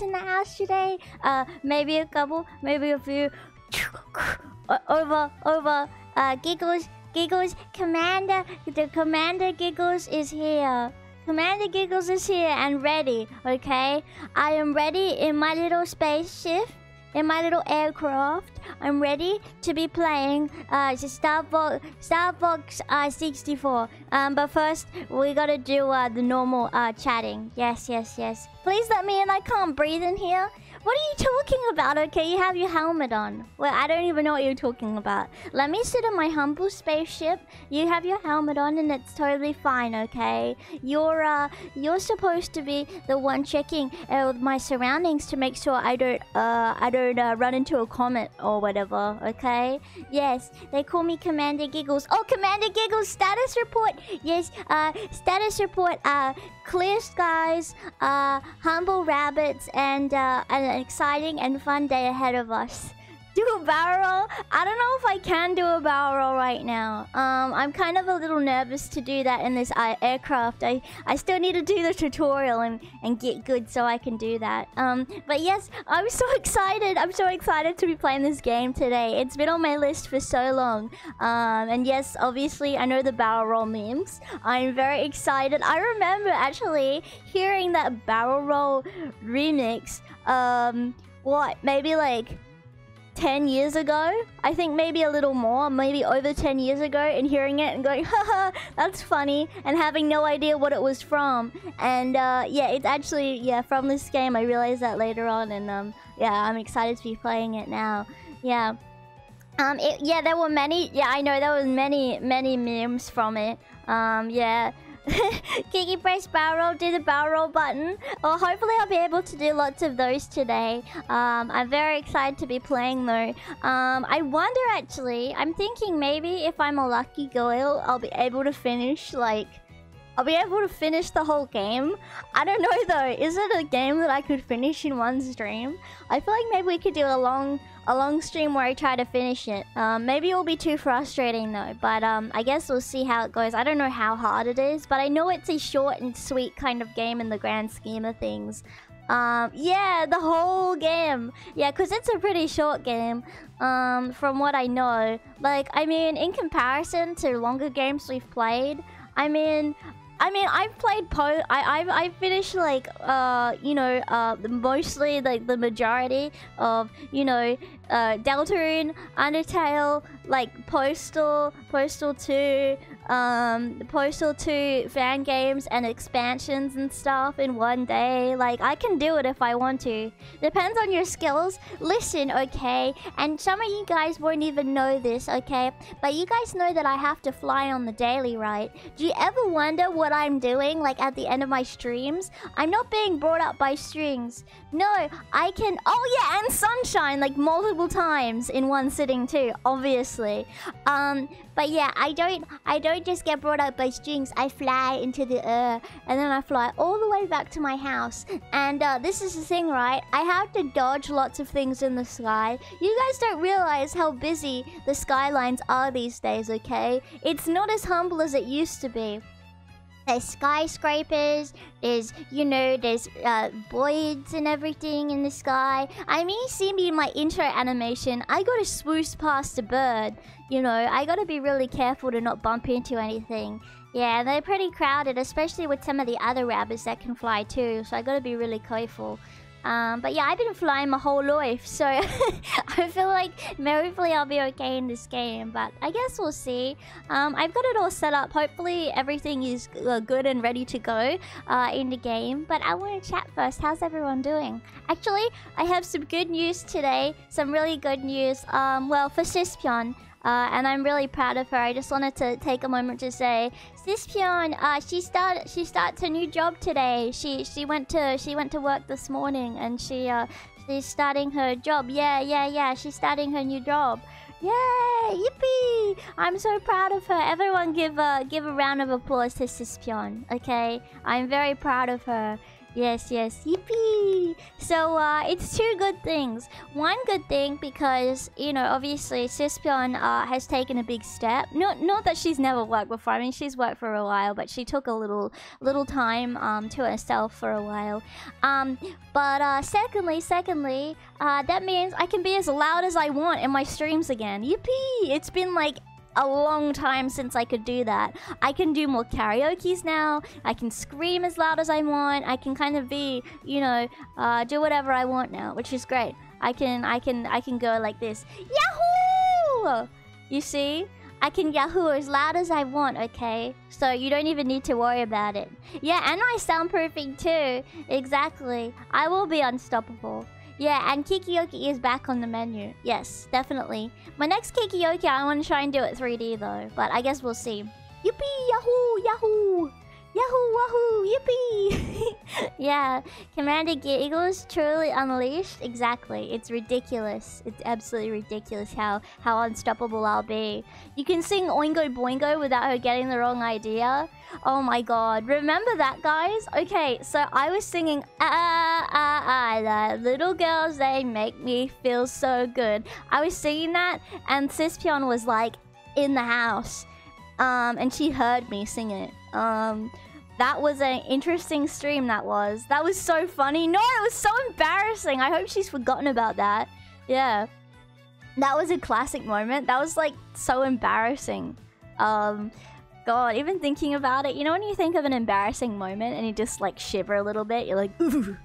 in the house today? Uh, maybe a couple, maybe a few. Over, over. Uh, Giggles, Giggles, Commander, the Commander Giggles is here. Commander Giggles is here and ready, okay? I am ready in my little spaceship in my little aircraft. I'm ready to be playing uh, the Star Fox, Star Fox uh, 64. Um, but first, we gotta do uh, the normal uh, chatting. Yes, yes, yes. Please let me in. I can't breathe in here. What are you talking about? Okay, you have your helmet on. Well, I don't even know what you're talking about. Let me sit in my humble spaceship. You have your helmet on, and it's totally fine. Okay, you're uh, you're supposed to be the one checking uh, my surroundings to make sure I don't uh, I don't uh, run into a comet or whatever. Okay. Yes, they call me Commander Giggles. Oh, Commander Giggles, status report. Yes, uh, status report. Uh, clear skies, uh, humble rabbits, and uh, an exciting and fun day ahead of us. Do a barrel roll? I don't know if I can do a barrel roll right now. Um, I'm kind of a little nervous to do that in this aircraft. I, I still need to do the tutorial and, and get good so I can do that. Um, but yes, I'm so excited. I'm so excited to be playing this game today. It's been on my list for so long. Um, and yes, obviously, I know the barrel roll memes. I'm very excited. I remember actually hearing that barrel roll remix. Um, what? Maybe like 10 years ago. I think maybe a little more, maybe over 10 years ago, and hearing it and going, haha, that's funny, and having no idea what it was from. And uh, yeah, it's actually, yeah, from this game. I realized that later on, and um, yeah, I'm excited to be playing it now. Yeah. Um, it, yeah, there were many, yeah, I know there was many, many memes from it. Um, yeah. Kiki press barrel, do the barrel roll button. Well, hopefully I'll be able to do lots of those today. Um, I'm very excited to be playing though. Um, I wonder actually, I'm thinking maybe if I'm a lucky girl, I'll be able to finish like... I'll be able to finish the whole game. I don't know though. Is it a game that I could finish in one stream? I feel like maybe we could do a long a long stream where I try to finish it. Um, maybe it'll be too frustrating though, but um, I guess we'll see how it goes. I don't know how hard it is, but I know it's a short and sweet kind of game in the grand scheme of things. Um, yeah, the whole game. Yeah, because it's a pretty short game, um, from what I know. Like, I mean, in comparison to longer games we've played, I mean, I mean, I've played po. I I've I finished like uh you know uh mostly like the majority of you know uh Deltarune, Undertale, like Postal, Postal Two, um Postal Two fan games and expansions and stuff in one day. Like I can do it if I want to. Depends on your skills. Listen, okay, and some of you guys won't even know this, okay, but you guys know that I have to fly on the daily, right? Do you ever wonder what I'm doing like at the end of my streams? I'm not being brought up by strings. No, I can. Oh yeah, and sunshine like multiple times in one sitting too. Obviously, um, but yeah, I don't. I don't just get brought up by strings. I fly into the air and then I fly all the way back to my house. And uh, this is the thing, right? I have to dodge lots of things in the sky. You guys don't realize how busy the skylines are these days. Okay, it's not as humble as it used to be there's skyscrapers, there's, you know, there's uh, voids and everything in the sky. I mean, you see me in my intro animation, I gotta swoosh past a bird. You know, I gotta be really careful to not bump into anything. Yeah, they're pretty crowded, especially with some of the other rabbits that can fly too, so I gotta be really careful. Um, but yeah, I've been flying my whole life, so I feel like hopefully I'll be okay in this game. But I guess we'll see. Um, I've got it all set up. Hopefully everything is uh, good and ready to go uh, in the game. But I want to chat first. How's everyone doing? Actually, I have some good news today. Some really good news. Um, well, for Sispion. Uh, and I'm really proud of her. I just wanted to take a moment to say, Sispion, uh, she start she starts a new job today. She she went to she went to work this morning, and she uh she's starting her job. Yeah, yeah, yeah. She's starting her new job. Yay! Yippee! I'm so proud of her. Everyone give a give a round of applause to Sispion. Okay, I'm very proud of her. Yes, yes, yippee! So, uh, it's two good things. One good thing because, you know, obviously Sispion uh, has taken a big step. Not, not that she's never worked before. I mean, she's worked for a while, but she took a little, little time um, to herself for a while. Um, but uh, secondly, secondly, uh, that means I can be as loud as I want in my streams again. Yippee! It's been like a long time since I could do that. I can do more karaoke's now. I can scream as loud as I want. I can kind of be, you know, uh, do whatever I want now, which is great. I can, I can, I can go like this. Yahoo! You see? I can Yahoo as loud as I want, okay? So you don't even need to worry about it. Yeah, and my soundproofing too. Exactly. I will be unstoppable. Yeah, and Kikioki is back on the menu. Yes, definitely. My next Kikioki, I want to try and do it 3D though, but I guess we'll see. Yippee! Yahoo! Yahoo! Yahoo! Wahoo! Yippee! yeah, Commander Giggles truly unleashed. Exactly. It's ridiculous. It's absolutely ridiculous how how unstoppable I'll be. You can sing Oingo Boingo without her getting the wrong idea. Oh my god. Remember that, guys? Okay, so I was singing ah ah ah the little girls they make me feel so good. I was singing that and Sispion was like in the house. Um and she heard me sing it. Um that was an interesting stream that was. That was so funny. No, it was so embarrassing. I hope she's forgotten about that. Yeah. That was a classic moment. That was like so embarrassing. Um God, even thinking about it, you know when you think of an embarrassing moment and you just like shiver a little bit, you're like, ooh.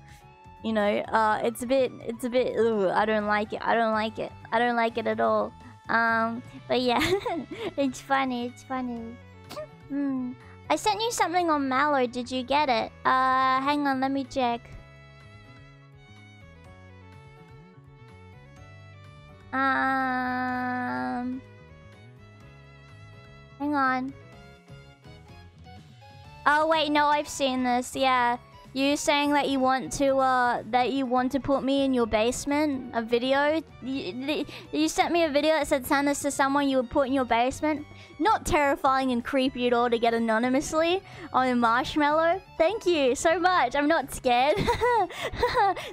You know, uh, it's a bit, it's a bit. Ugh, I don't like it. I don't like it. I don't like it at all. Um, but yeah, it's funny. It's funny. Hmm. I sent you something on Mallow. Did you get it? Uh, hang on. Let me check. Um. Hang on. Oh wait, no, I've seen this. Yeah, you saying that you want to uh that you want to put me in your basement? A video? You, you sent me a video that said send this to someone you would put in your basement. Not terrifying and creepy at all to get anonymously on a marshmallow. Thank you so much. I'm not scared.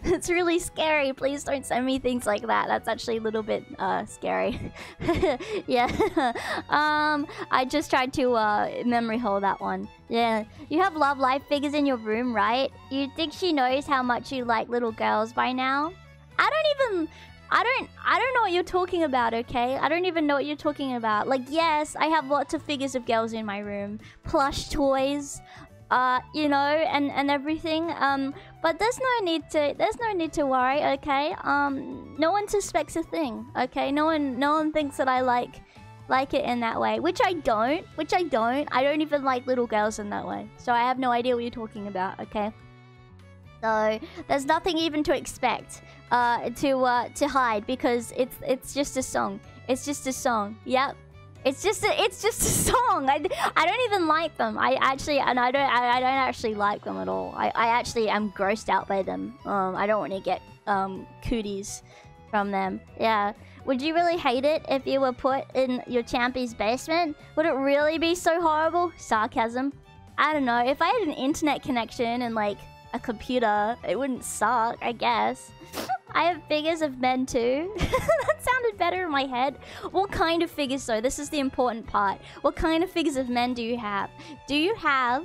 It's really scary. Please don't send me things like that. That's actually a little bit uh scary. yeah. um, I just tried to uh memory hole that one. Yeah. You have Love Live figures in your room, right? You think she knows how much you like little girls by now? I don't even I don't I don't know what you're talking about, okay? I don't even know what you're talking about. Like yes, I have lots of figures of girls in my room. Plush toys, uh, you know, and and everything. Um, but there's no need to there's no need to worry, okay? Um, no one suspects a thing, okay? No one no one thinks that I like like it in that way, which I don't, which I don't. I don't even like little girls in that way. So I have no idea what you're talking about, okay? So there's nothing even to expect uh, to uh, to hide because it's it's just a song. It's just a song. Yep. It's just a, it's just a song. I, I don't even like them. I actually and I don't I, I don't actually like them at all. I, I actually am grossed out by them. Um I don't want to get um cooties from them. Yeah. Would you really hate it if you were put in your champy's basement? Would it really be so horrible? Sarcasm. I don't know. If I had an internet connection and like a computer, it wouldn't suck, I guess. I have figures of men too. that sounded better in my head. What kind of figures though? This is the important part. What kind of figures of men do you have? Do you have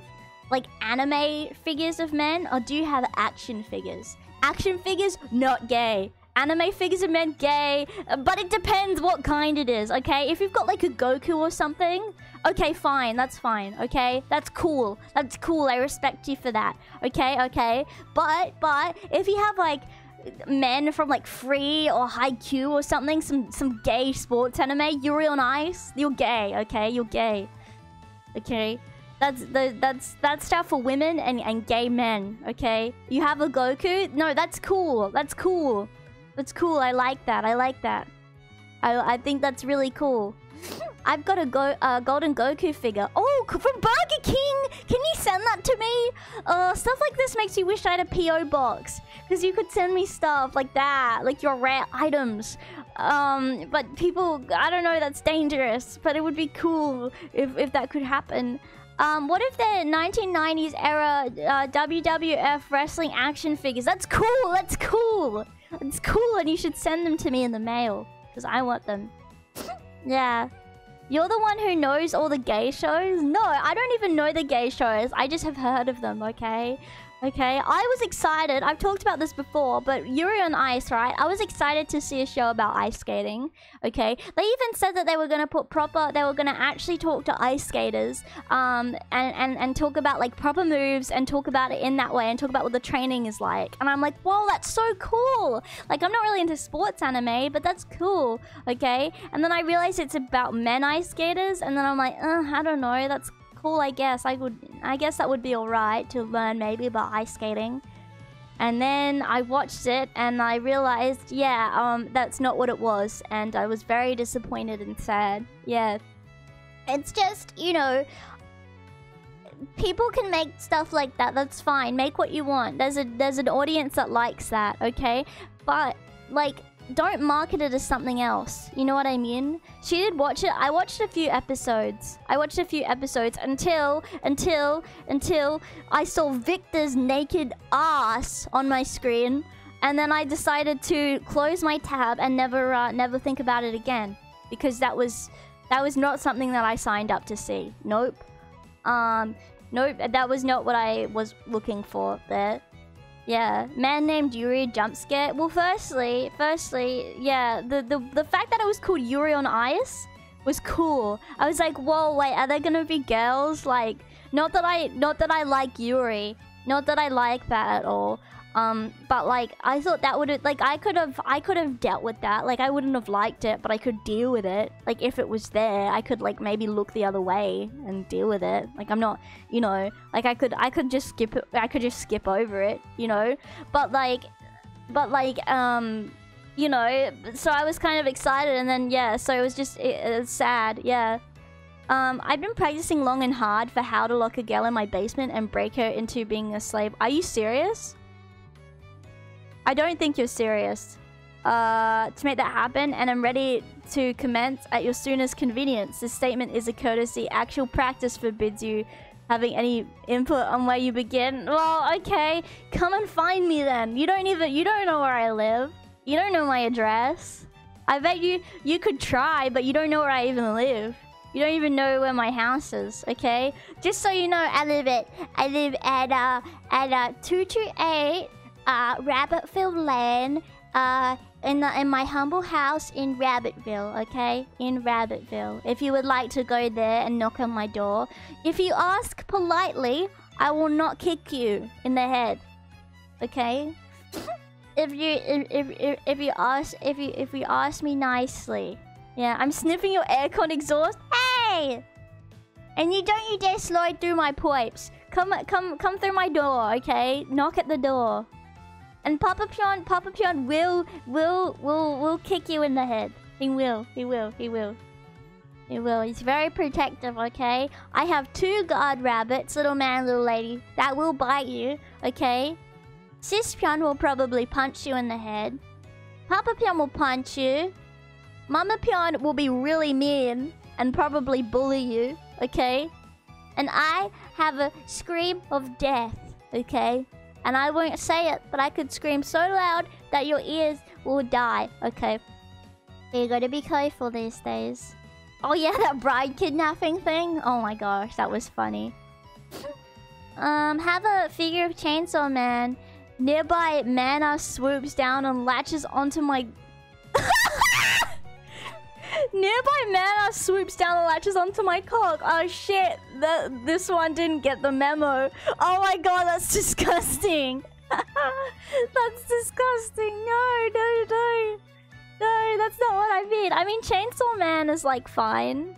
like anime figures of men or do you have action figures? Action figures, not gay. Anime figures of men, gay. But it depends what kind it is, okay? If you've got like a Goku or something, okay, fine. That's fine, okay? That's cool. That's cool. I respect you for that. Okay, okay. But, but, if you have like men from like Free or Haikyuu or something, some some gay sports anime, Yuri on Ice, you're gay, okay? You're gay. Okay? That's the that's that's stuff for women and, and gay men, okay? You have a Goku? No, that's cool. That's cool. That's cool. I like that. I like that. I I think that's really cool. I've got a go uh, golden Goku figure. Oh, from Burger King! Can you send that to me? Uh, stuff like this makes you wish I had a PO box, because you could send me stuff like that, like your rare items. Um, but people, I don't know, that's dangerous. But it would be cool if if that could happen. Um, what if they're 1990s era uh, WWF wrestling action figures? That's cool. That's cool. That's cool, and you should send them to me in the mail because I want them. yeah. You're the one who knows all the gay shows? No, I don't even know the gay shows. I just have heard of them, okay? Okay, I was excited. I've talked about this before, but Yuri on Ice, right? I was excited to see a show about ice skating. Okay, they even said that they were gonna put proper. They were gonna actually talk to ice skaters, um, and and and talk about like proper moves and talk about it in that way and talk about what the training is like. And I'm like, whoa, that's so cool. Like I'm not really into sports anime, but that's cool. Okay, and then I realized it's about men ice skaters, and then I'm like, uh, I don't know. That's I guess. I would, I guess that would be alright to learn maybe about ice skating. And then I watched it and I realized, yeah, um, that's not what it was. And I was very disappointed and sad. Yeah. It's just, you know, people can make stuff like that. That's fine. Make what you want. There's a there's an audience that likes that, okay? But like don't market it as something else. You know what I mean? She did watch it. I watched a few episodes. I watched a few episodes until, until, until I saw Victor's naked ass on my screen. And then I decided to close my tab and never, uh, never think about it again. Because that was, that was not something that I signed up to see. Nope. Um, nope. That was not what I was looking for there. Yeah, man named Yuri jump scare. Well, firstly, firstly, yeah, the, the the fact that it was called Yuri on Ice was cool. I was like, whoa, wait, are there gonna be girls? Like, not that I, not that I like Yuri, not that I like that at all. Um, but like I thought that would like I could have I could have dealt with that. Like I wouldn't have liked it, but I could deal with it. Like if it was there, I could like maybe look the other way and deal with it. Like I'm not, you know, like I could I could just skip it. I could just skip over it, you know. But like, but like um, you know, so I was kind of excited, and then yeah, so it was just it, it's sad, yeah. Um, I've been practicing long and hard for how to lock a girl in my basement and break her into being a slave. Are you serious? I don't think you're serious. Uh, to make that happen, and I'm ready to commence at your soonest convenience. This statement is a courtesy. Actual practice forbids you having any input on where you begin. Well, okay, come and find me then. You don't even you don't know where I live. You don't know my address. I bet you you could try, but you don't know where I even live. You don't even know where my house is, okay? Just so you know, I live at I live at uh at uh two two eight uh, Rabbitfield Lane, uh, in, the, in my humble house in Rabbitville, okay? In Rabbitville. If you would like to go there and knock on my door, if you ask politely, I will not kick you in the head, okay? if you if, if, if you ask if you if you ask me nicely, yeah, I'm sniffing your aircon exhaust. Hey! And you don't you dare slide through my pipes. Come come come through my door, okay? Knock at the door. And Papa Pion, Papa Pion will, will, will, will kick you in the head. He will, he will, he will. He will. He's very protective, okay? I have two guard rabbits, little man, little lady, that will bite you, okay? Sis Pion will probably punch you in the head. Papa Pion will punch you. Mama Pion will be really mean and probably bully you, okay? And I have a scream of death, okay? And I won't say it, but I could scream so loud that your ears will die. Okay. You gotta be careful these days. Oh yeah, that bride kidnapping thing? Oh my gosh, that was funny. um, have a figure of Chainsaw Man. Nearby mana swoops down and latches onto my... Nearby mana swoops down and latches onto my cock. Oh shit, that this one didn't get the memo. Oh my god, that's disgusting. that's disgusting. No, no, no. No, that's not what I mean. I mean, Chainsaw Man is like fine.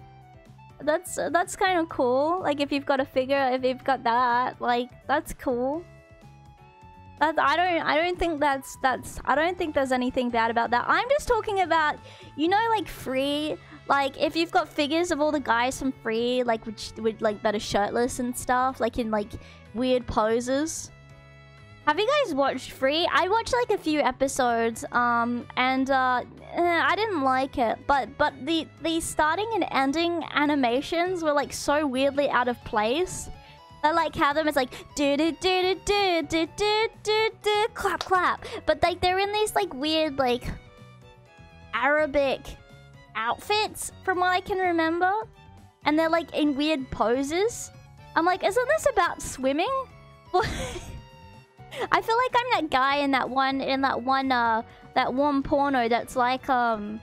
That's that's kind of cool. Like if you've got a figure, if you've got that, like that's cool. That I don't I don't think that's that's I don't think there's anything bad about that. I'm just talking about you know like free like if you've got figures of all the guys from free like which would like that are shirtless and stuff like in like weird poses. Have you guys watched Free? I watched like a few episodes, um, and uh, eh, I didn't like it. But but the the starting and ending animations were like so weirdly out of place. I like how them it's like do do do do do do do do do clap clap, but like they're in these like weird like Arabic outfits from what I can remember, and they're like in weird poses. I'm like, isn't this about swimming? I feel like I'm that guy in that one in that one uh that one porno that's like um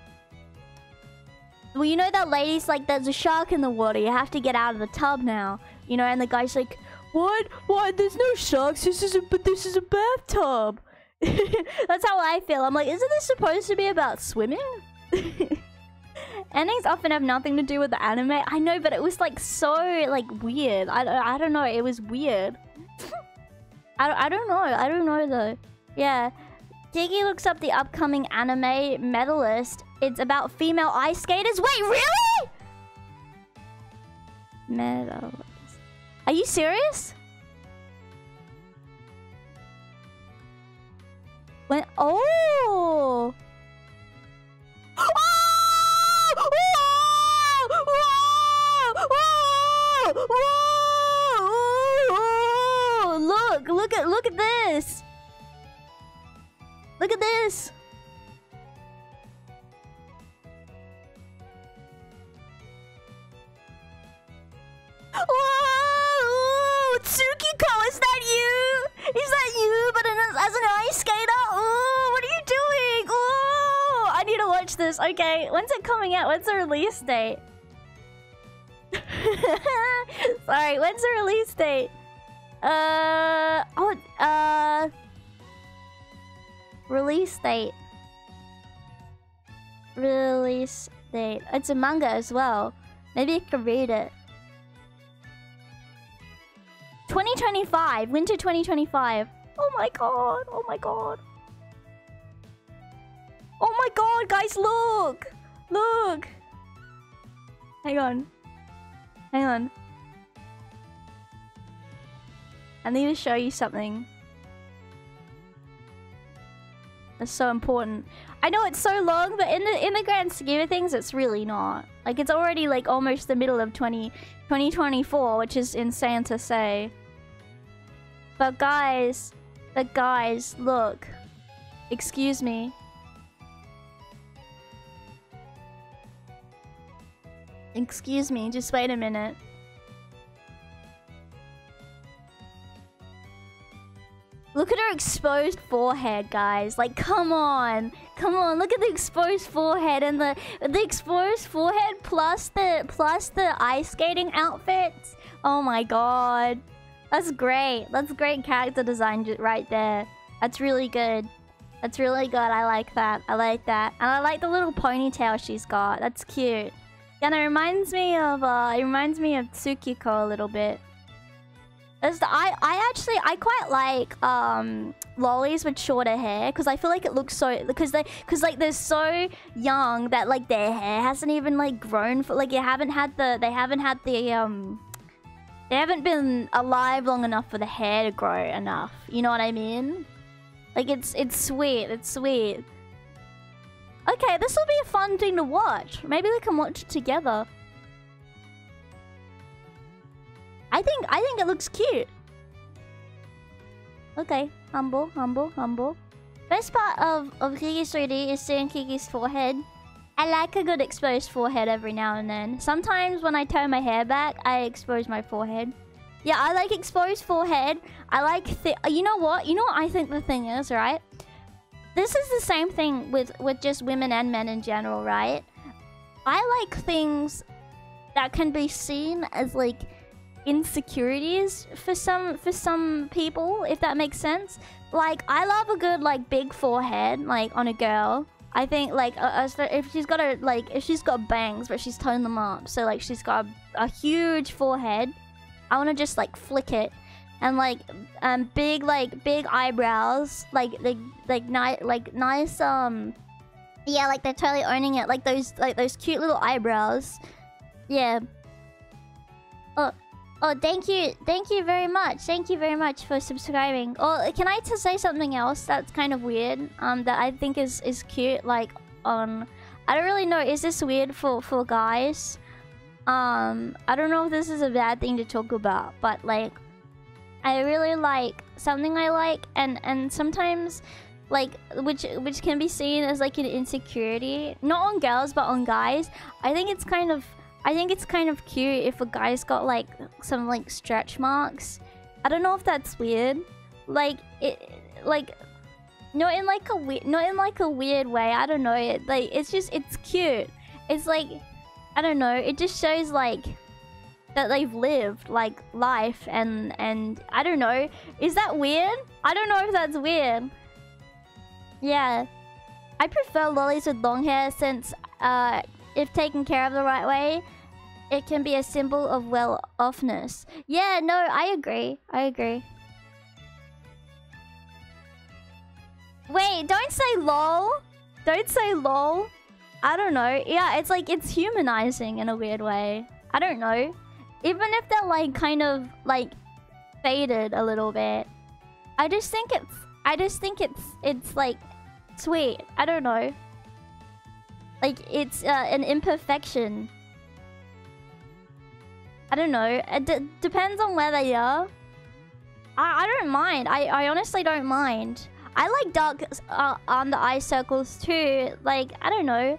well you know that lady's like there's a shark in the water you have to get out of the tub now. You know and the guy's like what? What? There's no sharks. This is a but this is a bathtub that's how I feel I'm like isn't this supposed to be about swimming endings often have nothing to do with the anime I know but it was like so like weird I, I don't know it was weird I, I don't know. I don't know though. Yeah. Diggy looks up the upcoming anime medalist. It's about female ice skaters. Wait, really? Medalist. Are you serious? When oh. Look, look at look at this. Look at this. Whoa! Tsukiko, is that you? Is that you, but in, as an ice skater? Oh, what are you doing? Oh, I need to watch this. Okay, when's it coming out? When's the release date? Sorry, when's the release date? Uh oh, uh Release date. Release date. It's a manga as well. Maybe I could read it. 2025. Winter 2025. Oh my god. Oh my god. Oh my god, guys, look! Look! Hang on. Hang on. I need to show you something. That's so important. I know it's so long, but in the in the grand scheme of things, it's really not. Like it's already like almost the middle of 20, 2024, which is insane to say. But guys, but guys, look. Excuse me. Excuse me, just wait a minute. Look at her exposed forehead, guys. Like, come on. Come on, look at the exposed forehead and the the exposed forehead plus the plus the ice skating outfits. Oh my god. That's great. That's great character design right there. That's really good. That's really good. I like that. I like that. And I like the little ponytail she's got. That's cute. And it reminds me of uh, it reminds me of Tsukiko a little bit. As the, I I actually I quite like um lollies with shorter hair because I feel like it looks so because they because like they're so young that like their hair hasn't even like grown for like you haven't had the they haven't had the um they haven't been alive long enough for the hair to grow enough. You know what I mean? Like it's it's sweet. It's sweet. Okay, this will be a fun thing to watch. Maybe we can watch it together. I think I think it looks cute. Okay, humble, humble, humble. Best part of, of Kiki's 3D is seeing Kiki's forehead. I like a good exposed forehead every now and then. Sometimes when I turn my hair back, I expose my forehead. Yeah, I like exposed forehead. I like... You know what? You know what I think the thing is, right? this is the same thing with with just women and men in general, right? I like things that can be seen as like insecurities for some for some people, if that makes sense. Like I love a good like big forehead like on a girl. I think like if she's got a like if she's got bangs but she's toned them up, so like she's got a, a huge forehead. I want to just like flick it and like um big like big eyebrows like like like nice like nice um yeah like they're totally owning it like those like those cute little eyebrows yeah oh oh thank you thank you very much thank you very much for subscribing. Oh can i just say something else that's kind of weird um that i think is is cute like on... i don't really know is this weird for for guys? Um i don't know if this is a bad thing to talk about but like I really like something I like and and sometimes like which which can be seen as like an insecurity not on girls but on guys. I think it's kind of I think it's kind of cute if a guy's got like some like stretch marks I don't know if that's weird like it like not in like a weird not in like a weird way I don't know it like it's just it's cute it's like I don't know it just shows like that they've lived like life and and I don't know. Is that weird? I don't know if that's weird. Yeah. I prefer lollies with long hair since uh, if taken care of the right way, it can be a symbol of well-offness. Yeah, no, I agree. I agree. Wait, don't say lol. Don't say lol. I don't know. Yeah, it's like it's humanizing in a weird way. I don't know even if they're like kind of like faded a little bit i just think it's i just think it's it's like sweet i don't know like it's uh, an imperfection i don't know it depends on where they are i i don't mind i i honestly don't mind i like dark uh, on the eye circles too like i don't know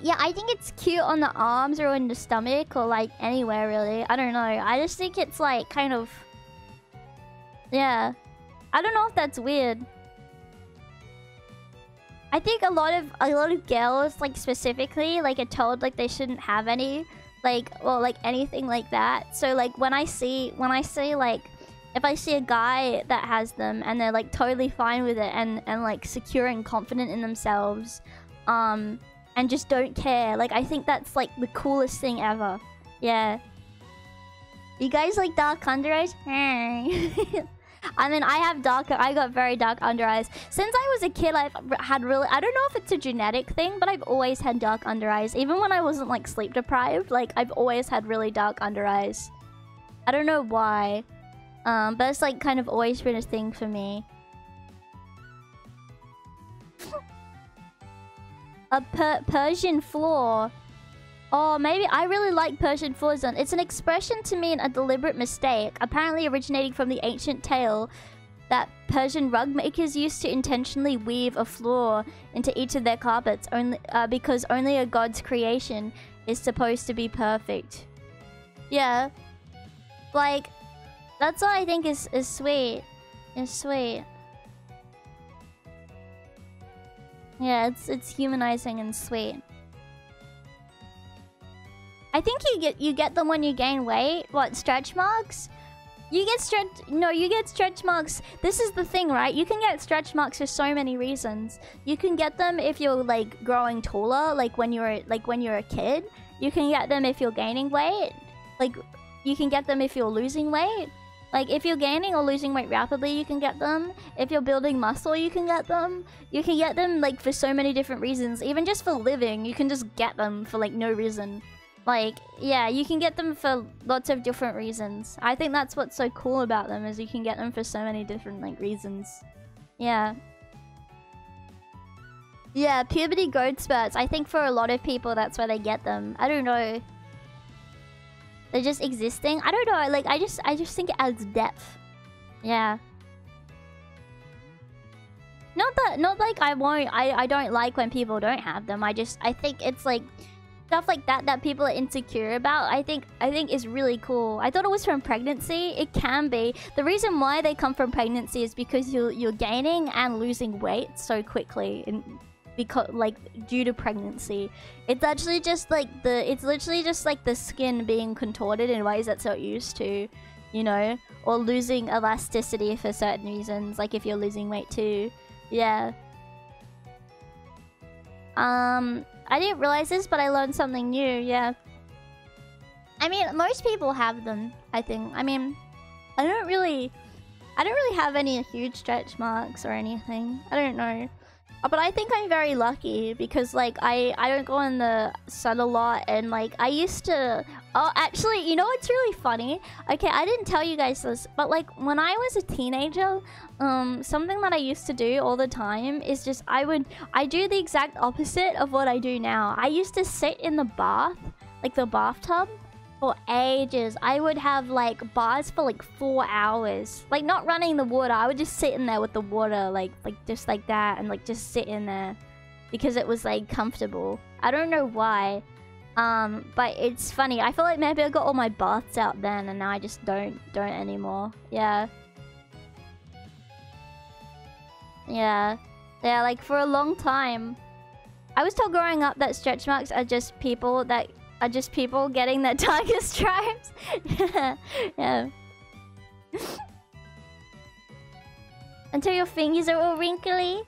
yeah, I think it's cute on the arms or in the stomach or like anywhere really. I don't know. I just think it's like kind of... Yeah. I don't know if that's weird. I think a lot of a lot of girls like specifically like are told like they shouldn't have any like or like anything like that. So like when I see when I see like if I see a guy that has them and they're like totally fine with it and and like secure and confident in themselves, um, and just don't care. Like I think that's like the coolest thing ever. Yeah. You guys like dark under eyes? I mean, I have dark. I got very dark under eyes since I was a kid. I've had really. I don't know if it's a genetic thing, but I've always had dark under eyes. Even when I wasn't like sleep deprived, like I've always had really dark under eyes. I don't know why, um, but it's like kind of always been a thing for me. a per Persian flaw. Oh, maybe I really like Persian flaws. It's an expression to mean a deliberate mistake, apparently originating from the ancient tale that Persian rug makers used to intentionally weave a flaw into each of their carpets only uh, because only a god's creation is supposed to be perfect. Yeah. Like, that's what I think is, is sweet. Is sweet. Yeah, it's it's humanizing and sweet. I think you get you get them when you gain weight. What stretch marks? You get stretch no, you get stretch marks. This is the thing, right? You can get stretch marks for so many reasons. You can get them if you're like growing taller, like when you're like when you're a kid. You can get them if you're gaining weight. Like you can get them if you're losing weight. Like if you're gaining or losing weight rapidly, you can get them. If you're building muscle, you can get them. You can get them like for so many different reasons. Even just for living, you can just get them for like no reason. Like, yeah, you can get them for lots of different reasons. I think that's what's so cool about them is you can get them for so many different like reasons. Yeah. Yeah, puberty growth spurts. I think for a lot of people that's where they get them. I don't know. They're just existing. I don't know. Like I just I just think it adds depth. Yeah. Not that not like I won't I I don't like when people don't have them. I just I think it's like stuff like that that people are insecure about i think i think is really cool. I thought it was from pregnancy. It can be. The reason why they come from pregnancy is because you're you're gaining and losing weight so quickly and because like due to pregnancy. It's actually just like the it's literally just like the skin being contorted in ways that's not used to you know or losing elasticity for certain reasons like if you're losing weight too. Yeah. Um I didn't realize this, but I learned something new, yeah. I mean, most people have them, I think. I mean, I don't really... I don't really have any huge stretch marks or anything. I don't know. Uh, but I think I'm very lucky because like I I don't go in the sun a lot and like I used to oh actually you know what's really funny okay I didn't tell you guys this but like when I was a teenager um something that I used to do all the time is just I would I do the exact opposite of what I do now I used to sit in the bath like the bathtub for ages. I would have like bars for like four hours. Like not running the water. I would just sit in there with the water like like just like that and like just sit in there because it was like comfortable. I don't know why. Um, but it's funny. I feel like maybe I got all my baths out then and now I just don't don't anymore. Yeah. Yeah. Yeah, like for a long time. I was told growing up that stretch marks are just people that are just people getting their tiger stripes. yeah. yeah. Until your fingers are all wrinkly.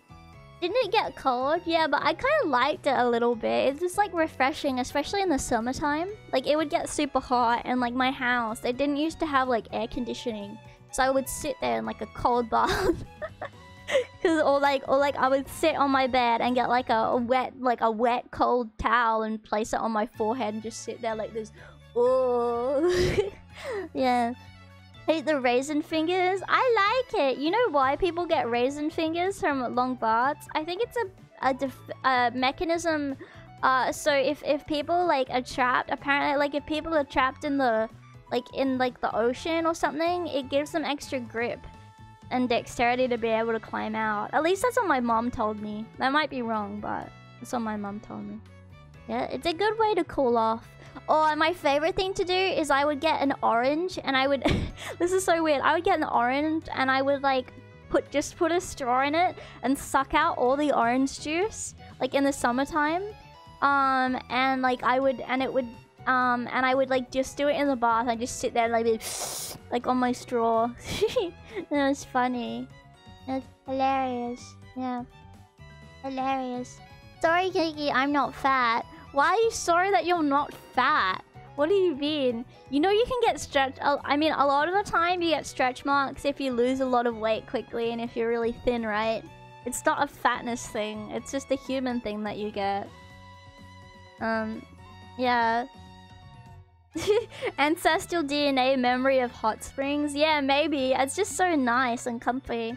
Didn't it get cold? Yeah, but I kind of liked it a little bit. It's just like refreshing, especially in the summertime. Like it would get super hot and like my house, they didn't used to have like air conditioning. So I would sit there in like a cold bath. Cause or like or like I would sit on my bed and get like a, a, wet like a wet cold towel and place it on my forehead and just sit there like this. Oh, yeah. Hate the raisin fingers. I like it. You know why people get raisin fingers from long baths? I think it's a a, a mechanism. Uh, so if if people like are trapped, apparently like if people are trapped in the like in like the ocean or something, it gives them extra grip and dexterity to be able to climb out. At least that's what my mom told me. That might be wrong, but that's what my mom told me. Yeah, it's a good way to cool off. Oh, my favorite thing to do is I would get an orange and I would... this is so weird. I would get an orange and I would like put just put a straw in it and suck out all the orange juice like in the summertime. Um, and like I would... And it would Um, and I would like just do it in the bath. I just sit there like, like on my straw. it was funny. It's hilarious. Yeah, hilarious. Sorry, Kiki, I'm not fat. Why are you sorry that you're not fat? What do you mean? You know you can get stretch... I mean, a lot of the time you get stretch marks if you lose a lot of weight quickly and if you're really thin, right? It's not a fatness thing. It's just a human thing that you get. Um, yeah. Ancestral DNA memory of hot springs? Yeah, maybe. It's just so nice and comfy.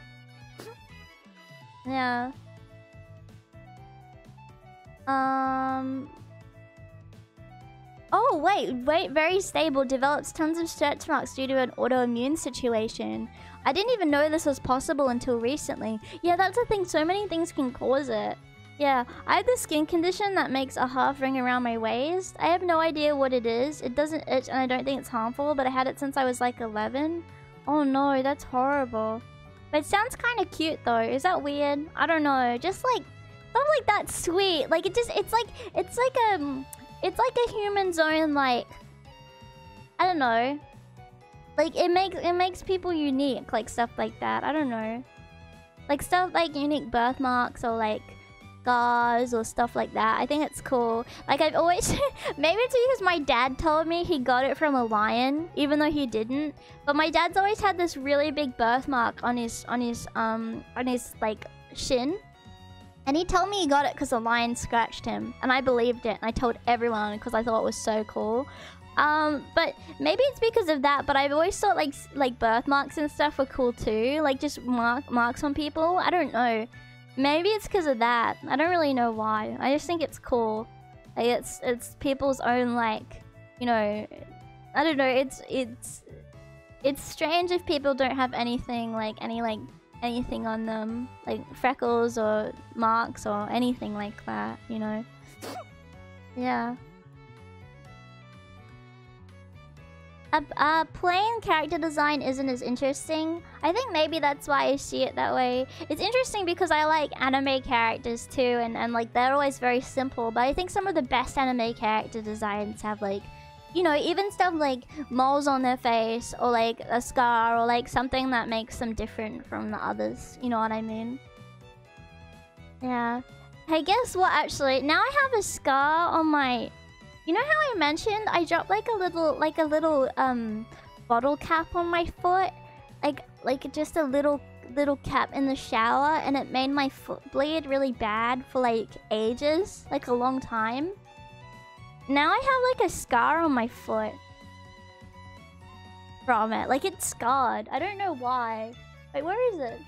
yeah. Um, Oh, wait, wait, very stable. Develops tons of stretch marks due to an autoimmune situation. I didn't even know this was possible until recently. Yeah, that's the thing. So many things can cause it. Yeah, I have this skin condition that makes a half ring around my waist. I have no idea what it is. It doesn't itch and I don't think it's harmful, but I had it since I was like 11. Oh no, that's horrible. But it sounds kind of cute though. Is that weird? I don't know. Just like, stuff like that sweet. Like it just, it's like, it's like a... It's like a human's own like I don't know. Like it makes it makes people unique, like stuff like that. I don't know. Like stuff like unique birthmarks or like scars or stuff like that. I think it's cool. Like I've always maybe it's because my dad told me he got it from a lion, even though he didn't. But my dad's always had this really big birthmark on his on his um on his like shin. And he told me he got it because a lion scratched him. And I believed it. And I told everyone because I thought it was so cool. Um, but maybe it's because of that. But I've always thought like like birthmarks and stuff were cool too. Like just mark marks on people. I don't know. Maybe it's because of that. I don't really know why. I just think it's cool. Like it's it's people's own like, you know, I don't know. It's it's it's strange if people don't have anything like any like anything on them, like freckles or marks or anything like that, you know? yeah. A, a plain character design isn't as interesting. I think maybe that's why I see it that way. It's interesting because I like anime characters too, and, and like they're always very simple, but I think some of the best anime character designs have like you know, even stuff like moles on their face or like a scar or like something that makes them different from the others. You know what I mean? Yeah. Hey, guess what actually? Now I have a scar on my... You know how I mentioned I dropped like a little, like a little um bottle cap on my foot? Like, like just a little little cap in the shower and it made my foot bleed really bad for like ages, like a long time. Now I have like a scar on my foot. From it. Like it's scarred. I don't know why. Wait, where is it?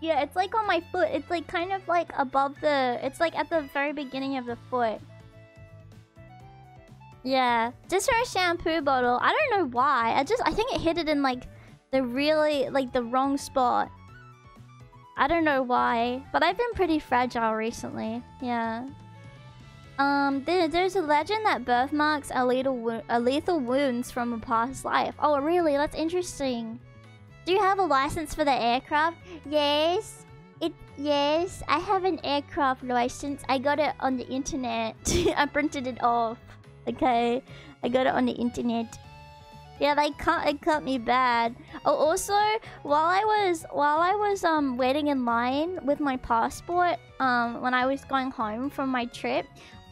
Yeah, it's like on my foot. It's like kind of like above the... It's like at the very beginning of the foot. Yeah. Just for a shampoo bottle. I don't know why. I just... I think it hit it in like the really... Like the wrong spot. I don't know why. But I've been pretty fragile recently. Yeah. Um, there, there's a legend that birthmarks are lethal, are lethal wounds from a past life. Oh, really? That's interesting. Do you have a license for the aircraft? Yes. It yes, I have an aircraft license. I got it on the internet. I printed it off. Okay, I got it on the internet. Yeah, they cut it cut me bad. Oh, also, while I was while I was um waiting in line with my passport, um, when I was going home from my trip,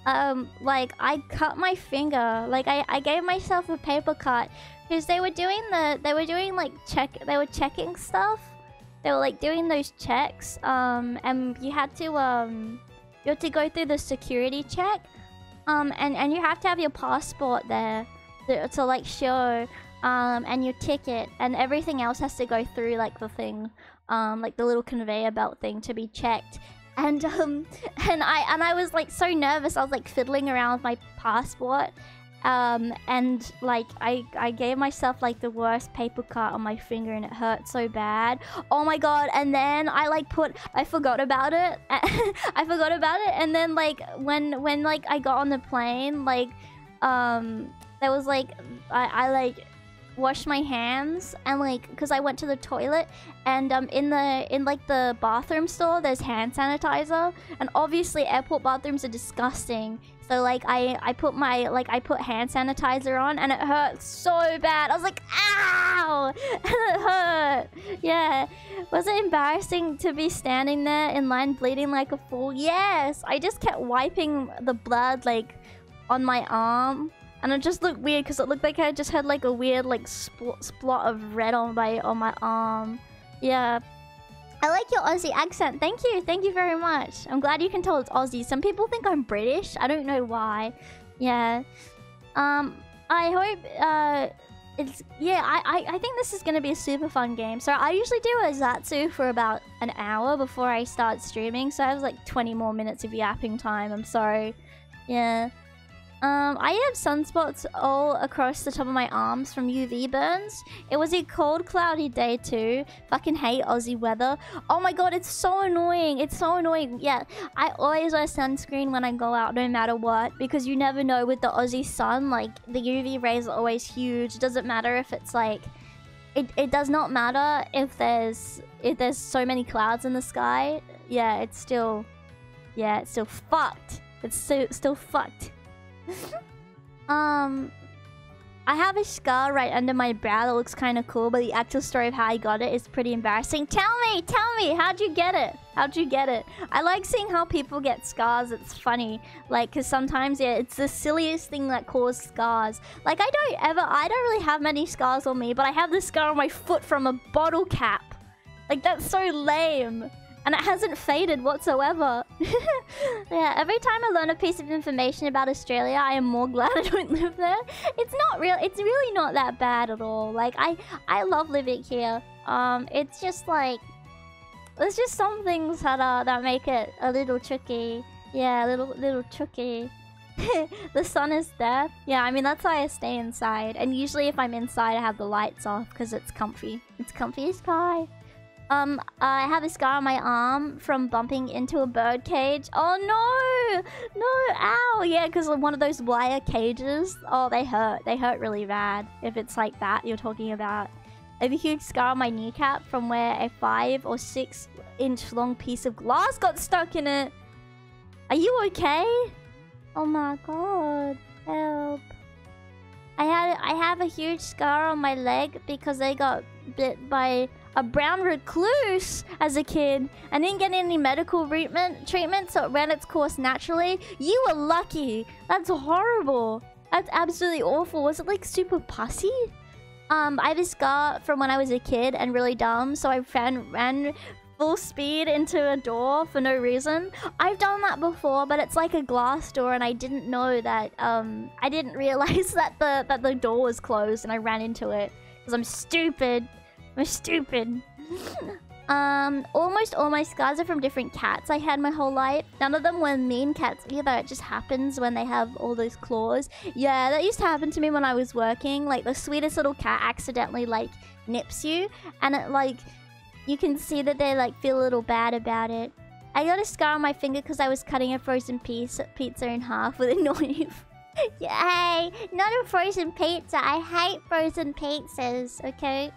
um, like I cut my finger. Like I, I gave myself a paper cut because they were doing the, they were doing like check, they were checking stuff. They were like doing those checks. Um, and you had to, um, you had to go through the security check. Um, and, and you have to have your passport there to, to like show, um, and your ticket and everything else has to go through like the thing, um, like the little conveyor belt thing to be checked and um and I and I was like so nervous. I was like fiddling around with my passport. Um and like I I gave myself like the worst paper cut on my finger and it hurt so bad. Oh my god. And then I like put I forgot about it. I forgot about it and then like when when like I got on the plane like um there was like I, I like wash my hands and like because I went to the toilet and um in the in like the bathroom store there's hand sanitizer and obviously airport bathrooms are disgusting So like I I put my like I put hand sanitizer on and it hurt so bad. I was like, ow, it hurt. Yeah. Was it embarrassing to be standing there in line bleeding like a fool? Yes. I just kept wiping the blood like on my arm. And it just looked weird because it looked like I just had like a weird like spl splot of red on my on my arm. Yeah. I like your Aussie accent. Thank you. Thank you very much. I'm glad you can tell it's Aussie. Some people think I'm British. I don't know why. Yeah. Um, I hope, uh, it's, yeah, I, I, I think this is going to be a super fun game. So I usually do a Zatsu for about an hour before I start streaming. So I have like 20 more minutes of yapping time. I'm sorry. Yeah. Um, I have sunspots all across the top of my arms from UV burns. It was a cold, cloudy day too. Fucking hate Aussie weather. Oh my god, it's so annoying. It's so annoying. Yeah, I always wear sunscreen when I go out, no matter what, because you never know with the Aussie sun. Like the UV rays are always huge. It doesn't matter if it's like, it it does not matter if there's if there's so many clouds in the sky. Yeah, it's still, yeah, it's still fucked. It's so still fucked. um, I have a scar right under my brow that looks kind of cool, but the actual story of how I got it is pretty embarrassing. Tell me, tell me, how'd you get it? How'd you get it? I like seeing how people get scars. It's funny, like, cause sometimes yeah, it's the silliest thing that causes scars. Like, I don't ever, I don't really have many scars on me, but I have this scar on my foot from a bottle cap. Like, that's so lame and it hasn't faded whatsoever. yeah, every time I learn a piece of information about Australia, I am more glad I don't live there. It's not real. It's really not that bad at all. Like I, I love living here. Um, it's just like there's just some things that are that make it a little tricky. Yeah, a little little tricky. the sun is there. Yeah, I mean that's why I stay inside. And usually if I'm inside, I have the lights off because it's comfy. It's comfy as pie. Um, I have a scar on my arm from bumping into a bird cage. Oh no! No, ow! Yeah, because one of those wire cages. Oh, they hurt. They hurt really bad. If it's like that you're talking about. I have a huge scar on my kneecap from where a five or six inch long piece of glass got stuck in it. Are you okay? Oh my god. Help. I had I have a huge scar on my leg because I got bit by a brown recluse as a kid and didn't get any medical treatment, so it ran its course naturally. You were lucky. That's horrible. That's absolutely awful. Was it like super pussy? Um, I have a scar from when I was a kid and really dumb, so I ran, ran full speed into a door for no reason. I've done that before, but it's like a glass door and I didn't know that, um, I didn't realize that the, that the door was closed and I ran into it. Because I'm stupid. I'm stupid. um, almost all my scars are from different cats I had my whole life. None of them were mean cats either. It just happens when they have all those claws. Yeah, that used to happen to me when I was working. Like, the sweetest little cat accidentally, like, nips you. And it, like, you can see that they, like, feel a little bad about it. I got a scar on my finger because I was cutting a frozen piece, pizza in half with a knife. Yay! Not a frozen pizza. I hate frozen pizzas, okay?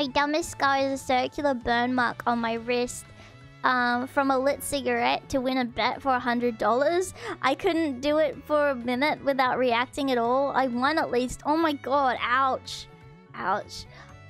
My dumbest scar is a circular burn mark on my wrist um, from a lit cigarette to win a bet for a $100. I couldn't do it for a minute without reacting at all. I won at least. Oh my god, ouch. Ouch.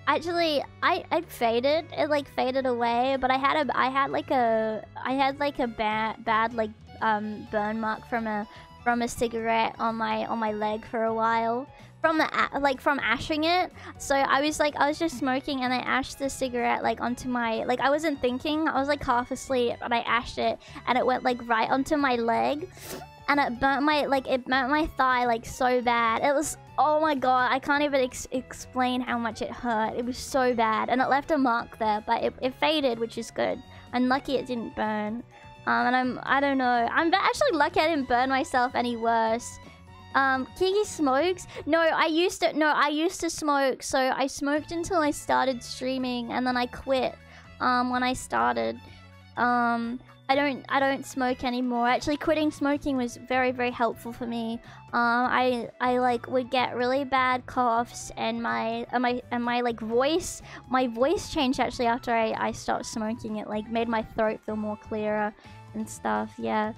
Actually, I, I faded. It like faded away, but I had a I had like a I had like a bad bad like um burn mark from a from a cigarette on my on my leg for a while from the like from ashing it. So I was like I was just smoking and I ashed the cigarette like onto my like I wasn't thinking. I was like half asleep and I ashed it and it went like right onto my leg and it burnt my like it burnt my thigh like so bad. It was oh my god, I can't even ex explain how much it hurt. It was so bad and it left a mark there, but it, it faded, which is good. I'm lucky it didn't burn. Um, and I'm I don't know. I'm actually lucky I didn't burn myself any worse. Um, Kiki smokes? No, I used to. No, I used to smoke. So I smoked until I started streaming, and then I quit. Um, when I started. Um, I don't. I don't smoke anymore. Actually, quitting smoking was very, very helpful for me. Um, I, I like would get really bad coughs, and my, and my, and my like voice, my voice changed actually after I, I stopped smoking. It like made my throat feel more clearer and stuff. Yeah.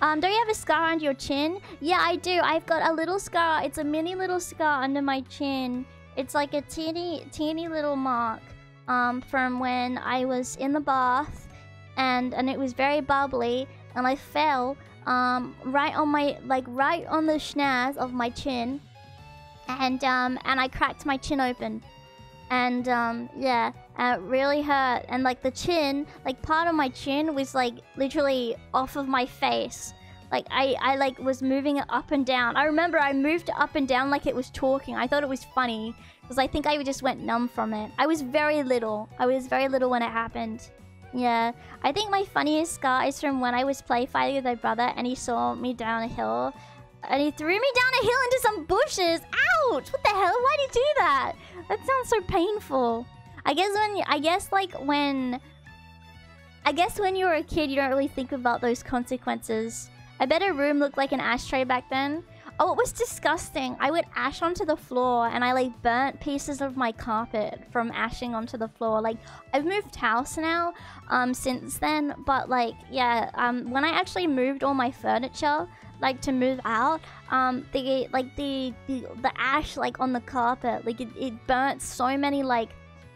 Um, don't you have a scar under your chin? Yeah, I do. I've got a little scar. It's a mini little scar under my chin. It's like a teeny, teeny little mark um, from when I was in the bath and, and it was very bubbly and I fell um, right on my, like right on the schnaz of my chin and, um, and I cracked my chin open. And, um, yeah, and it really hurt. And, like, the chin, like, part of my chin was, like, literally off of my face. Like, I, I, like, was moving it up and down. I remember I moved up and down like it was talking. I thought it was funny. Because I think I just went numb from it. I was very little. I was very little when it happened. Yeah. I think my funniest scar is from when I was play fighting with my brother and he saw me down a hill. And he threw me down a hill into some bushes. Ouch! What the hell? Why did he do that? That sounds so painful. I guess when... I guess, like, when... I guess when you were a kid, you don't really think about those consequences. I bet a room looked like an ashtray back then. Oh, it was disgusting. I would ash onto the floor and I like burnt pieces of my carpet from ashing onto the floor. Like I've moved house now um since then, but like yeah, um when I actually moved all my furniture like to move out, um the like the the, the ash like on the carpet, like it, it burnt so many like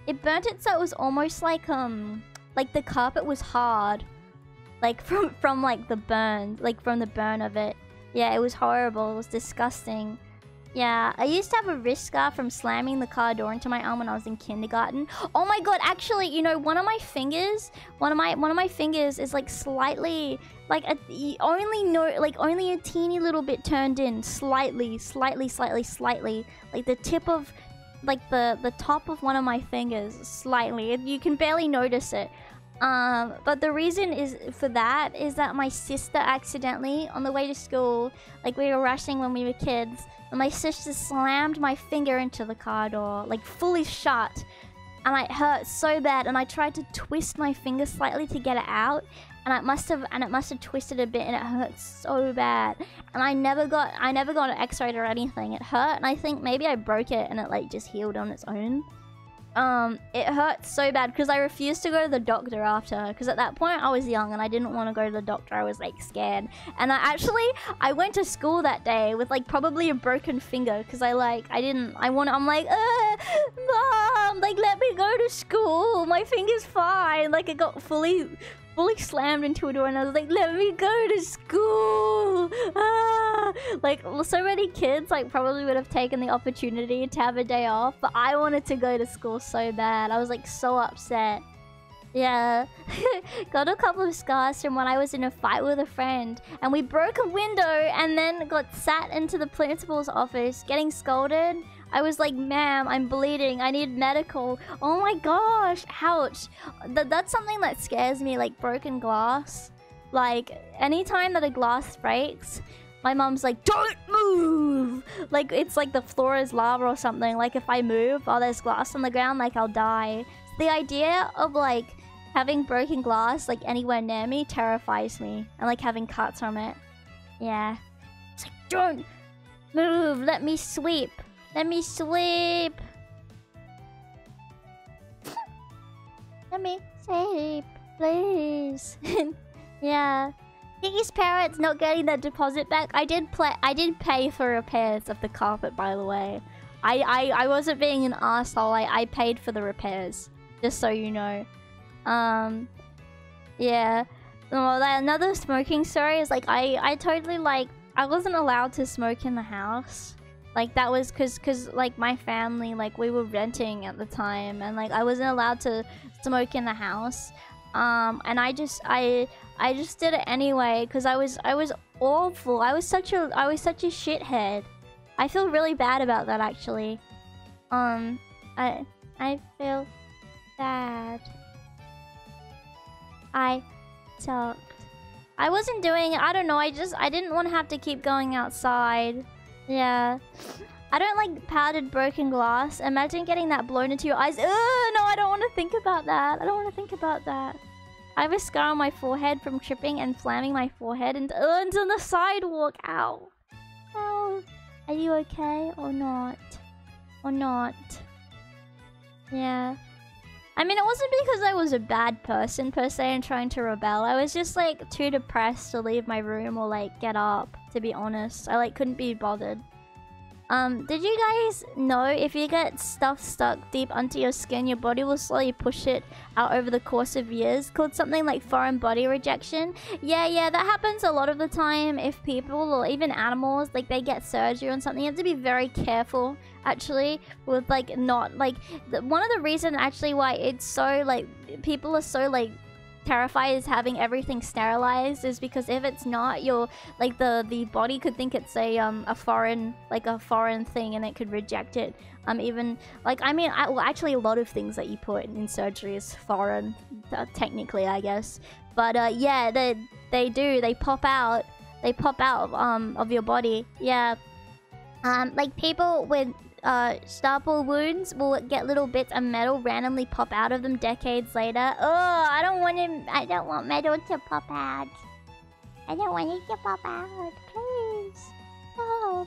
it burnt it so it was almost like um like the carpet was hard. Like from from like the burn, like from the burn of it. Yeah, it was horrible. It was disgusting. Yeah, I used to have a wrist scar from slamming the car door into my arm when I was in kindergarten. Oh my god, actually, you know, one of my fingers, one of my one of my fingers is like slightly like a, only no like only a teeny little bit turned in, slightly, slightly, slightly, slightly. Like the tip of like the the top of one of my fingers slightly. You can barely notice it. Um, but the reason is for that is that my sister accidentally on the way to school, like we were rushing when we were kids, and my sister slammed my finger into the car door, like fully shut. And it hurt so bad, and I tried to twist my finger slightly to get it out, and it must have and it must have twisted a bit, and it hurt so bad. And I never got I never got an X-ray or anything. It hurt, and I think maybe I broke it, and it like just healed on its own um, it hurt so bad because I refused to go to the doctor after. Because at that point I was young and I didn't want to go to the doctor. I was like scared. And I actually I went to school that day with like probably a broken finger because I like I didn't I want I'm like mom like let me go to school. My finger's fine. Like it got fully fully slammed into a door and I was like, let me go to school. Ah! Like, so many kids like probably would have taken the opportunity to have a day off, but I wanted to go to school so bad. I was like so upset. Yeah. got a couple of scars from when I was in a fight with a friend and we broke a window and then got sat into the principal's office getting scolded I was like, ma'am, I'm bleeding. I need medical. Oh my gosh, ouch. Th that's something that scares me, like broken glass. Like, anytime that a glass breaks, my mom's like, don't move! Like, it's like the floor is lava or something. Like, if I move while there's glass on the ground, like, I'll die. The idea of, like, having broken glass, like, anywhere near me terrifies me. And, like, having cuts from it. Yeah. It's like, don't move! Let me sweep! Let me sleep. Let me sleep, please. yeah. Iggy's parents not getting their deposit back. I did play. I did pay for repairs of the carpet, by the way. I I, I wasn't being an asshole. I I paid for the repairs, just so you know. Um, yeah. Well, another smoking story is like I I totally like I wasn't allowed to smoke in the house like that was because because like my family like we were renting at the time and like i wasn't allowed to smoke in the house. Um and i just i i just did it anyway because i was i was awful. I was such a i was such a shithead. I feel really bad about that actually. Um i i feel bad. I sucked. I wasn't doing i don't know. I just i didn't want to have to keep going outside yeah. I don't like powdered broken glass. Imagine getting that blown into your eyes. Ugh, no, I don't want to think about that. I don't want to think about that. I have a scar on my forehead from tripping and slamming my forehead into, uh, into the sidewalk. Ow. Ow. Are you okay or not? Or not? Yeah. I mean, it wasn't because I was a bad person per se and trying to rebel. I was just like too depressed to leave my room or like get up, to be honest. I like couldn't be bothered. Um, did you guys know if you get stuff stuck deep under your skin, your body will slowly push it out over the course of years? Called something like foreign body rejection. Yeah, yeah, that happens a lot of the time if people or even animals, like they get surgery on something. You have to be very careful, actually, with like not like the, one of the reasons actually why it's so like people are so like terrified is having everything sterilized is because if it's not you're like the the body could think it's a um a foreign like a foreign thing and it could reject it. Um even like i mean I, well actually a lot of things that you put in surgery is foreign uh, technically i guess. But uh yeah they they do. They pop out. They pop out um of your body. Yeah. Um like people with uh, staple wounds will get little bits of metal randomly pop out of them decades later. Oh, I don't want him. I don't want metal to pop out. I don't want it to pop out. Please, stop.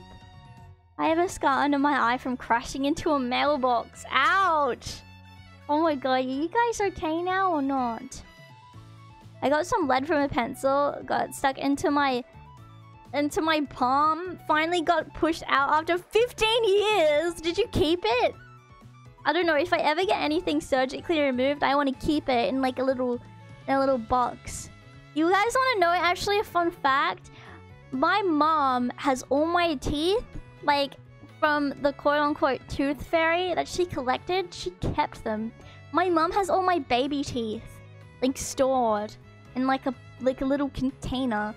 I have a scar under my eye from crashing into a mailbox. Ouch! Oh my god, are you guys okay now or not? I got some lead from a pencil, got stuck into my into my palm finally got pushed out after 15 years. Did you keep it? I don't know. If I ever get anything surgically removed, I want to keep it in like a little, in a little box. You guys want to know actually a fun fact? My mom has all my teeth, like from the quote-unquote tooth fairy that she collected. She kept them. My mom has all my baby teeth, like stored in like a like a little container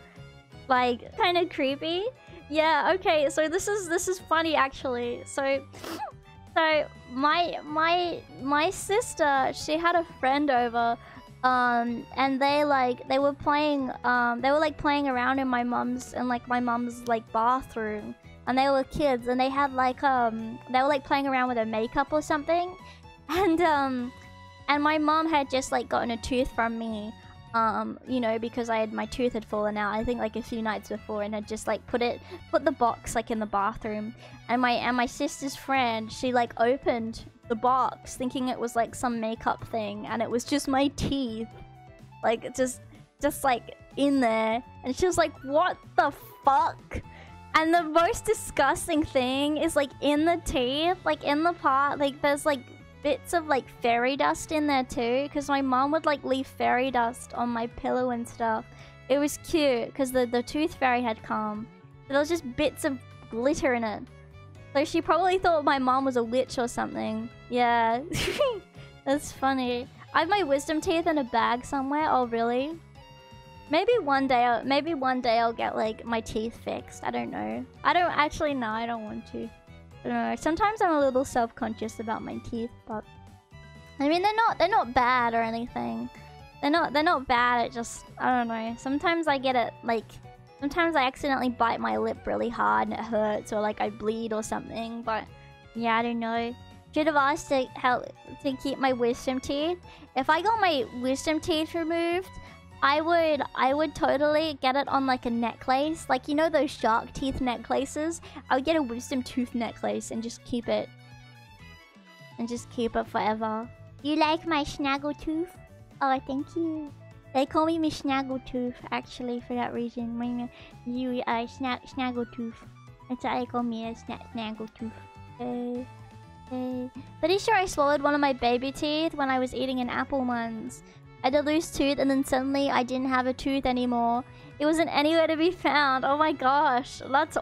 like kind of creepy. Yeah, okay, so this is this is funny actually. So so my my my sister, she had a friend over um and they like they were playing um they were like playing around in my mom's in like my mom's like bathroom and they were kids and they had like um they were like playing around with their makeup or something and um and my mom had just like gotten a tooth from me um you know because i had my tooth had fallen out i think like a few nights before and had just like put it put the box like in the bathroom. And my and my sister's friend she like opened the box thinking it was like some makeup thing and it was just my teeth like just just like in there. And she was like what the fuck? And the most disgusting thing is like in the teeth like in the part like there's like bits of like fairy dust in there too because my mom would like leave fairy dust on my pillow and stuff. It was cute because the, the tooth fairy had come. There was just bits of glitter in it. So she probably thought my mom was a witch or something. Yeah. That's funny. I have my wisdom teeth in a bag somewhere. Oh really? Maybe one day I'll, maybe one day i'll get like my teeth fixed. I don't know. I don't actually know i don't want to know. Sometimes I'm a little self-conscious about my teeth, but I mean they're not they're not bad or anything. They're not they're not bad. It just I don't know. Sometimes I get it like sometimes I accidentally bite my lip really hard and it hurts or like I bleed or something. But yeah, I don't know. Should have asked to help to keep my wisdom teeth. If I got my wisdom teeth removed, I would I would totally get it on like a necklace. Like you know those shark teeth necklaces? I would get a wisdom tooth necklace and just keep it. And just keep it forever. You like my snaggle tooth? Oh, thank you. They call me Miss Snaggletooth, actually, for that reason. My, you uh, sna Snaggletooth. That's why they call me a sna Snaggletooth. Uh, uh. Pretty sure I swallowed one of my baby teeth when I was eating an apple once. I had a loose tooth and then suddenly I didn't have a tooth anymore. It wasn't anywhere to be found. Oh my gosh. That's...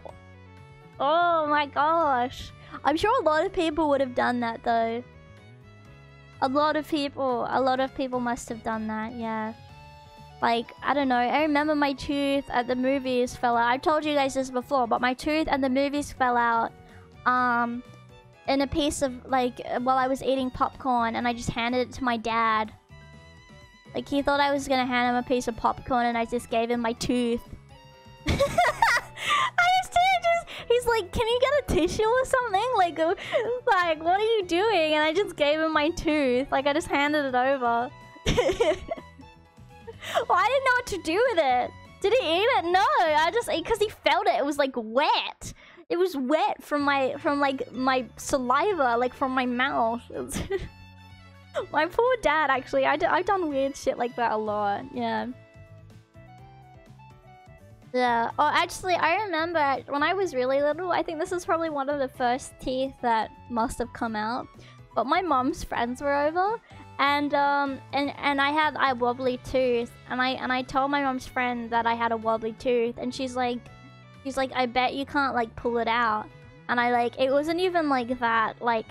Oh my gosh. I'm sure a lot of people would have done that though. A lot of people, a lot of people must have done that, yeah. Like, I don't know, I remember my tooth at the movies fell out. I've told you guys this before, but my tooth at the movies fell out. Um, in a piece of, like, while I was eating popcorn and I just handed it to my dad. Like, he thought I was gonna hand him a piece of popcorn and I just gave him my tooth. I just just... He's like, can you get a tissue or something? Like, uh, like, what are you doing? And I just gave him my tooth. Like, I just handed it over. well, I didn't know what to do with it. Did he eat it? No, I just... Ate because he felt it. It was, like, wet. It was wet from my... From, like, my saliva. Like, from my mouth. My poor dad, actually. I d I've done weird shit like that a lot. Yeah. Yeah. Oh, actually, I remember when I was really little, I think this is probably one of the first teeth that must have come out. But my mom's friends were over, and um, and and I had a wobbly tooth, and I and I told my mom's friend that I had a wobbly tooth, and she's like, she's like, I bet you can't like pull it out, and I like, it wasn't even like that, like,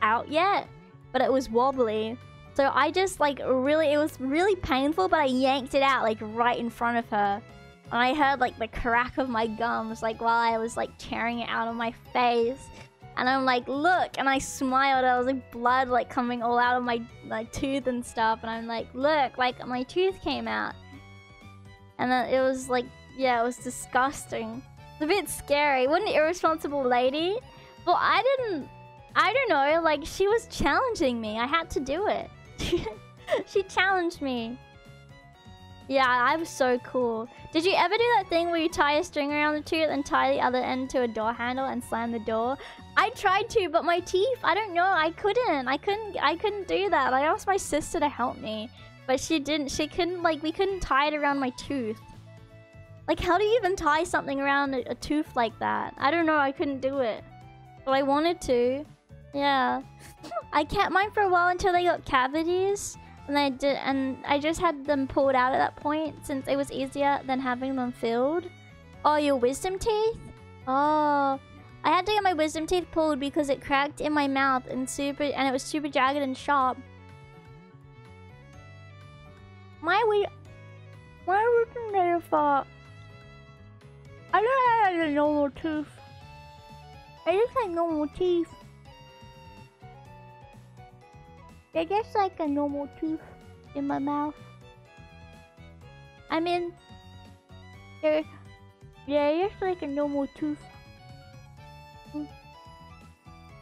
out yet, but it was wobbly. So I just like really, it was really painful, but I yanked it out like right in front of her. And I heard like the crack of my gums like while I was like tearing it out of my face. And I'm like, look, and I smiled. I was like blood like coming all out of my like tooth and stuff. And I'm like, look, like my tooth came out. And then it was like, yeah, it was disgusting. It's a bit scary. What an irresponsible lady. Well, I didn't. I don't know. Like she was challenging me. I had to do it. she challenged me. Yeah, I was so cool. Did you ever do that thing where you tie a string around the tooth and tie the other end to a door handle and slam the door? I tried to, but my teeth, I don't know, I couldn't. I couldn't I couldn't do that. I asked my sister to help me, but she didn't. She couldn't like we couldn't tie it around my tooth. Like how do you even tie something around a, a tooth like that? I don't know, I couldn't do it. But I wanted to. Yeah. I kept mine for a while until they got cavities. And I did, and I just had them pulled out at that point since it was easier than having them filled. Oh, your wisdom teeth? Oh, I had to get my wisdom teeth pulled because it cracked in my mouth and super, and it was super jagged and sharp. My we, my wisdom teeth are. I don't have a normal tooth. I just like normal teeth. They're just like a normal tooth in my mouth. I mean, they're, they're just like a normal tooth.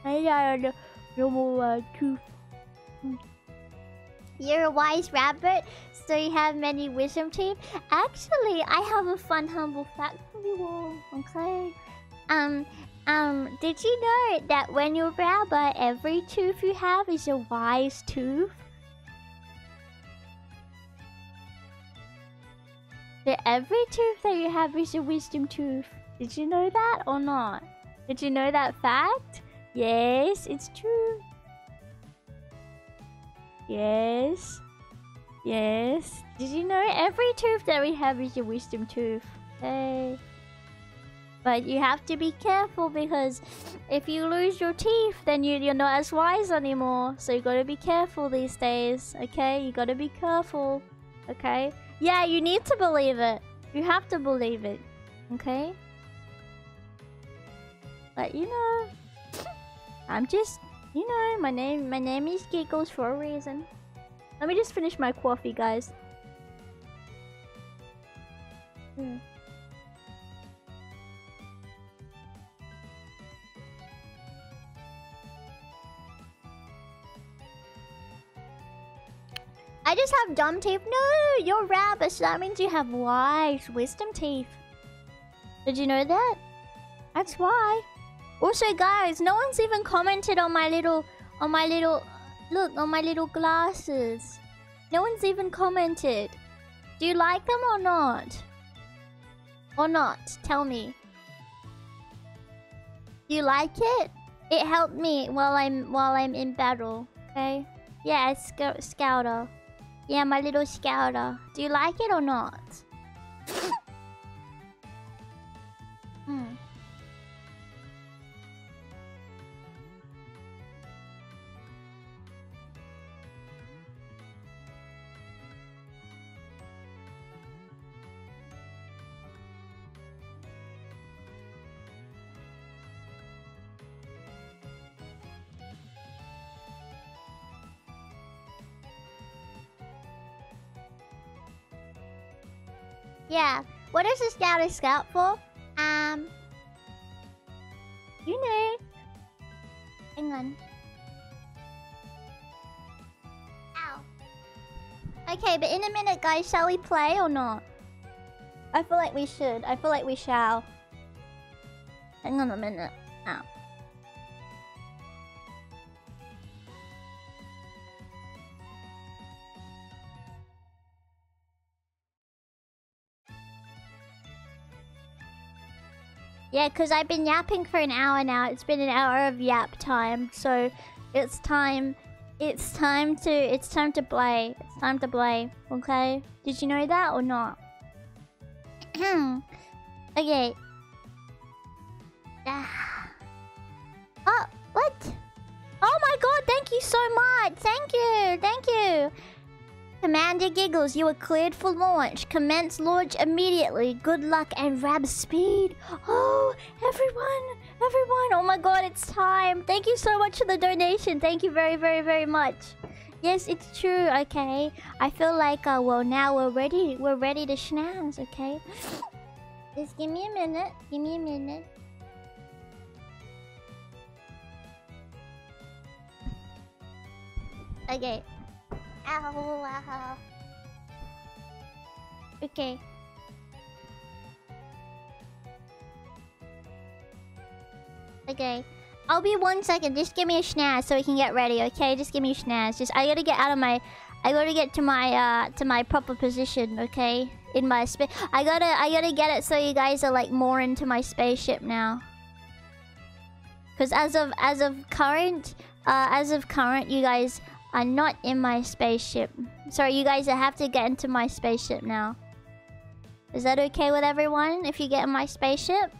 I got a normal uh, tooth. You're a wise rabbit, so you have many wisdom teeth. Actually, I have a fun, humble fact for you all. Okay. Um, um, did you know that when you're a rabbit, every tooth you have is a wise tooth? That every tooth that you have is a wisdom tooth. Did you know that or not? Did you know that fact? Yes, it's true. Yes. Yes. Did you know every tooth that we have is a wisdom tooth? Hey. But you have to be careful because if you lose your teeth, then you, you're not as wise anymore. So you gotta be careful these days, okay? You gotta be careful, okay? Yeah, you need to believe it. You have to believe it, okay? But you know, I'm just, you know, my name, my name is Giggles for a reason. Let me just finish my coffee, guys. Hmm. I just have dumb teeth. No, you're rabbit, so that means you have wise wisdom teeth. Did you know that? That's why. Also, guys, no one's even commented on my little, on my little, look, on my little glasses. No one's even commented. Do you like them or not? Or not? Tell me. Do you like it? It helped me while I'm while I'm in battle. Okay. Yeah, Sc Scouter. Yeah, my little scouter. Uh, do you like it or not? Yeah. What is the scout scout for? Um. You know. Hang on. Ow. Okay, but in a minute, guys, shall we play or not? I feel like we should. I feel like we shall. Hang on a minute. Yeah, because I've been yapping for an hour now. It's been an hour of yap time. So it's time. It's time to. It's time to play. It's time to play. Okay? Did you know that or not? okay. Ah. Oh, what? Oh my god, thank you so much. Thank you. Thank you. Commander Giggles, you are cleared for launch. Commence launch immediately. Good luck and rab speed. Oh, everyone, everyone. Oh my god, it's time. Thank you so much for the donation. Thank you very, very, very much. Yes, it's true, okay. I feel like, uh, well, now we're ready. We're ready to schnaz, okay? Just give me a minute. Give me a minute. Okay. Ow, ow. Okay. Okay. I'll be one second. Just give me a schnaz so we can get ready, okay? Just give me a schnaz. Just I gotta get out of my I gotta get to my uh to my proper position, okay? In my space. I gotta I gotta get it so you guys are like more into my spaceship now. Cause as of as of current, uh as of current, you guys are not in my spaceship. Sorry, you guys I have to get into my spaceship now. Is that okay with everyone if you get in my spaceship?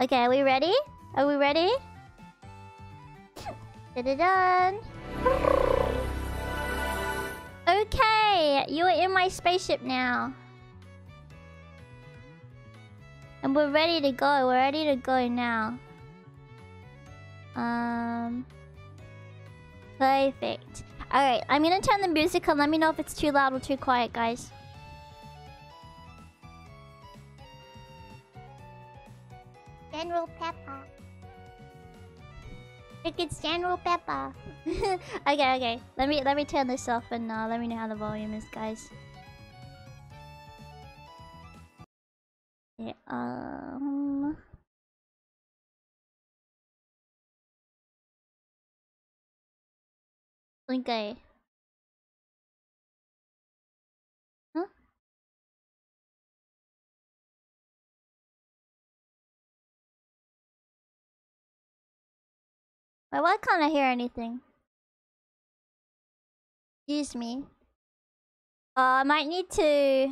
Okay, are we ready? Are we ready? Da-da-dun. Okay, you are in my spaceship now. And we're ready to go. We're ready to go now. Um... Perfect. Alright, I'm gonna turn the music on. Let me know if it's too loud or too quiet, guys. General Pepper. Think it's General Pepper. okay, okay. Let me let me turn this off and uh, let me know how the volume is, guys. Yeah, um... Okay. Huh? Why can't I hear anything? Excuse me. Uh, I might need to...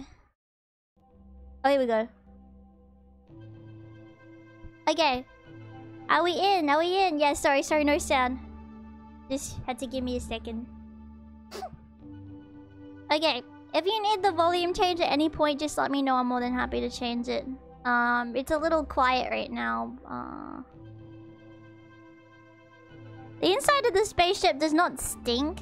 Oh, here we go. Okay. Are we in? Are we in? Yeah, sorry, sorry, no sound. Just had to give me a second. okay, if you need the volume change at any point, just let me know. I'm more than happy to change it. Um, it's a little quiet right now. Uh, the inside of the spaceship does not stink.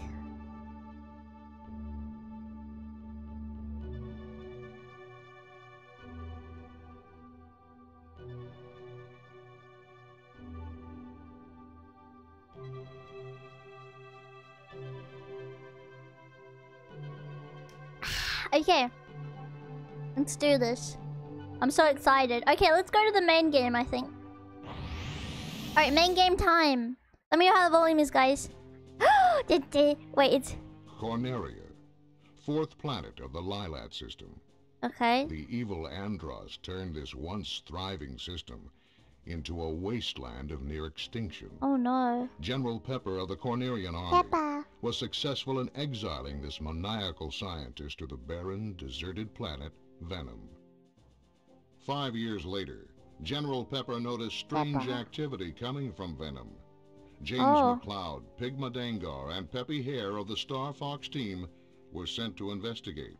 Okay. Let's do this. I'm so excited. Okay, let's go to the main game, I think. Alright, main game time. Let me know how the volume is, guys. Wait, it's... Corneria, fourth planet of the Lylat system. Okay. The evil Andross turned this once thriving system into a wasteland of near extinction. Oh no. General Pepper of the Cornerian Army Peppa. was successful in exiling this maniacal scientist to the barren, deserted planet Venom. Five years later, General Pepper noticed strange Pepper. activity coming from Venom. James Oh. McCloud, Pigma Dengar, and Peppy Hare of the Star Fox team were sent to investigate.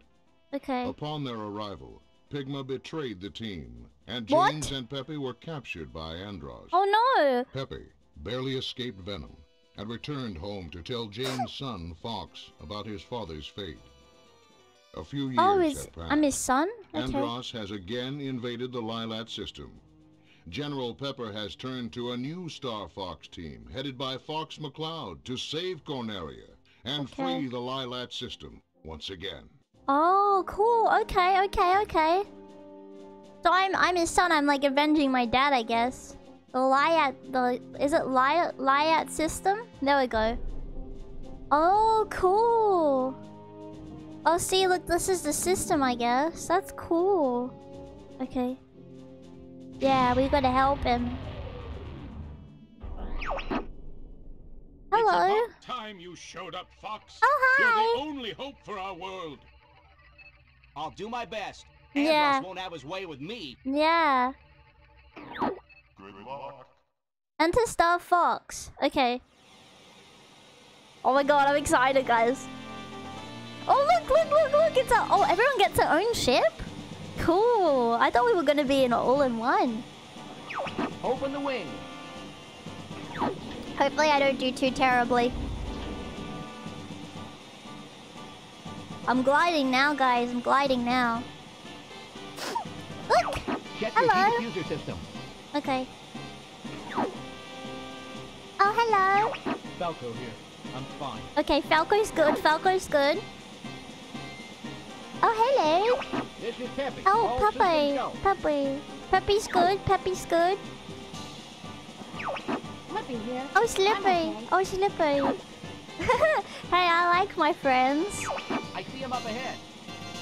Okay. Upon their arrival, Pigma betrayed the team, and What? James and Peppy were captured by Andross. Oh no! Peppy barely escaped Venom and returned home to tell James' son, Fox, about his father's fate. A few oh, years Oh, is had um, passed. I'm his son? Okay. Andross has again invaded the Lylat system. General Pepper has turned to a new Star Fox team, headed by Fox McCloud, to save Corneria and Okay. free the Lylat system once again. Oh, cool. Okay, okay, okay. So I'm I'm his son. I'm like avenging my dad, I guess. The Lyat, the is it Lyat Lyat system? There we go. Oh, cool. Oh, see, look, this is the system, I guess. That's cool. Okay. Yeah, we gotta help him. Hello. It's about time you showed up, Fox. Oh, You're hi. the only hope for our world. I'll do my best. Yeah. Won't have his way with me. Yeah. Good luck. Enter Star Fox. Okay. Oh my god, I'm excited, guys. Oh look, look, look, look! It's a oh, everyone gets their own ship. Cool. I thought we were gonna be in all-in-one. Open the wing. Hopefully, I don't do too terribly. I'm gliding now, guys. I'm gliding now. Look. Check Hello. your system. Okay. Oh, hello. Falco here. I'm fine. Okay, Falco's good. Falco's good. Oh, hello. This is Peppy. Oh, All Pepe. systems go. Pepe. Pepe's good. Pepe's good. Flippy here. Oh, Slippery. Oh, Slippery. hey, I like my friends. I see him up ahead.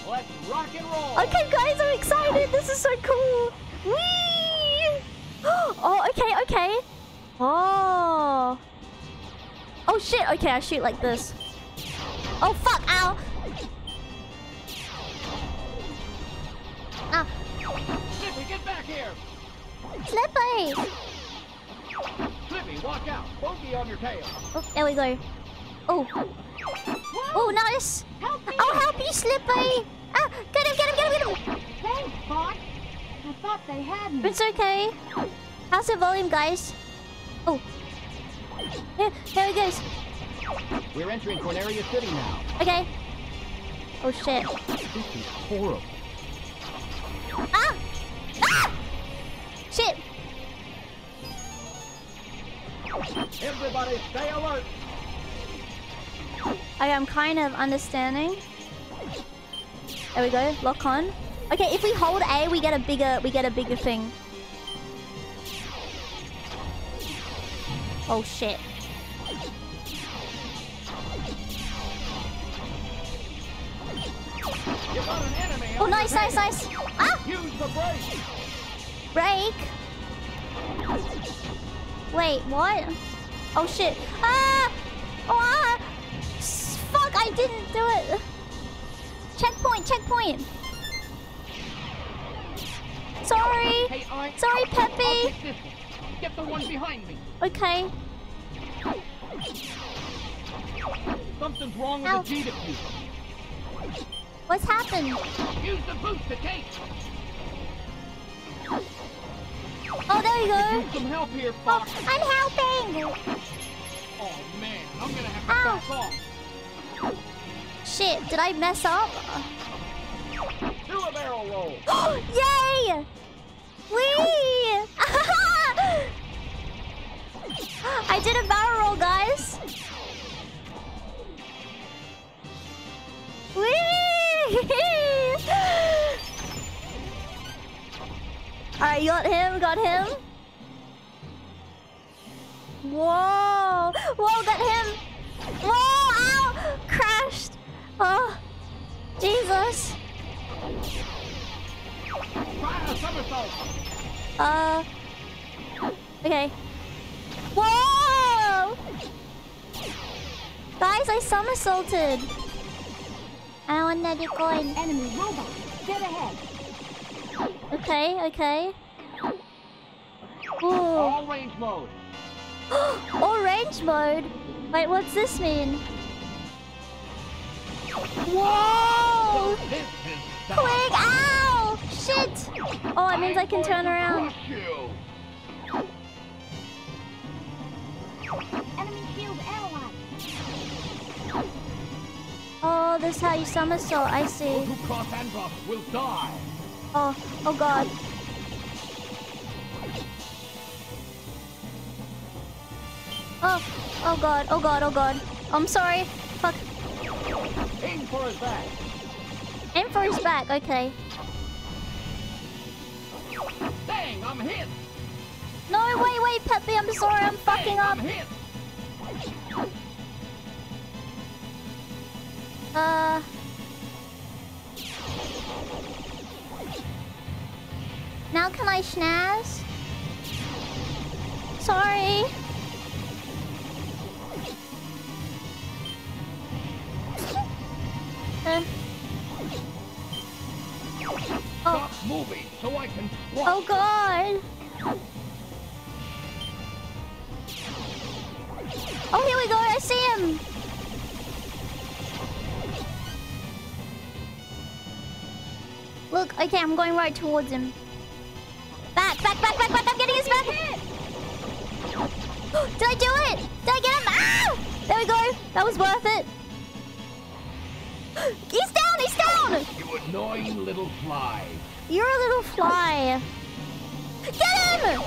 Let's rock and roll. Okay, guys, I'm excited. This is so cool. Whee! Oh, okay, okay. Oh. Oh, shit. Okay, I shoot like this. Oh, fuck. Ow. Ah, Slippy, get back here. Slippery. Slippy, watch out. Bogey on your tail. Oh, there we go. Oh. Oh, nice. Help me! I'll help you, Slippery. Ah, get him, get him, get him, get him. Thanks, Fox. I thought they had me. It's okay. How's the volume, guys? Oh. Here, here it goes. We're entering Corneria City now. Okay. Oh shit. This is horrible. Ah! Ah! Shit. Everybody stay alert. Okay, I'm kind of understanding. There we go. Lock on. Okay, if we hold A, we get a bigger, we get a bigger thing. Oh shit. You got an enemy. Oh, nice, nice, nice. Ah! Use the brake. Break. Wait, what? Oh shit. Ah! Oh, ah! Fuck, I didn't do it. Checkpoint, checkpoint. Sorry. Hey, I. Sorry, Peppy. take this one. Get the one behind me. Okay. Something's wrong with Ow. the G diffuser. What's happened? Use the boost to take. Oh, there you Use go. some help here, Oh, I'm helping. Oh man, I'm gonna have to Ow. back off. Shit, did I mess up? Do a barrel roll. Yay! Whee! I did a barrel roll, guys. Whee! Alright, you got him, got him. Whoa! Whoa, got him! Whoa! Ow! Crashed! Oh, Jesus. Try a somersault. Uh. Okay. Whoa! Guys, I somersaulted. I want another coin. Enemy robot. get ahead. Okay, okay. Ooh. All range mode. Orange mode. Wait, what's this mean? Whoa! Quick! Ow! Shit! Oh, it means I can turn around. Crush you. Enemy shield analyzed. Oh, this is how you somersault. I Those see. who cross Andross will die. Oh, oh god. Oh, oh god, oh god, oh god. I'm sorry. Fuck. Aim for his back. Aim for his back, okay. Dang, I'm hit. No, wait, wait, Peppy, I'm sorry, I'm fucking Dang, up. I'm hit. Uh. Now can I snaz? Sorry. Uh. Oh, Stop moving so I can oh god. Oh, here we go. I see him. Look, okay, I'm going right towards him. Back, back, back, back, back. I'm getting his back. Did I do it? Did I get him? Ah! There we go. That was worth it. He's down, he's down. You annoying little fly. You're a little fly. Get him!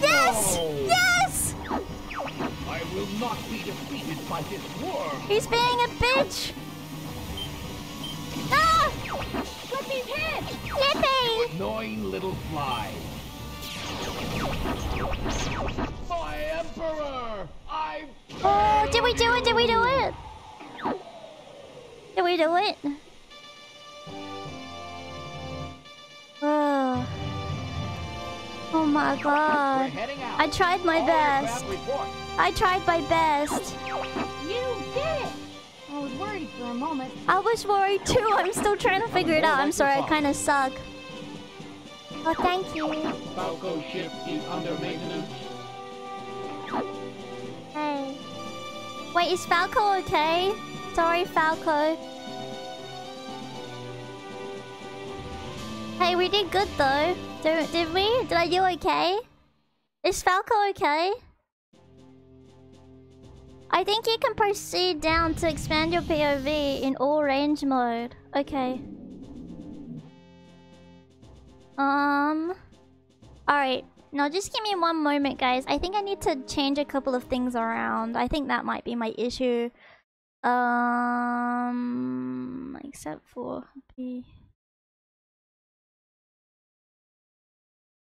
Yes! No. Yes! I will not be defeated by this worm. He's being a bitch. Ah! Flippy's hit! Flippy! Annoying little fly. My emperor! I Oh, did we do it? Did we do it? Did we do it? Oh. Oh my god. I tried my best. I tried my best. You did it! I was worried for a moment. I was worried too. I'm still trying to figure it out. I'm sorry, I kind of suck. Oh, thank you. Falco ship is under maintenance. Hey. Wait, is Falco okay? Sorry, Falco. Hey, we did good though. Did, did we? Did I do okay? Is Falco okay? I think you can proceed down to expand your POV in all range mode. Okay. Um. Alright. Now just give me one moment, guys. I think I need to change a couple of things around. I think that might be my issue. Um. Except for. B.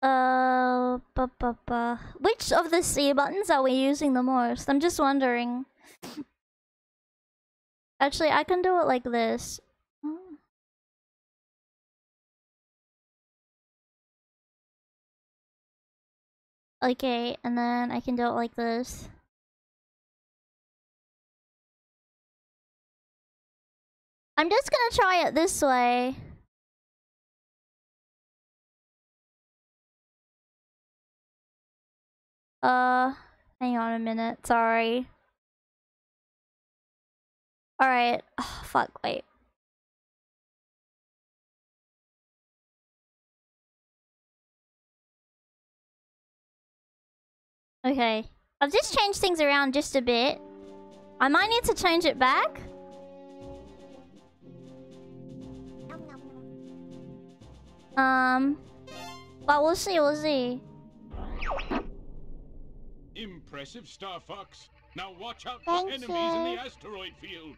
Uh, bu bu bu. Which of the C buttons are we using the most? I'm just wondering. Actually, I can do it like this. Okay, and then I can do it like this. I'm just gonna try it this way. Uh, hang on a minute. Sorry. Alright. Oh, fuck, wait. Okay. I've just changed things around just a bit. I might need to change it back. Um, but we'll see, we'll see. Impressive, Star Fox. Now watch out Thank for enemies in the asteroid field.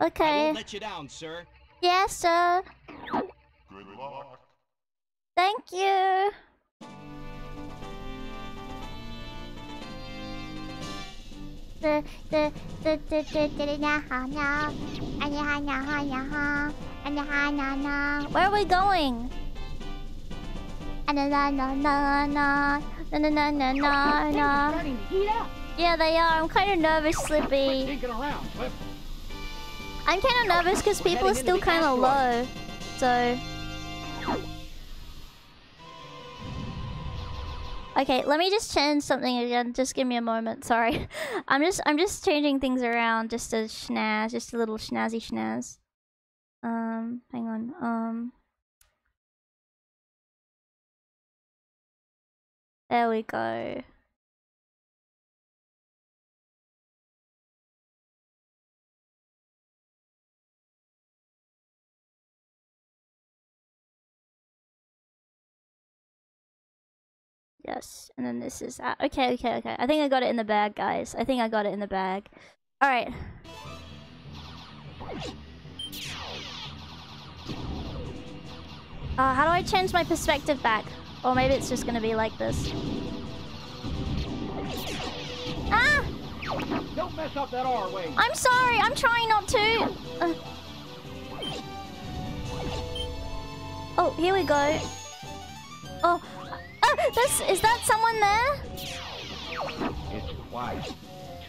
Okay. I Okay. won't let you down, sir. Yes, sir. Good luck. Thank you. Where are we going? Yeah, they are. I'm kind of nervous, Slippy. I'm kind of nervous because people are still kind of low. So. Okay, let me just change something again. Just give me a moment. Sorry, I'm just I'm just changing things around just a schnaz, just a little schnazzy schnaz. Um, hang on. Um, there we go. Yes, and then this is. Okay, okay, okay. I think I got it in the bag, guys. I think I got it in the bag. All right. Uh, how do I change my perspective back? Or maybe it's just gonna be like this. Ah! Don't mess up that R wing. I'm sorry. I'm trying not to. Uh. Oh, here we go. Oh, oh, this is that someone there? It's quiet.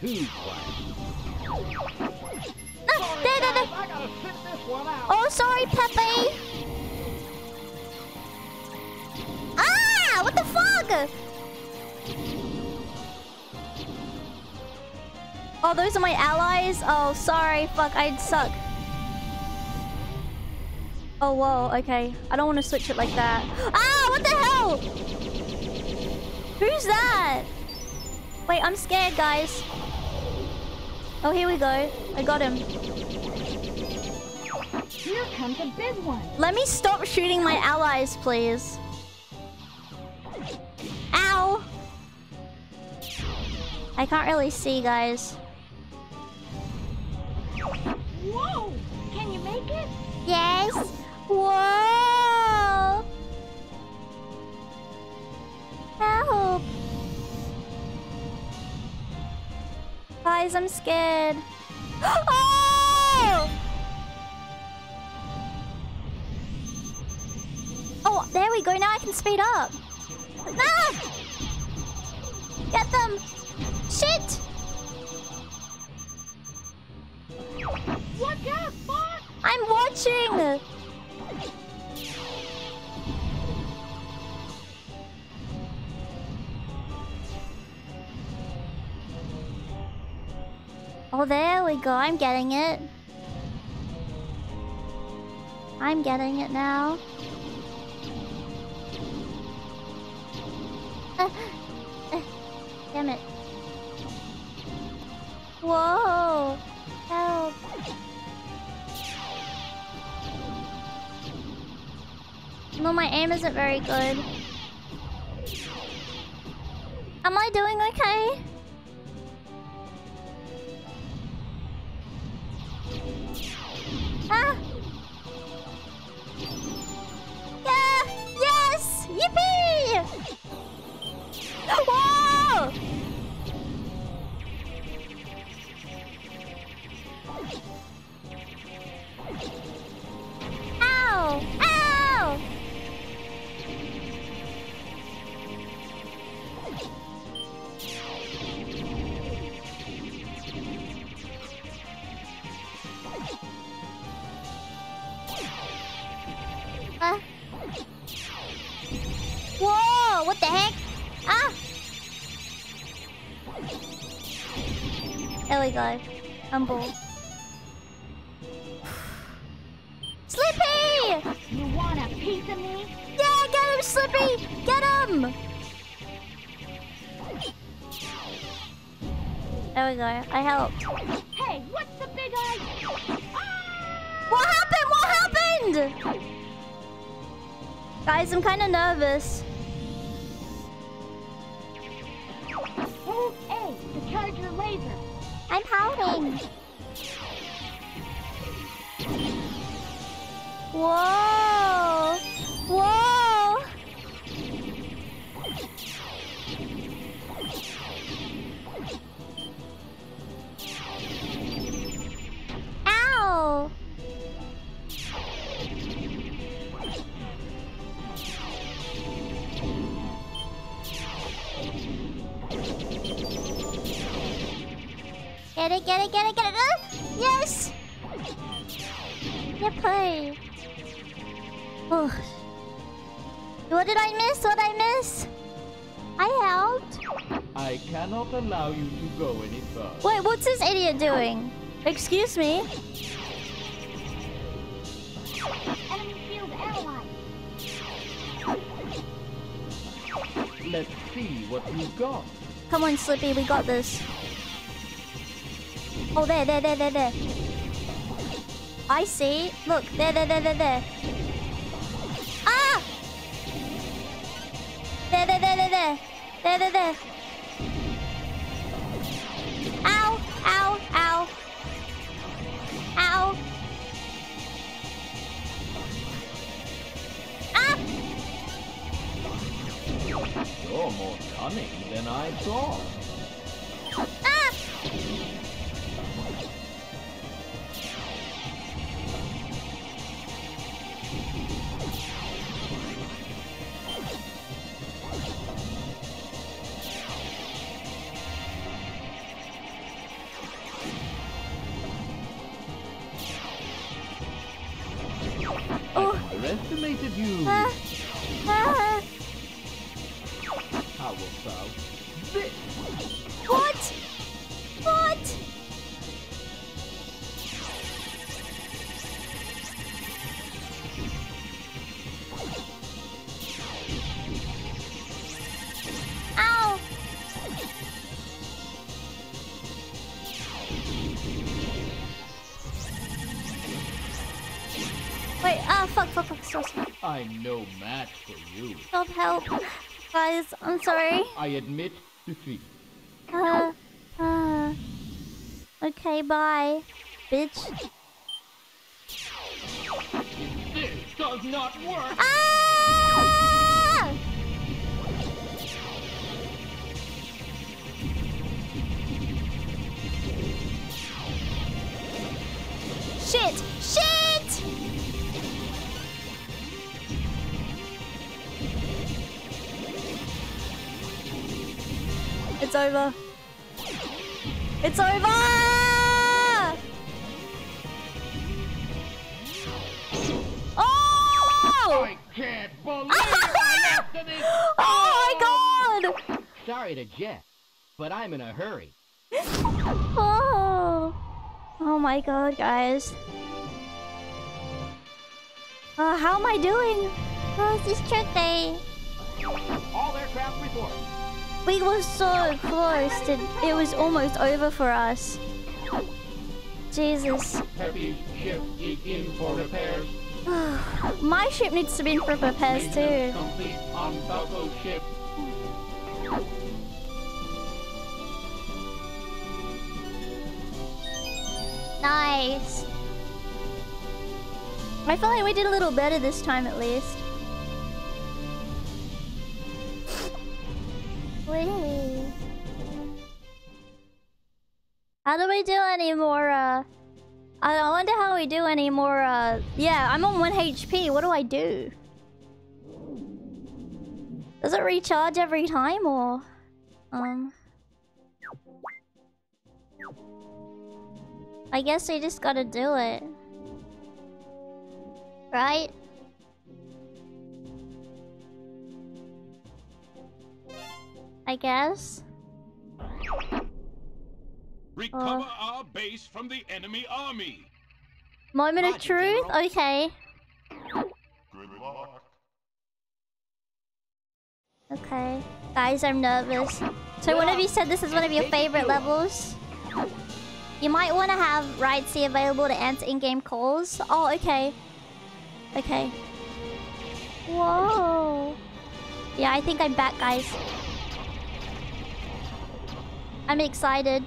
Too quiet. No, Sorry, there, there, there. I gotta sit this one out. Oh, sorry, Pepe. Ah, what the fuck? Oh, those are my allies? Oh, sorry. Fuck, I'd suck. Oh, whoa. Okay. I don't want to switch it like that. Ah, what the hell? Who's that? Wait, I'm scared, guys. Oh, here we go. I got him. Here comes a big one. Let me stop shooting my allies, please. Ow! I can't really see, guys. Whoa! Can you make it? Yes! Whoa! Help! Guys, I'm scared. Oh! Oh, there we go. Now I can speed up. No! Get them! Shit! Watch out, boss! I'm watching! Oh, there we go. I'm getting it. I'm getting it now. Damn it. Whoa! Help! No, my aim isn't very good. Am I doing okay? Ah! Yeah! Yes! Yippee! Whoa! Ow! Ow! There we go. Humble. Slippy! You want a piece of me? Yeah, get him, Slippy! Get him! There we go. I helped. Hey, what's the big idea? Ah! What happened? What happened? Guys, I'm kind of nervous. Hold A to charge your laser. I'm pouting. Whoa! Whoa! It, get it, get it! Uh, yes! Yeah, play. Oh. What did I miss? What did I miss? I helped. I cannot allow you to go any further. Wait, what's this idiot doing? Excuse me? Enemy field ally. Let's see what you've got. Come on, Slippy, we got this. Oh, there, there, there, there, there. I see. Look, there, there, there, there, there. I'm no match for you. stop, help. Guys, I'm sorry. I admit defeat. Uh, uh. Okay, bye, bitch. This does not work. Ah! Over. It's over! Oh! I can't believe I to this. Oh my god! Sorry to Jeff, but I'm in a hurry. Oh, oh my god, guys. Uh, how am I doing? Oh, this is tricky. All aircraft report. We were so close to it was almost over for us. Jesus. Ship is in for repairs. My ship needs to be in for repairs too. Maintenance complete on Falco ship. Nice. I feel like we did a little better this time at least. How do we do any more, uh... I wonder how we do any more, uh... Yeah, I'm on 1 HP. What do I do? Does it recharge every time, or... Um... I guess I just gotta do it. Right? I guess. Recover Uh. our base from the enemy army. Moment of truth? General. Okay. Okay. Guys, I'm nervous. So one of you said this is one of your favorite levels. You might want to have Rightsy available to answer in-game calls. Oh, okay. Okay. Whoa. Yeah, I think I'm back, guys. I'm excited.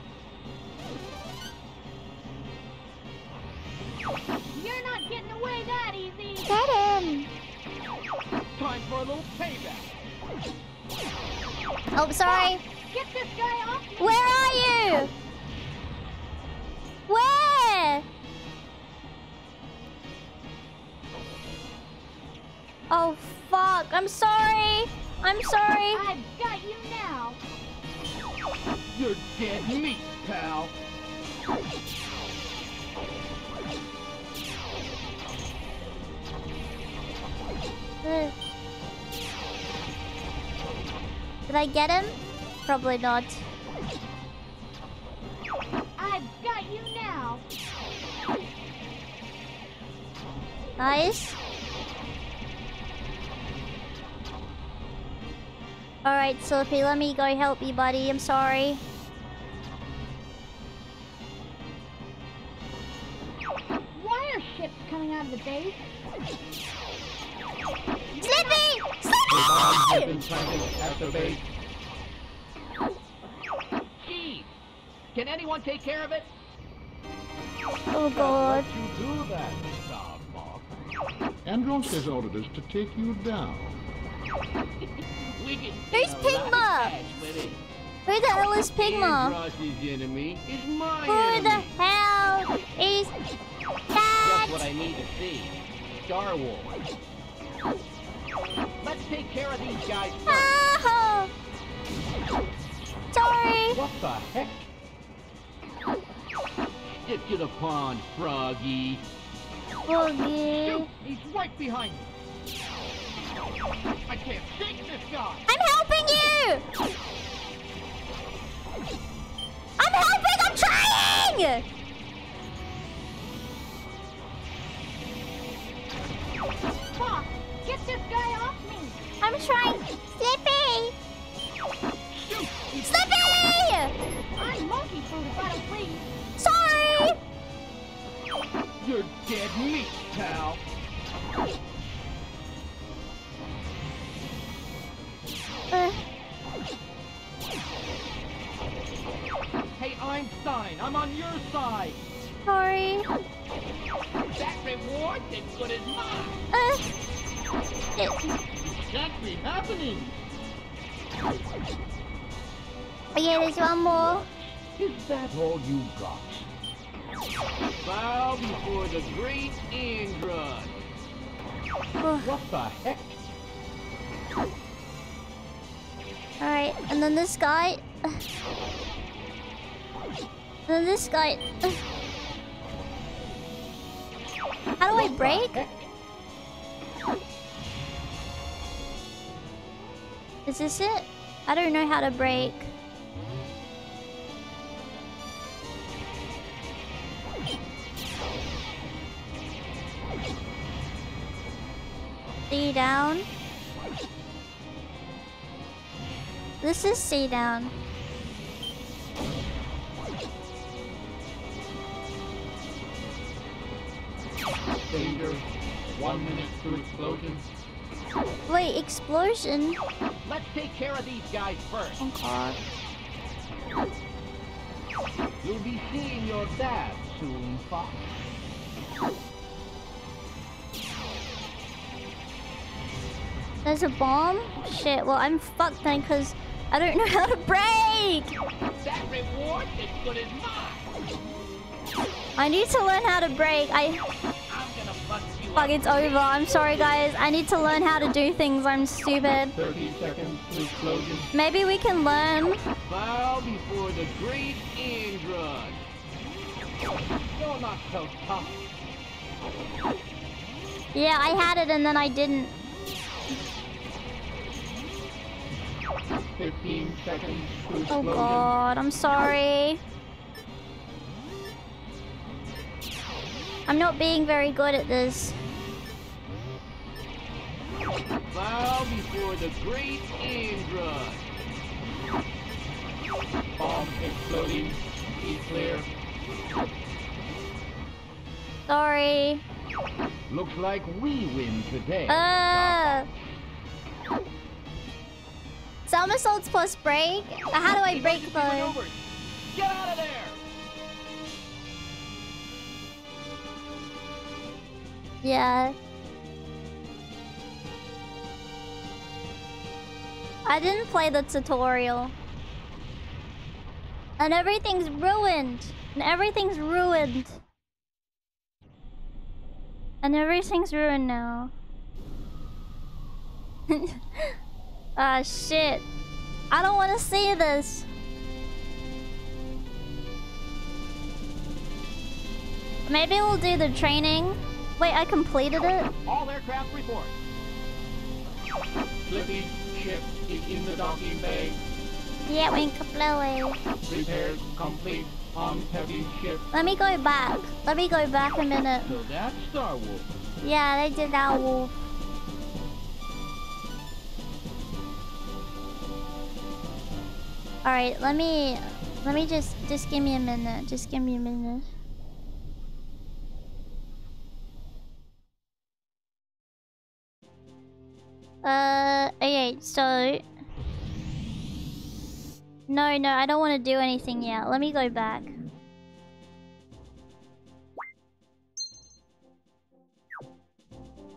You're not getting away that easy. Get him! Time for a little payback. Oh, sorry. Get this guy off me. Where are you? Where? Oh, fuck. I'm sorry. I'm sorry. I've got you now. You're dead meat, pal. Ugh. Did I get him? Probably not. I've got you now. Nice. Alright, Sophie, let me go help you, buddy. I'm sorry. Why are ships coming out of the base? Slippy! Bombs have been Slippy! planted at the base. Jeez. Can anyone take care of it? Oh god. Let you do that, Starbuck. Andross has ordered us to take you down. We can Who's get a Pigma? cash with it. Who the hell is Pigma? Enemy is my Who enemy. the hell is Just that? what I need to see. Star Wars. Let's take care of these guys first. Oh! Sorry. What the heck? Stick to the pond, Froggy. Boogie. Shoot! He's right behind me. I can't take this guy. I'm helping you! I'm helping! I'm trying! Fuck! This guy off me! I'm trying. Slippy! Slippy! I'm monkey food if I don't please. Sorry! You're dead meat, pal. Uh, Hey, Einstein, I'm on your side. sorry. That reward is good as mine. Uh, Can't be happening. okay, there's one more. Is that all you got? Bow before the great Andross. What the heck? Alright, and then this guy. And then this guy. How do I break? Is this it? I don't know how to break. C down. This is C down. Danger. One minute to explosion. Wait, explosion? Let's take care of these guys first. Oh god. You'll be seeing your dad soon, Fox. There's a bomb? Shit, well I'm fucked then because I don't know how to break! That reward is good as mine. I need to learn how to break. I fuck it's over. I'm sorry guys. I need to learn how to do things. I'm stupid. 30 seconds to explosion. Maybe we can learn. Bow before the great Andross. You're not so tough. Yeah, I had it and then I didn't. 15 seconds Oh god, I'm sorry. I'm not being very good at this. Bow before the great Andross. Bomb exploding. Be clear. Sorry. Looks like we win today. Uh. Somersaults plus break? How do I break though? Get out of there! Yeah. I didn't play the tutorial. And everything's ruined. And everything's ruined. And everything's ruined now. Ah, shit. I don't want to see this. Maybe we'll do the training. Wait, I completed it? All aircraft report. Slippy ship in the docking bay. Yeah, we can play. Repairs complete on heavy ship. Let me go back. Let me go back a minute. So that's Star Wolf. Yeah, they did that wolf. Alright, let me let me just just give me a minute. Just give me a minute. Uh okay, so No, no, I don't want to do anything yet. Let me go back.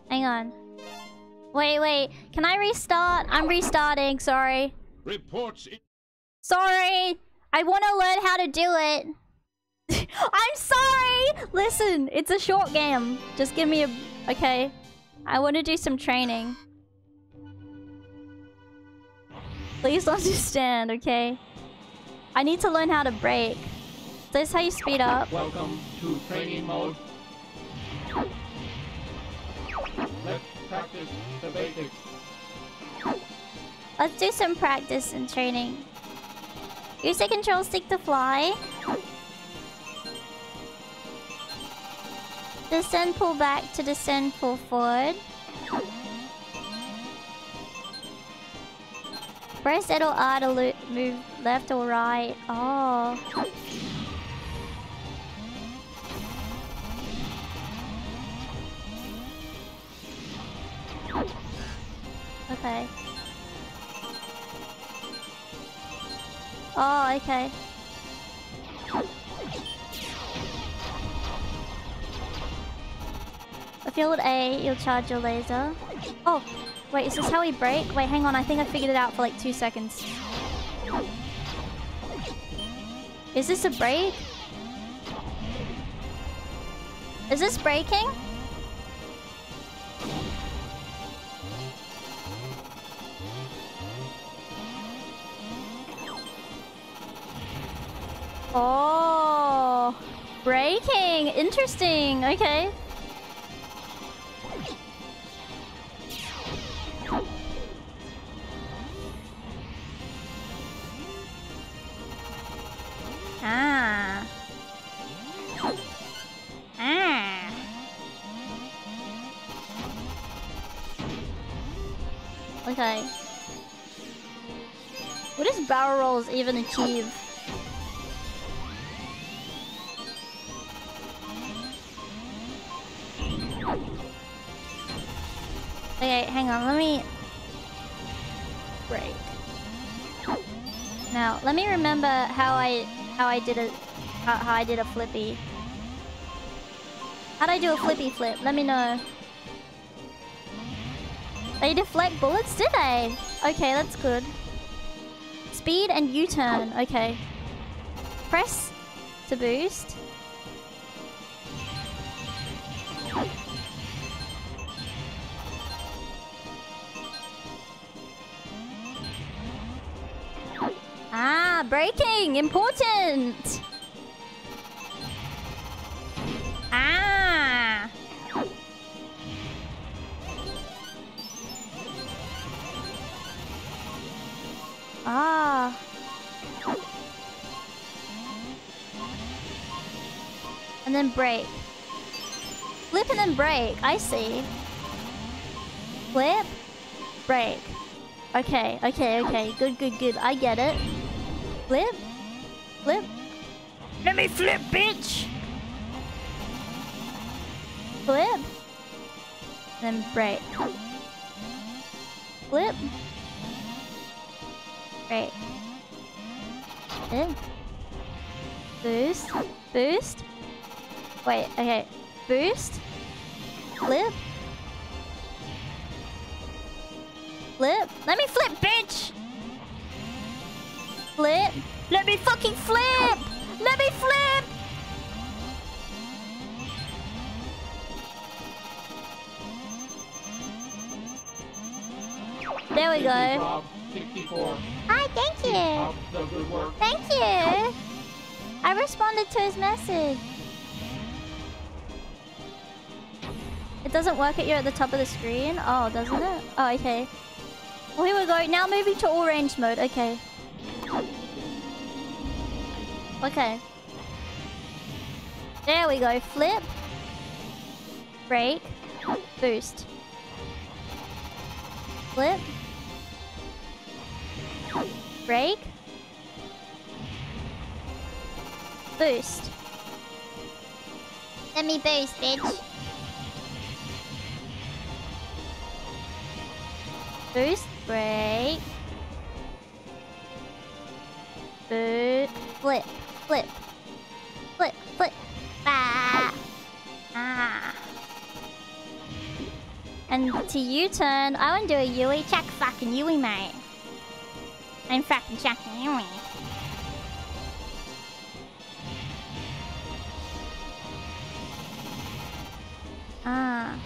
Hang on. Wait, wait. Can I restart? I'm restarting. Sorry. Reports. Sorry. I want to learn how to do it. I'm sorry. Listen, it's a short game. Just give me a... Okay. I want to do some training. Please understand, okay? I need to learn how to break. Is this how you speed up? Welcome to training mode. Let's practice the basics. Let's do some practice and training. Use the control stick to fly. Descend, pull back to descend, pull forward. Press L or R to move left or right. Oh. Okay. Oh, okay. If you hold A, you'll charge your laser. Oh, wait, is this how we break? Wait, hang on, I think I figured it out for like two seconds. Is this a break? Is this breaking? Oh, breaking. Interesting. Okay. Ah. Ah. Okay. What does barrel rolls even achieve? Okay, hang on, let me... Break. Now, let me remember how I how I did a how, how I did a flippy. How'd I do a flippy flip? Let me know. They deflect bullets, did they? Okay, that's good. Speed and U-turn, okay. Press to boost. Ah, braking! Important! Ah! Ah. And then brake. Flip and then brake. I see. Flip. Brake. Okay, okay, okay. Good, good, good. I get it. Flip. Flip. Let me flip, bitch! Flip. Then brake. Flip. Brake. In. Boost. Boost. Wait, okay. Boost. Flip. Flip. Let me flip, bitch! Flip. Let me fucking flip! Let me flip! There we go. Hi, thank you. Thank you. I responded to his message. It doesn't work at you at the top of the screen? Oh, doesn't it? Oh, okay. Well, here we go. Now moving to all range mode. Okay. Okay. There we go. Flip. Break. Boost. Flip. Break. Boost. Let me boost, bitch. Boost, brake. Boot, flip, flip, flip, flip. Ah. Ah. And to U-turn, I want to do a Yui. Check fucking Yui, mate. I'm fucking checking Yui. Ah.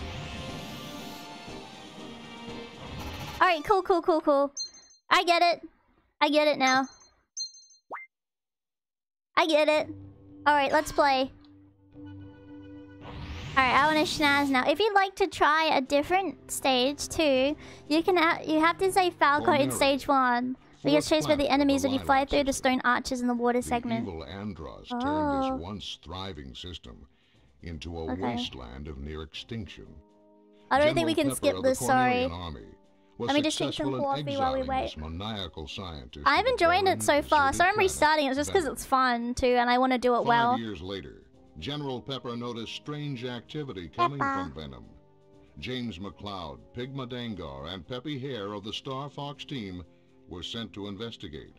Alright, cool, cool, cool, cool. I get it. I get it now. I get it. Alright, let's play. Alright, I want to schnaz now. If you'd like to try a different stage too, you can you have to say Falco in stage one. We get chased by the enemies when you fly through the stone arches in the water The segment. evil Andross Oh. turned this once thriving system into a Okay. wasteland of near extinction. I don't General think we can Pepper skip this, sorry. Army Let me just drink some coffee while we wait. I'm enjoying it so far, so I'm restarting it just because it's fun too, and I want to do it Five well. years later, General Pepper noticed strange activity coming from Venom. James McCloud, Pigma Dengar, and Peppy Hare of the Star Fox team were sent to investigate.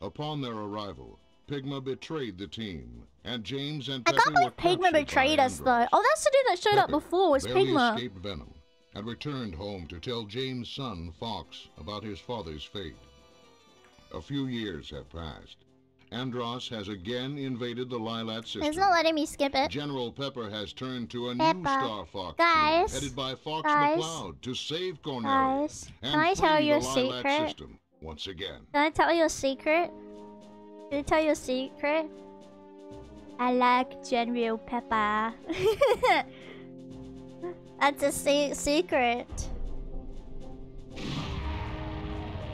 Upon their arrival, Pigma betrayed the team, and James and I Peppy can't were believe Pigma betrayed us though. Oh, that's the dude that showed up before was Pigma. escaped Venom and returned home to tell James' son, Fox, about his father's fate. A few years have passed. Andross has again invaded the Lylat system. It's not letting me skip it. General Pepper has turned to a new Star Fox Guys. team headed by Fox Guys. McCloud to save Corneria Guys, can I tell you a secret? system once again. Can I tell you a secret? Can I tell you a secret? I like General Pepper. That's a se- secret.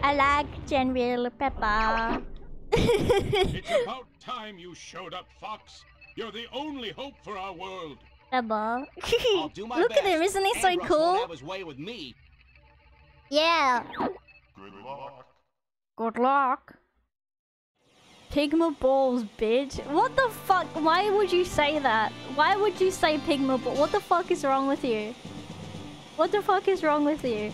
I like General Pepper. It's about time you showed up, Fox. You're the only hope for our world. Pepper. I'll do my Look best. at him, isn't he so Andross cool? won't have his way with me. Yeah. Good luck. Pigma balls, bitch. What the fuck? Why would you say that? Why would you say Pigma ball? What the fuck is wrong with you? What the fuck is wrong with you?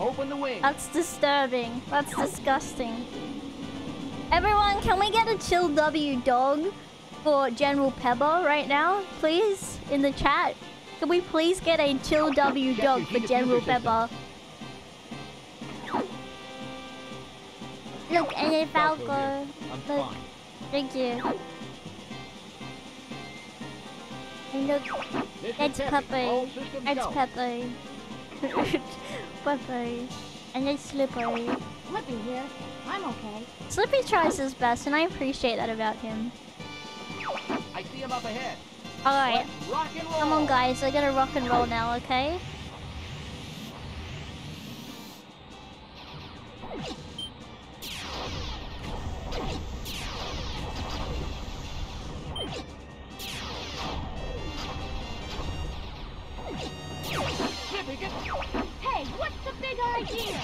Open the wing. That's disturbing. That's disgusting. Everyone, can we get a chill W dog for General Pepper right now, please? In the chat. Can we please get a chill W dog for General diffuser Look, and a Falco Falco. I'm Look, fine. thank you. And look, This is it's Peppy. Pepe. All systems It's go. Pepe. Pepe. And it's Slippery. Flippy here. I'm okay. Slippy tries his best, and I appreciate that about him. I see him up ahead. Alright, Let's rock and roll. come on, guys. I gotta rock and roll now, okay? Flippy, get... Hey, what's the big idea?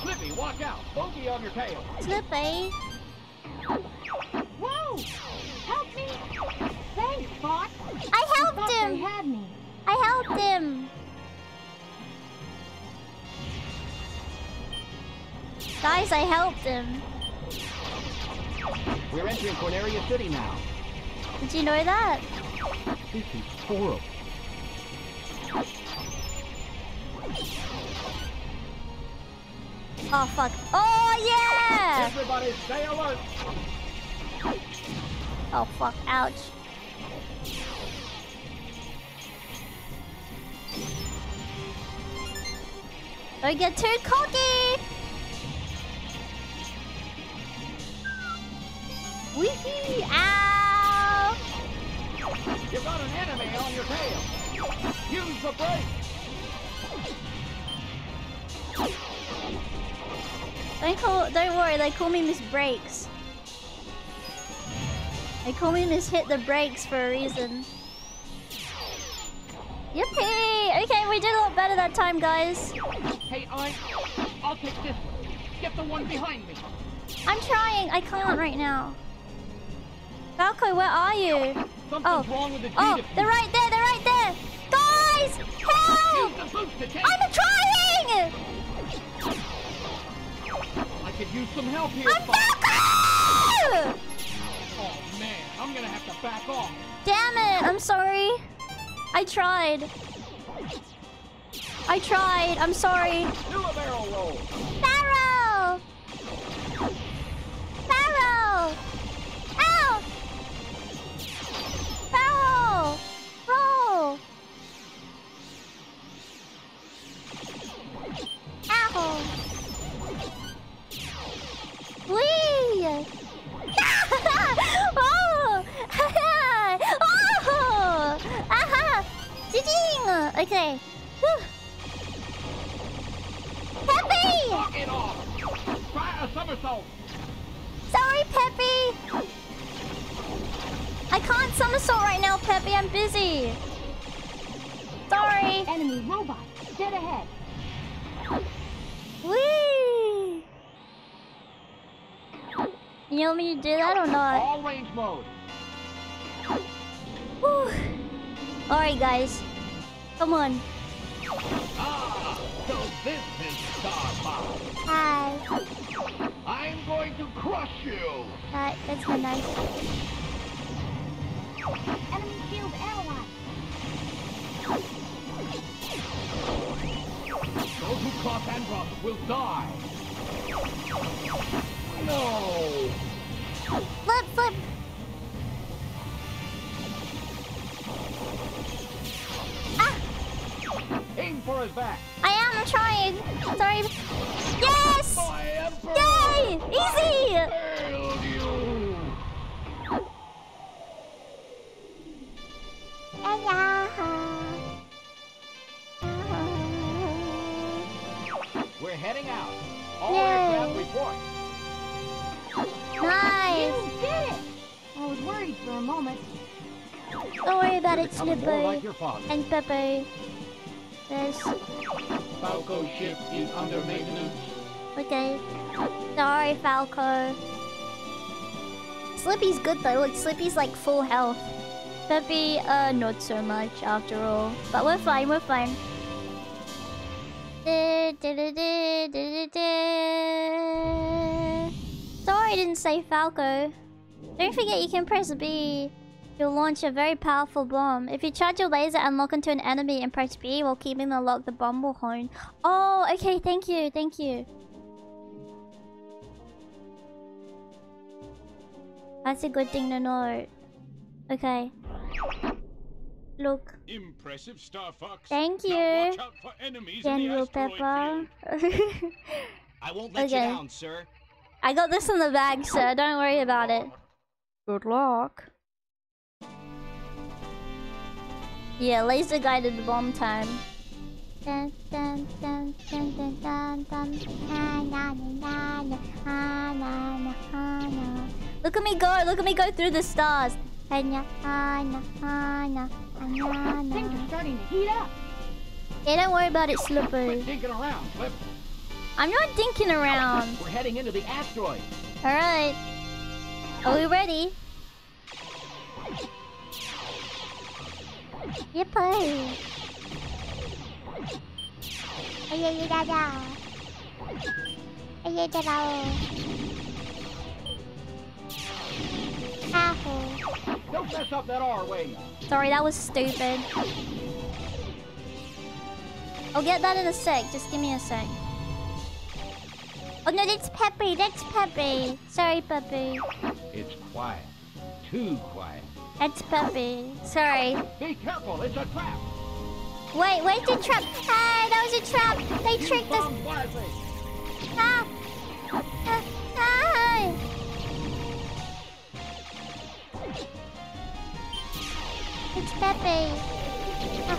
Flippy, watch out. Bogey on your tail. Slippy. Whoa! Help me! Thanks, Fox. I helped Thought they had me. I helped him. Guys, I helped him. We're entering Corneria City now. Did you know that? This is horrible. Oh, fuck. Oh, yeah! Everybody stay alert. Oh, fuck. Ouch. Don't get too cocky! Wee Ow! You got an enemy on your tail. Use the brake. Don't call. Don't worry. They call me Miss Brakes. They call me Miss Hit the Brakes for a reason. Yippee! Okay, we did a lot better that time, guys. Hey, I... I'll take this one. Get the one behind me. I'm trying. I can't right now. Falco, where are you? Something's Oh. wrong with the Oh, they're right there. They're right there. Guys, help! Use the boost to take. I'm trying. I could use some help here, I'm. Falco! Oh, man. I'm gonna have to back off. Damn it! I'm sorry. I tried. I tried. I'm sorry. Do a barrel roll. Pharaoh! Pharaoh! Owl. Owl. Whee! oh! oh! Aha! Ding. Okay. Peppy! Sorry, Peppy! I can't somersault right now, Peppy. I'm busy. Sorry. Enemy robot, dead ahead. Whee! You want me to do that or not? Know. All range mode. Whew. Alright, guys. Come on. Ah, so this is Star Hi. I'm going to crush you. That, that's been nice. Enemy shield analyzed. Those who cross Andross will die. No. Flip, flip. Ah! Aim for his back. I am trying. Sorry. Yes! Yay! Easy! failed you. We're heading out. All Yay. aircraft report. Nice. You did it! I was worried for a moment. Don't worry about it, Becoming more like your father. And Pepe. Yes. Falco ship is under maintenance. Okay. Sorry, Falco. Slippy's good though. Look, Slippy's like full health. Peppy, uh, not so much after all. But we're fine, we're fine. Sorry I didn't say Falco. Don't forget you can press B. You'll launch a very powerful bomb. If you charge your laser and lock into an enemy and press B while keeping the lock, the bomb will hone. Oh, okay, thank you, thank you. That's a good thing to know. Okay. Look. Impressive, Star Fox. Thank you, General Pepper. I won't let okay. you down, sir. I got this in the bag, sir. Don't worry about it. Good luck. Yeah, laser guided bomb time. Look at me go! Look at me go through the stars na, Things are starting to heat up. Yeah, don't worry about it, Quit Slippery. dinking around, Flip. I'm not dinking around. We're heading into the asteroid. Alright. Are we ready? Yippee! Ay, da, da. Ay, da, da. Apple. Don't mess up that R wing. Sorry, that was stupid. I'll get that in a sec. Just give me a sec. Oh no, that's Peppy. That's Peppy. Sorry, Peppy. It's quiet. Too quiet. That's Peppy. Sorry. Be careful, it's a trap. Wait, where's the trap? Ah, that was a trap. They tricked us. wisely. Ah. Ah. ah. It's Pepe. Ah.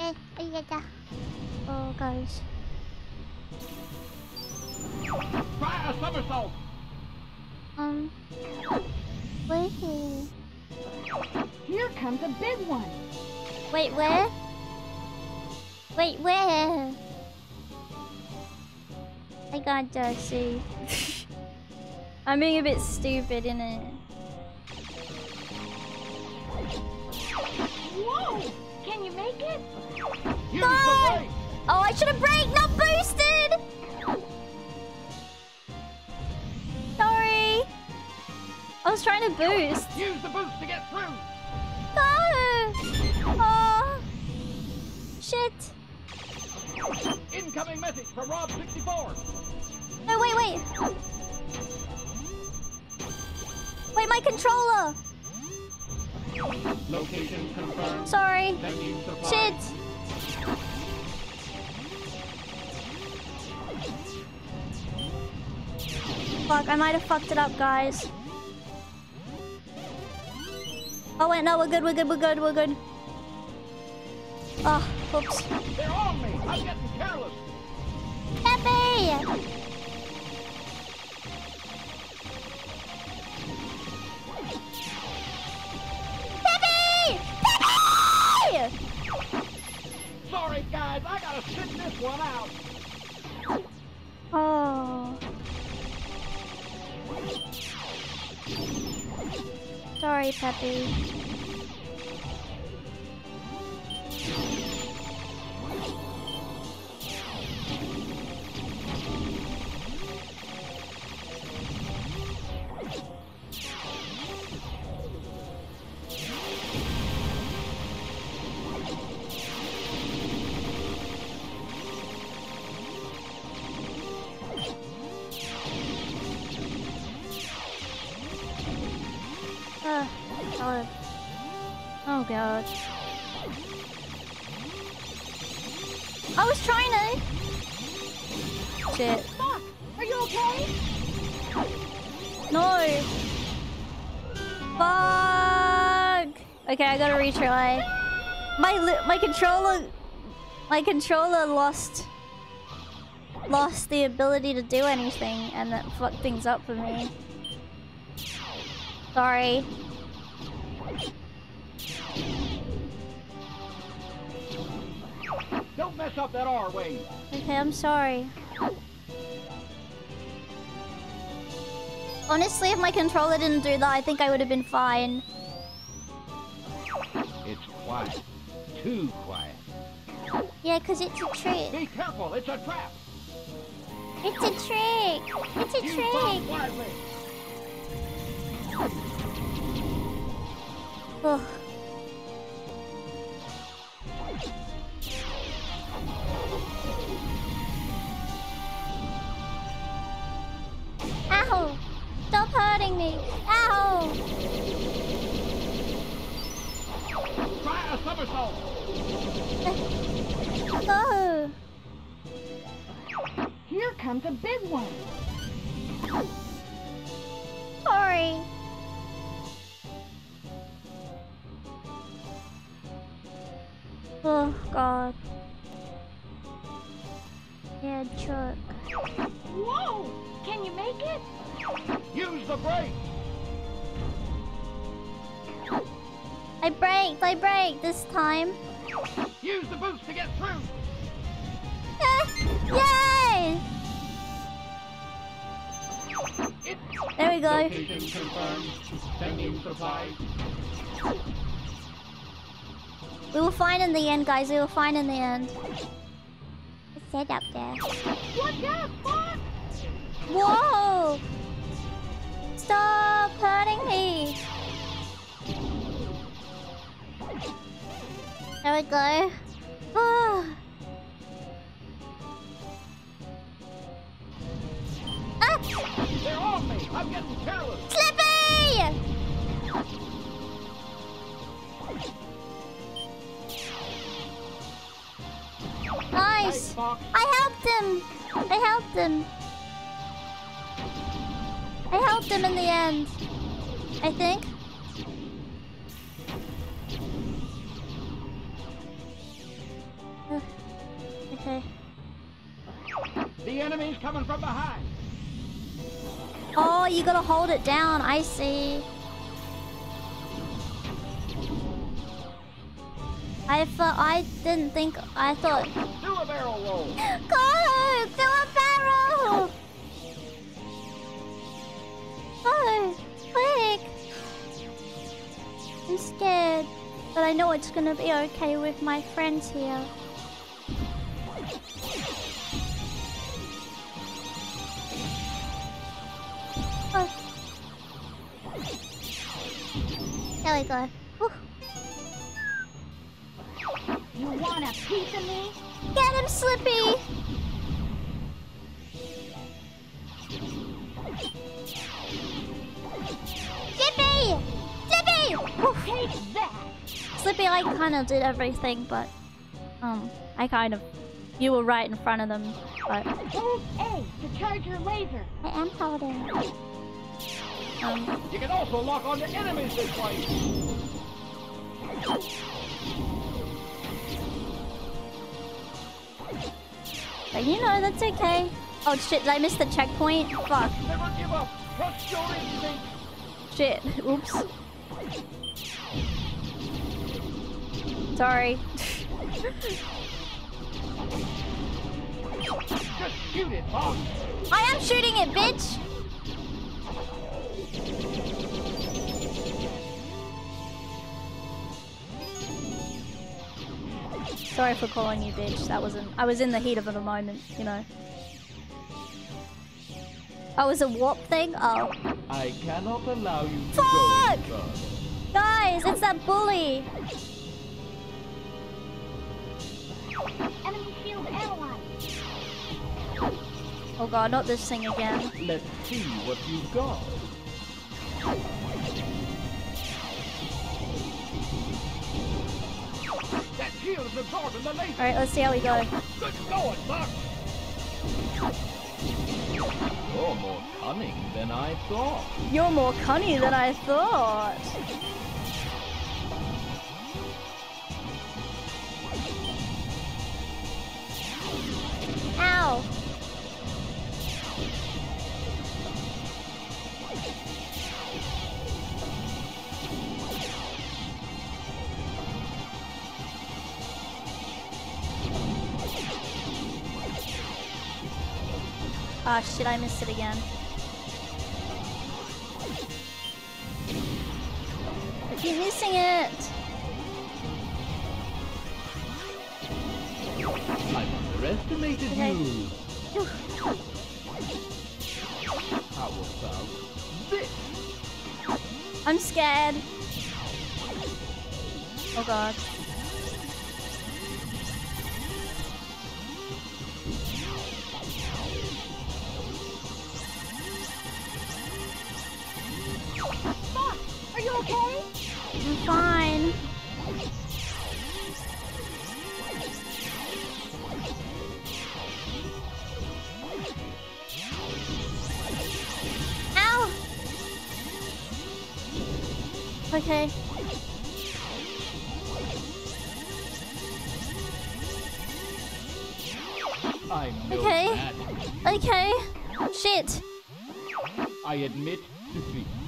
Eh, ay, ay, ay. Oh, guys. Try a somersault. Um. Wait here. Here comes a big one. Wait, where? Wait, where? I got to see. I'm being a bit stupid, innit? Whoa! Can you make it? Use No! Oh, I should have braked, not boosted! Sorry. I was trying to boost. Use the boost to get through. No! Oh. Shit. Incoming message from Rob 64. No, wait, wait. Wait, my controller. Location confirmed. Sorry. Shit. Fuck, I might have fucked it up, guys. Oh wait, no, we're good, we're good, we're good, we're good. Oh, oops. They're on me! I'm getting careless! Peppy! This one out. Oh. Sorry, Peppy. My controller lost lost the ability to do anything, and that fucked things up for me. Sorry. Don't mess up that R wing. Okay, I'm sorry. Honestly, if my controller didn't do that, I think I would have been fine. It's quiet. Too quiet. Yeah, because it's a trick. Be careful, it's a trap. It's a trick. It's a You trick. Ugh. Ow! Stop hurting me! Ow! Try a somersault. Go! Here comes a big one. Sorry. Oh god. Yeah, truck. Whoa! Can you make it? Use the brake. I braked, I braked this time. Use the boost to get through. Yay! There we go. Location confirmed. Sending supplies. We were fine in the end, guys. We were fine in the end. It's set up there. What the fuck? Whoa! Stop hurting me! There we go. Ah. ah! they're on me. I'm getting careless. Slippy! Nice! I helped him! I helped him! I helped him in the end. I think. Okay. The enemy's coming from behind. Oh, you gotta hold it down. I see. I thought I didn't think I thought Do a barrel roll. Go! Do a barrel! Go! Quick! I'm scared. But I know it's gonna be okay with my friends here. Oh. There we go. You want a piece of me? Get him, Slippy! Slippy! Slippy! Take that! Slippy, I kind of did everything, but um, I kind of, you were right in front of them, but Hold A to charge your laser. I am paladin. You can also lock on onto enemies this way. But you know, that's okay. Oh shit, did I miss the checkpoint? Fuck. Never give up. Trust your instinct. Shit. Oops. Sorry. Just shoot it, Fox. I am shooting it, bitch! Sorry for calling you bitch. That wasn't. I was in the heat of the moment, you know. Oh, was a warp thing? Oh. I cannot allow you to Fuck! go. Guys, it's that bully! Enemy shield analyzed. Oh god, not this thing again. Let's see what you've got. Alright, let's see how we go. Good going, Fox. You're more cunning than I thought. You're more cunning than I thought. Ow! Ah shit, I missed it again. I keep missing it! I underestimated Okay. you. How about this? I'm scared. Oh god. You okay? I'm fine. Ow! Okay. Okay. Okay. Shit. I admit defeat.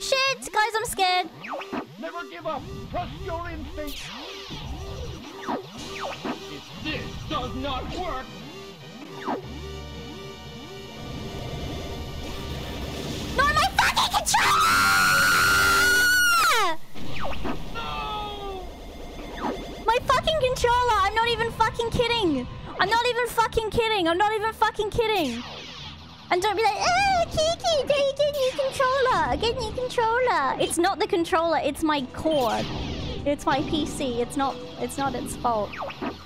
Shit! Guys, I'm scared. Never give up. Trust your instinct. If this does not work, No, my fucking controller! No! My fucking controller! I'm not even fucking kidding! I'm not even fucking kidding! I'm not even fucking kidding! And don't be like, ah, Kiki, you get new controller? Get new controller. It's not the controller, it's my cord. It's my PC. It's not it's not its fault.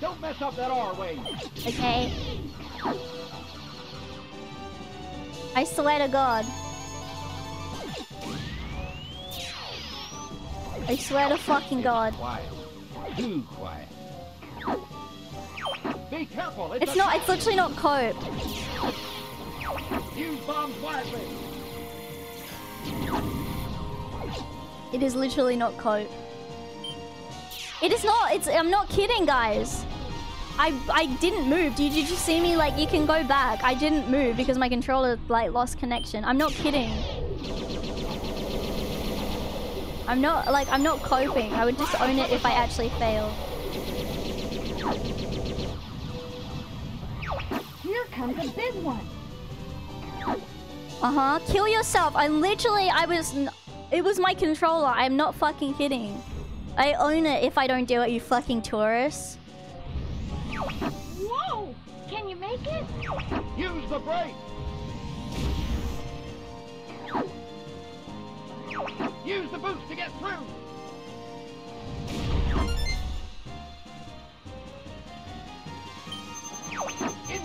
Don't mess up that R way. Okay? I swear to God. I swear to fucking God. quiet. Too quiet. Be careful. It's, It's not, it's literally not cope. Use bombs wisely. It is literally not cope. It is not, it's, I'm not kidding, guys. I, I didn't move. Did you just see me? Like, you can go back. I didn't move because my controller, like, lost connection. I'm not kidding. I'm not, like, I'm not coping. I would just own it if I actually failed. Here comes a big one. Uh-huh. Kill yourself. I literally, I was... N it was my controller. I'm not fucking kidding. I own it if I don't do it, you fucking tourists. Whoa! Can you make it? Use the brake. Use the boost to get through.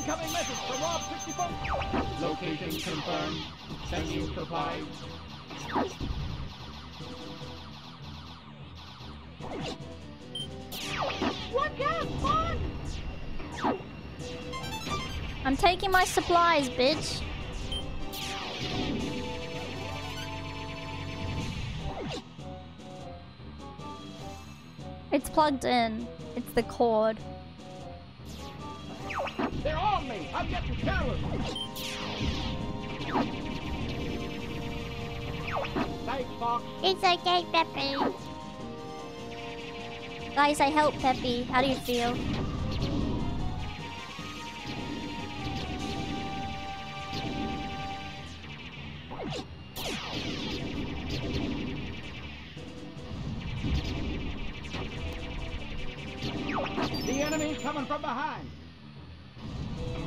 Incoming message from Rob 64. Location confirmed. Sending supplies. Look out, Fox! I'm taking my supplies, bitch. It's plugged in. It's the cord. They're on me! I'm getting careless! Thanks, Fox. It's okay, Peppy. Guys, I helped Peppy. How do you feel? The enemy's coming from behind.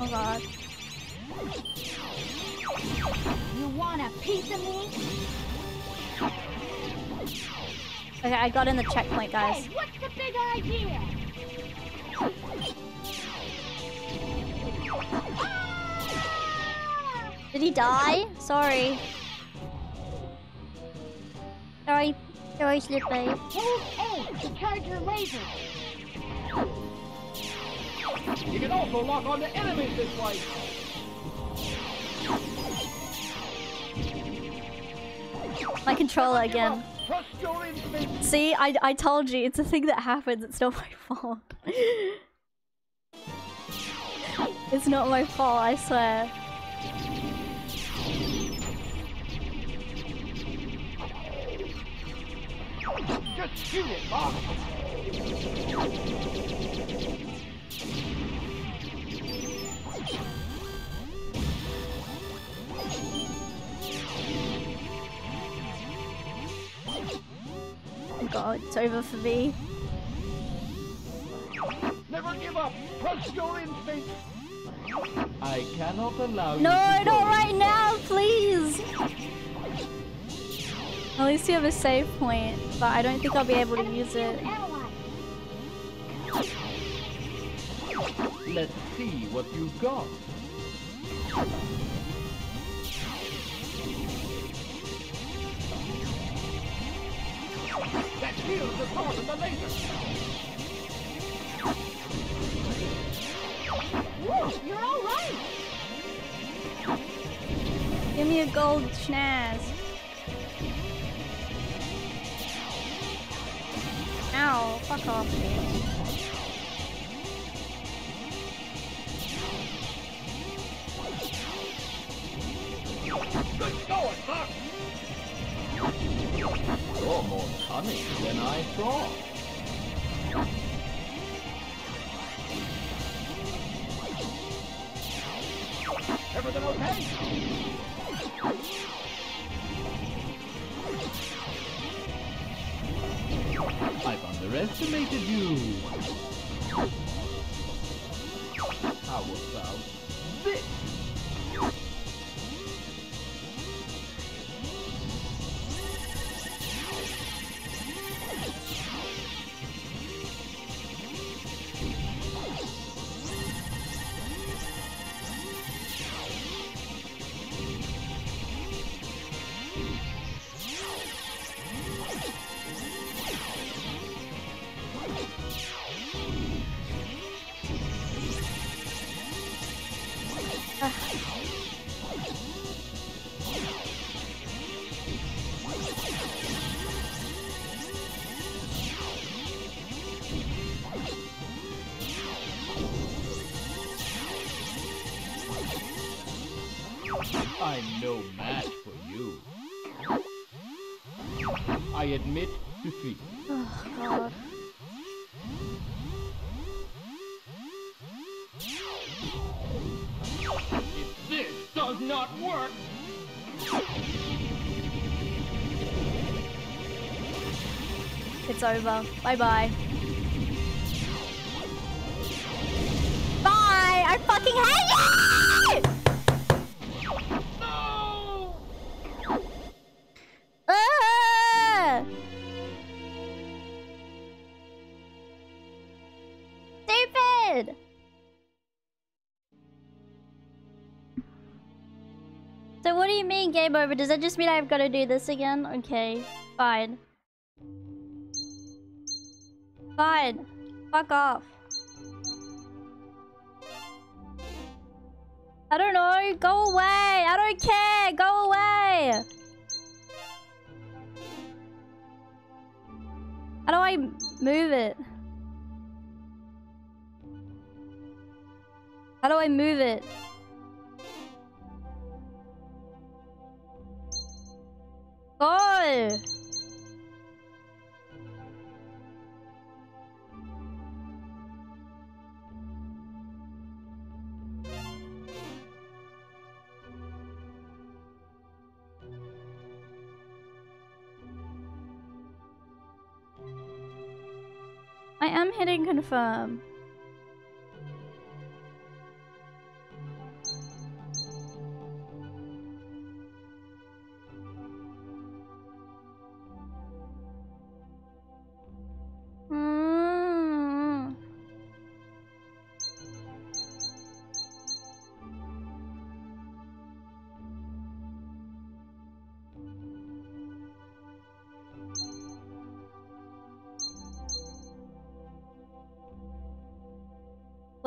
Oh god. You want a piece of me? Okay, I got in the checkpoint, guys. Hey, what's the big idea? Ah! Did he die? Sorry. Sorry. Sorry, Slippy. Hold A to charge your laser. You can also lock on the enemies this way. My controller again. See, I, I told you, it's a thing that happens, it's not my fault. it's not my fault, I swear. Just shoot it. God, it's over for me. Never give up. Trust your instinct. I cannot allow you No, to not go. right now, please! At least you have a save point, but I don't think I'll be able to use it. Let's see what you've got. That shields the sword and the laser. You're all right. Give me a gold schnaz. Ow, fuck off. Good going, Fox. You're more cunning than I thought. Everything okay? I've underestimated you. How about this? over. Bye-bye. Bye! I fucking hate you! Stupid! So what do you mean game over? Does that just mean I've got to do this again? Okay, fine. Fine. Fuck off. I don't know. Go away. I don't care. Go away. How do I move it? How do I move it? Go! Confirm. Um,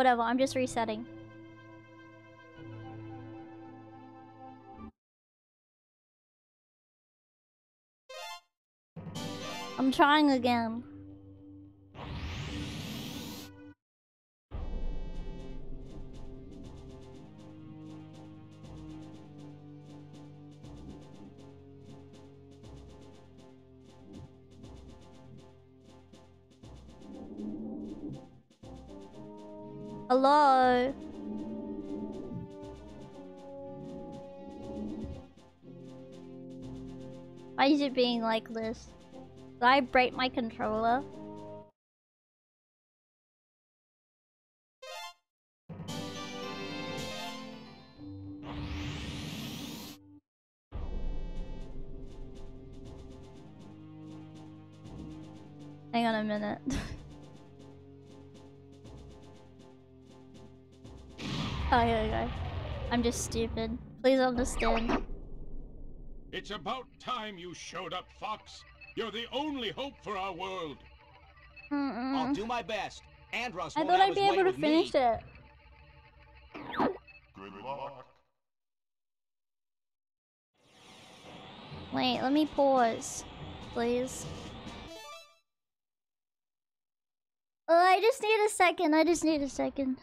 Whatever, I'm just resetting. I'm trying again. Being like this? Did I break my controller? Hang on a minute. oh, here we go. I'm just stupid. Please understand. It's about time you showed up, Fox. You're the only hope for our world. Mm-mm. I'll do my best. Andross I won't thought I'd be able to finish me. it. Good luck. Wait, let me pause, please. Oh, I just need a second. I just need a second.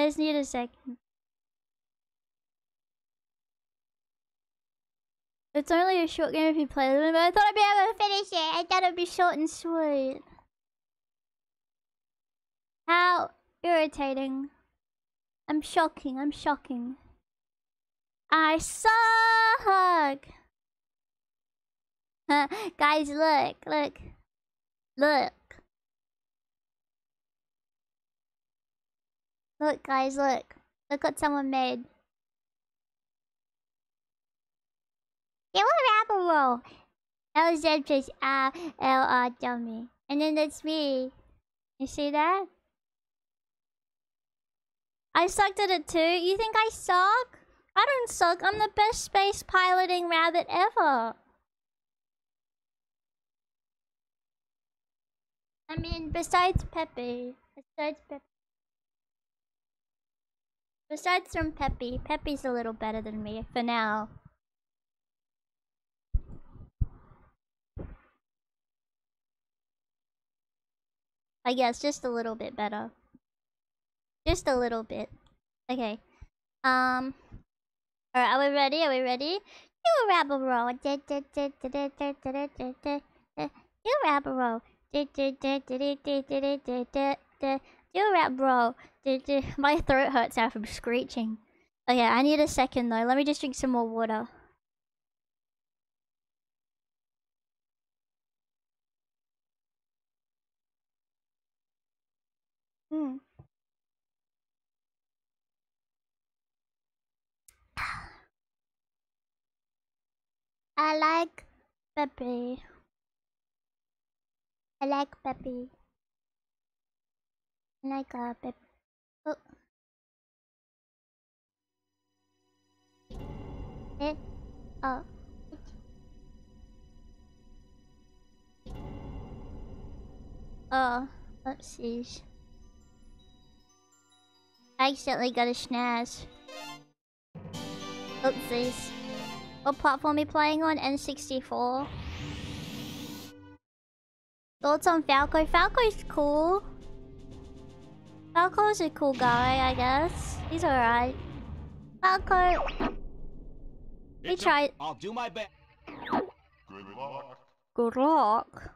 I just need a second. It's only a short game if you play them, but I thought I'd be able to finish it. I thought it'd be short and sweet. How irritating. I'm shocking, I'm shocking. I suck! Guys, look, look. Look. Look, guys, look. Look what someone made. Give a rapper roll. That was Dead Fish. Ah, L R dummy. And then that's me. You see that? I sucked at it too. You think I suck? I don't suck. I'm the best space piloting rabbit ever. I mean, besides Pepe. Besides Peppy. Besides from Peppy. Peppy's a little better than me for now. I guess just a little bit better. Just a little bit. Okay. Um. Alright, are we ready? Are we ready? Do a rabble roll. Do a rabble roll. Do rabble roll. My throat hurts now from screeching. Okay, I need a second though. Let me just drink some more water. Hmm. I like Peppy. I like Peppy. I like uh Pep. Oh. Eh. Oh. Oh. Oopsies. I accidentally got a snaz. Oopsies. What platform are you playing on? N64. Thoughts on Falco? Falco's cool. Falco's a cool guy, I guess. He's alright. Falco. We tried. I'll do my best. Good luck.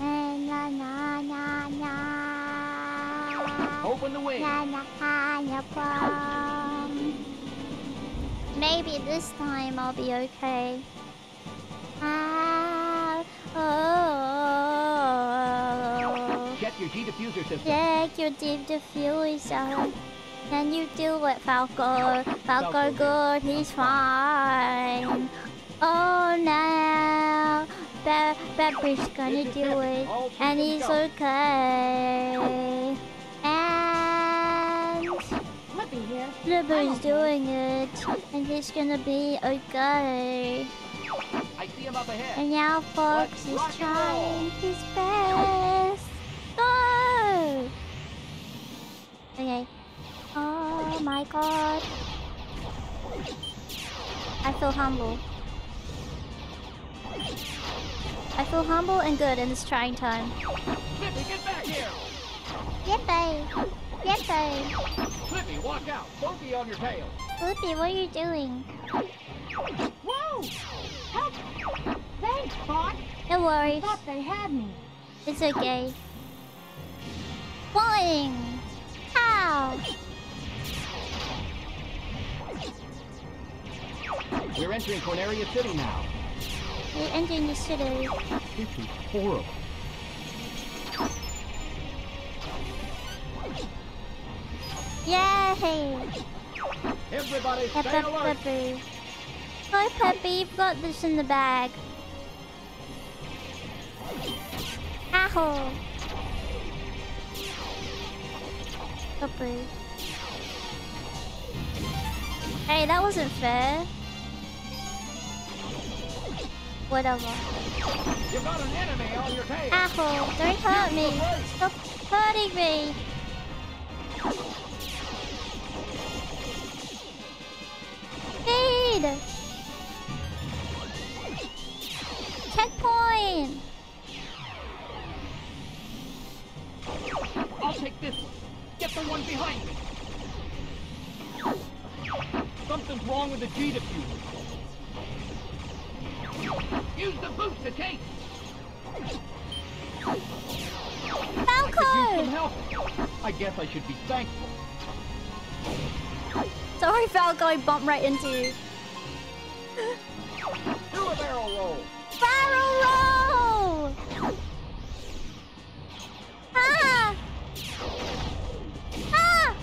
Na eh, na na na na. Open the wing. Na na na na bum. Maybe this time I'll be okay. Ah, oh. Check your G diffuser system. Check your deep diffuser. Can you do it, Falco? Falco, good, he's fine. Oh no, Be Pepper's gonna do it, and he's okay. Flipper's doing it, and he's gonna be okay. I see him up ahead. And now Fox Let's is trying his best. Go! Okay. Oh my god. I feel humble. I feel humble and good in this trying time. Get back here. Yippee! Yippee! Slippy, watch out. Bogey on your tail. Slippy, what are you doing? Whoa! Help! Thanks, Fox. No worries. Thought they had me. It's okay. Flying! How? We're entering Corneria City now. We're entering the city. This is horrible. Yay! Everybody stay alert. Peppy. Hi, Peppy. You've got this in the bag. Ow! Peppy. Hey, that wasn't fair. Whatever. You got an enemy on your tail. Ow! Don't hurt me. Stop hurting me. Checkpoint! I'll take this one. Get the one behind me. Something's wrong with the G diffuser. Use the booster case. Could use some Falco! help. I guess I should be thankful. Sorry, Falco, I bumped right into you. Do a barrel roll. Barrel roll! Ah! Ah!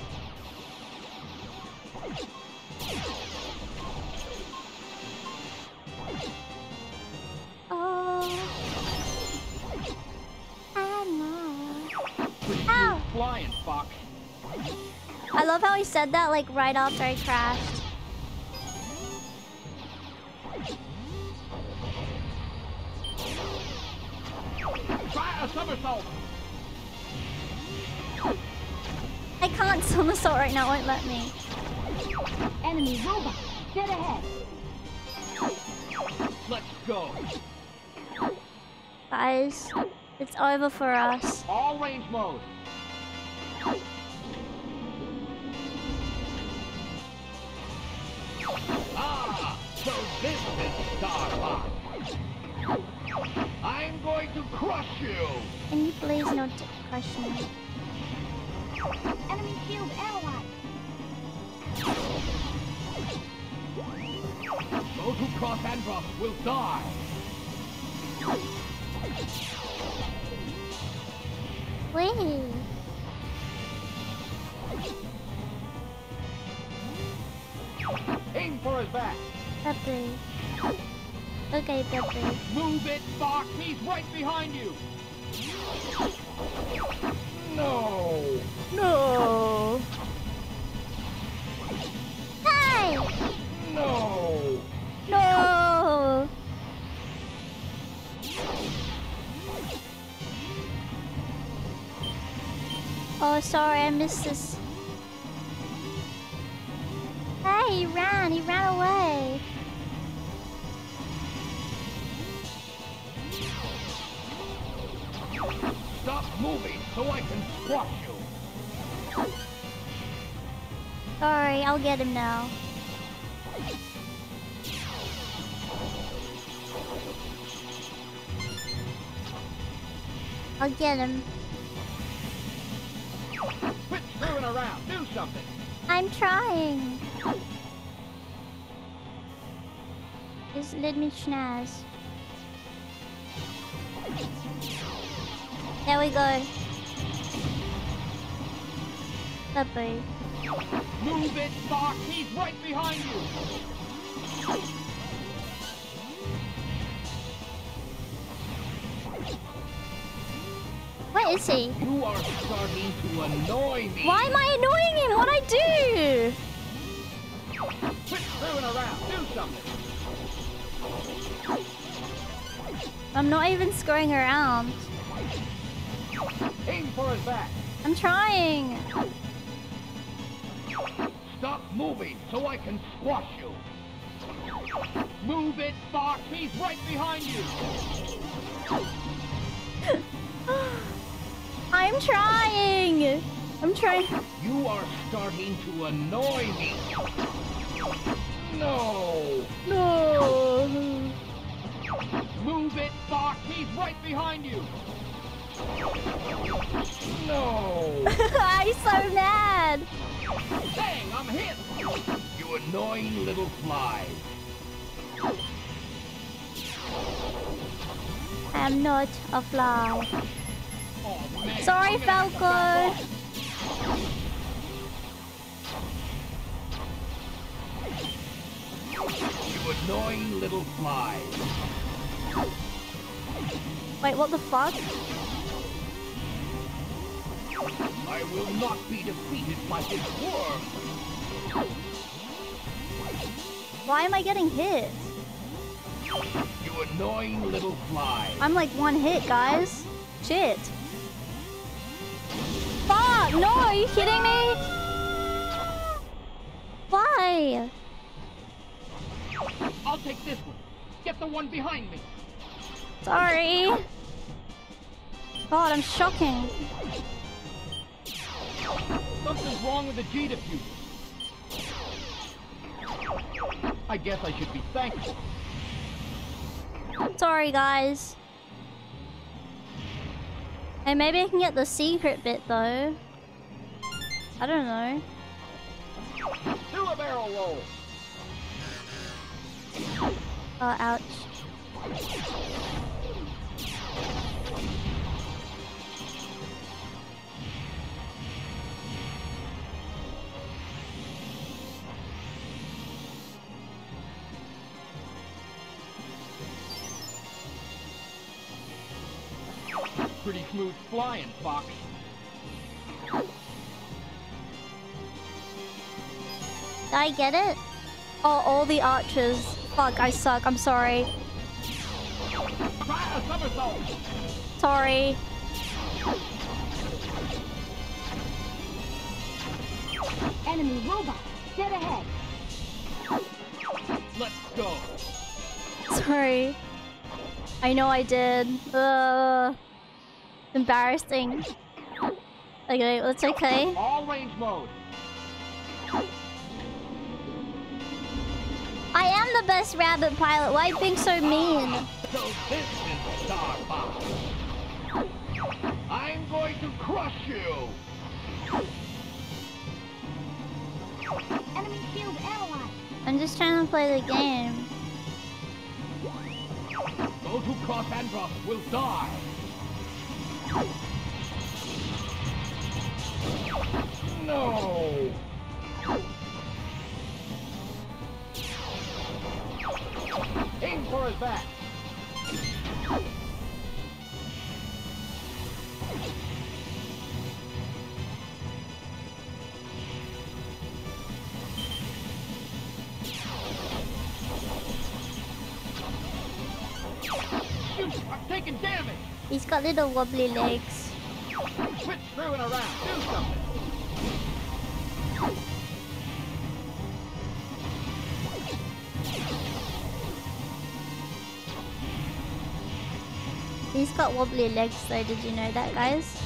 Oh. I know. Ow. flying, Fox. I love how he said that like right after I crashed. Try a somersault. I can't somersault right now, it won't let me. Enemy robot. Dead ahead. Let's go. Guys, it's over for us. All range mode. Ah, so this is Star Fox. I'm going to crush you. Can you please not crush me? Enemy shield analyzed. Those who cross Andross will die. Wait. For his back. Peppy. Okay, Peppy. Move it, Fox! He's right behind you! No. No. Hey! No. No! Oh, sorry, I missed this. Hey, he ran, he ran away. Stop moving so I can squash you! Sorry, I'll get him now. I'll get him. Quit screwing around. Do something. I'm trying. Just let me schnaz. There we go. Peppy. Move it, Fox! He's right behind you! Where is he? You are starting to annoy me! Why am I annoying him? What'd I do? Screwing around. Do something. I'm not even screwing around. Aim for his back. I'm trying. Stop moving so I can squash you! Move it, Fox! He's right behind you! I'm trying. I'm trying. You are starting to annoy me! No. No. Move it, Fox! He's right behind you! No. I'm so mad. Dang, I'm hit! You annoying little fly! I'm not a fly. Oh man! Sorry, I'm gonna have to back Falco. You annoying little fly! Wait, what the fuck? I will not be defeated by this worm! Why am I getting hit? You annoying little fly! I'm like one hit, guys. Shit. Fuck! No, are you kidding me? Why? I'll take this one! Get the one behind me! Sorry. God, I'm shocking. Something's wrong with the G diffuser. I guess I should be thankful. Sorry, guys. Hey, maybe I can get the secret bit, though. I don't know. Do a barrel roll. Oh, ouch. Pretty smooth flying, Fox. Did I get it? Oh, all the archers. Fuck, I suck. I'm sorry. Try a! Sorry. Enemy robot. Dead ahead. Let's go! Sorry. I know I did. Uh, embarrassing. Okay, that's okay. All range mode. I am the best rabbit pilot. Why are you being so mean? So this is Star I'm going to crush you! Enemy shield analyzed. I'm just trying to play the game. Those who cross Andross will die! No. Get back. Shoot, I'm taking damage. He's got little wobbly legs. Quit screwing around. Do something. He's got wobbly legs though, did you know that guys?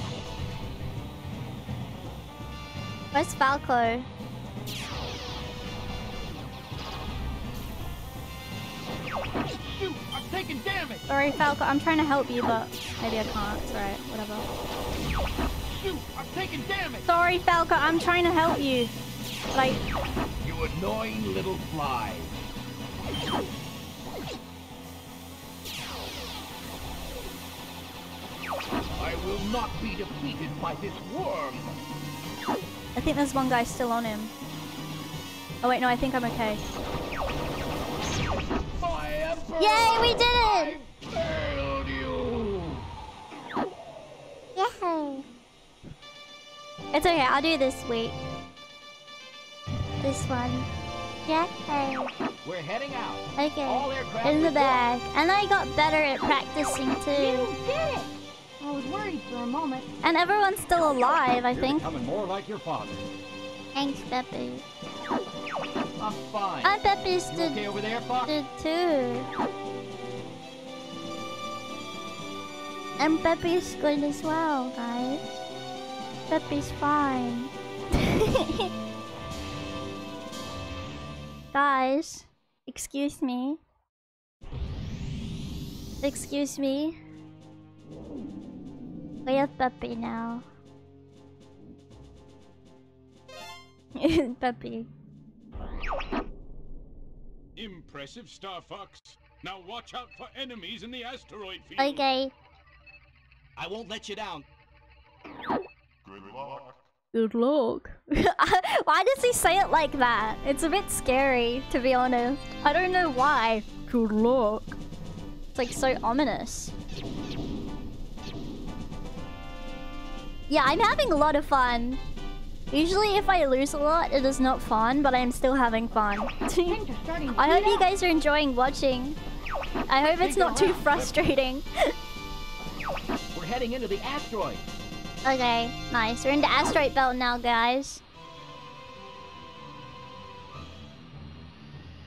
Where's Falco? Shoot, I'm taking damage. Sorry Falco, I'm trying to help you but maybe I can't. It's alright, whatever. Shoot, I'm taking damage. Sorry Falco, I'm trying to help you. Like, You annoying little fly. I will not be defeated by this worm. I think there's one guy still on him. Oh wait, no, I think I'm okay. Yay, we did it! I failed you. Yay! It's okay, I'll do this week. This one. Yay! We're heading out. Okay. All In the report. bag. And I got better at practicing too. You too. did it! I was worried for a moment. And everyone's still alive, I You're think. becoming more like your father. Thanks, Peppy. I'm fine. I'm Peppy's you okay over there, Fox? did too. And Peppy's good as well, guys. Peppy's fine. guys, excuse me. Excuse me. We have Peppy now. Peppy. Impressive, Star Fox. Now watch out for enemies in the asteroid field. Okay. I won't let you down. Good luck. Good luck. why does he say it like that? It's a bit scary, to be honest. I don't know why. Good luck. It's like so ominous. Yeah, I'm having a lot of fun. Usually if I lose a lot, it is not fun, but I'm still having fun. Things are starting to I hope you guys are enjoying watching. I hope it's not too frustrating. We're heading into the asteroid. Okay, nice. We're in the asteroid belt now, guys.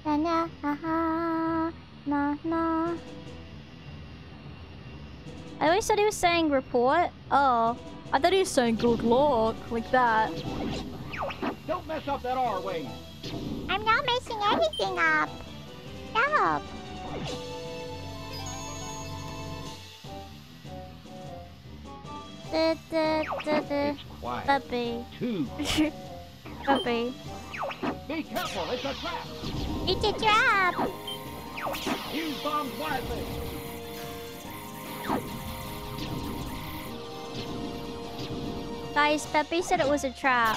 Na na ha ha na na. I always thought he was saying report. Oh, I thought he was saying good luck, like that. Don't mess up that R wave. I'm not messing anything up. Stop. Da, da, da, da. Puppy. Too. Puppy. Be careful, it's a trap. It's a trap. Use bombs wisely. Guys, Peppy said it was a trap.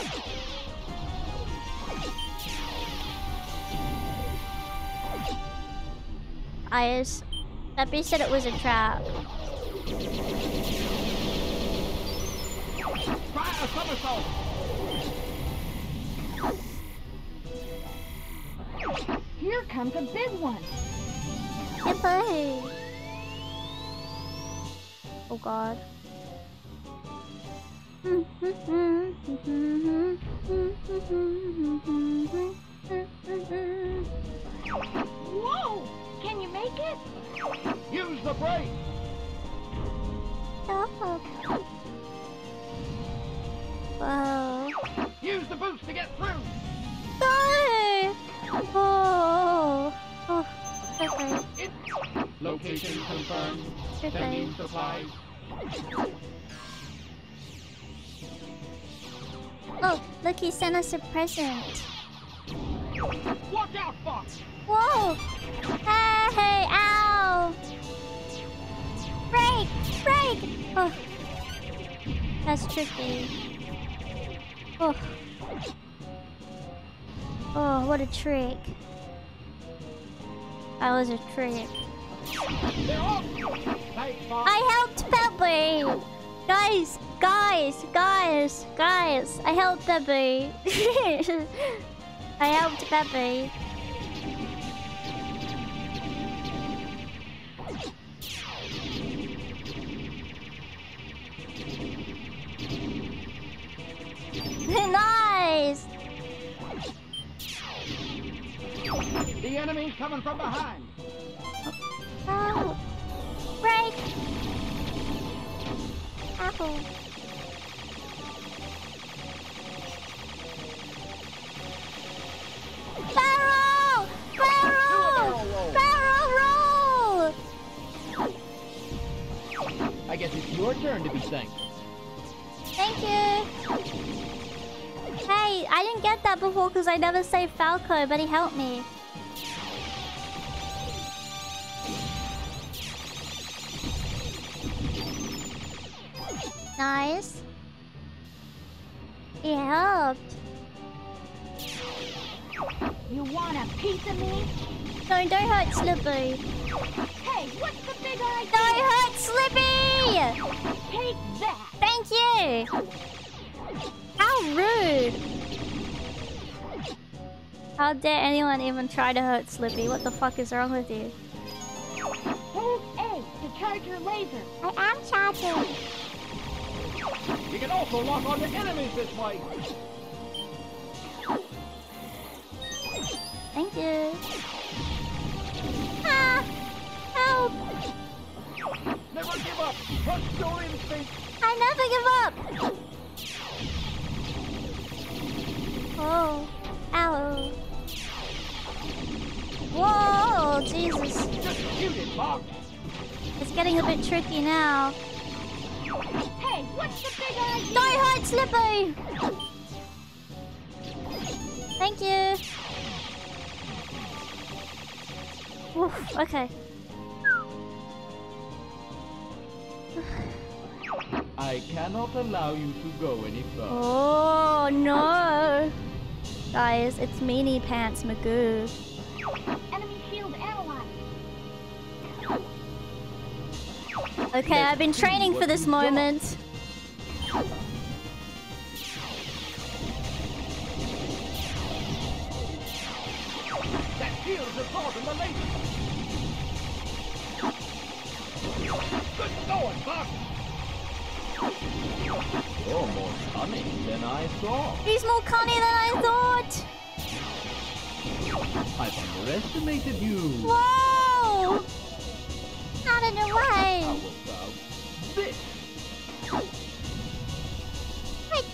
Guys, Peppy said it was a trap. Try a somersault. Here comes a big one. Yippee! Oh god. Whoa! Can you make it? Use the brake. Oh. Wow. Use the boost to get through. No! Oh. Oh. Okay. It's Location confirmed. Okay. Sending supplies. Oh, look, he sent us a present. watch out, Fox. Whoa! Hey, hey, ow! Break! Break! Oh. That's tricky. Oh. Oh, what a trick. That was a trick. I helped Peppy! Guys, guys, guys, guys, I helped Peppy. I helped Peppy. Saved Falco, but he helped me. Anyone even try to hurt Slippy? What the fuck is wrong with you? Hold A to charge your laser. I am charging. You can also lock onto enemies this way. Thank you. Ah! Help! Never give up. Trust your instinct. I never give up! Oh. Ow. Whoa! Jesus. Just shoot it, Bob. It's getting a bit tricky now. Hey, what's the big idea? Don't hurt Slippy! Thank you. Oof, okay. I cannot allow you to go any further. Oh no! Guys, it's Meanie Pants Magoo. Enemy shield analyzed. Okay, I've been training for this moment. That shield's absorbing the laser. Good going, Bob. You're more cunning than I thought. He's more cunning than I thought! I've underestimated you. Whoa! Out of the How way! about this? Wait!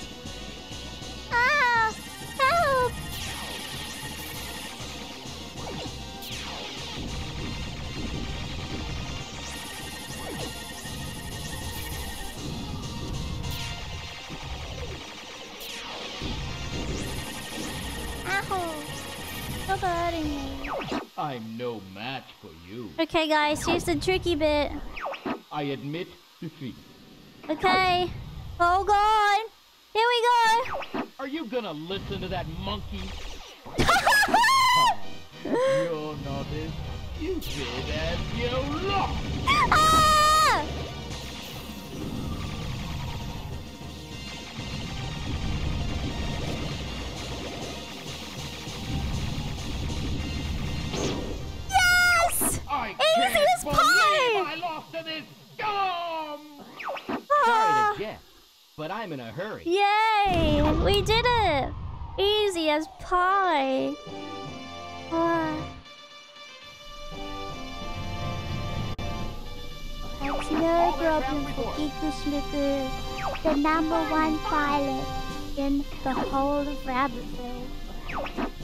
Hurting me. I'm no match for you. Okay, guys, here's the tricky bit. I admit defeat. Okay. Oh god! Here we go! Are you gonna listen to that monkey? You're not as stupid as you look. Ah! I Easy as pie! I lost to this scum! Sorry to guess, but I'm in a hurry. Yay! We did it! Easy as pie. Ah. That's no problem for Geeku Slipper, the number one pilot in the whole of Rabbitville.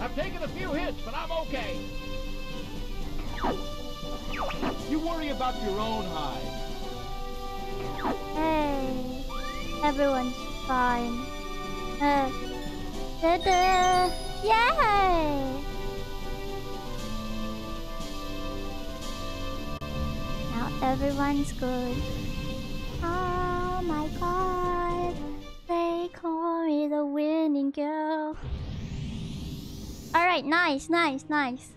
I've taken a few hits, but I'm okay. You worry about your own hide. Hey, everyone's fine. Uh, ta-da! Yay! Now everyone's good. Oh my god, they call me the winning girl. Alright, nice, nice, nice.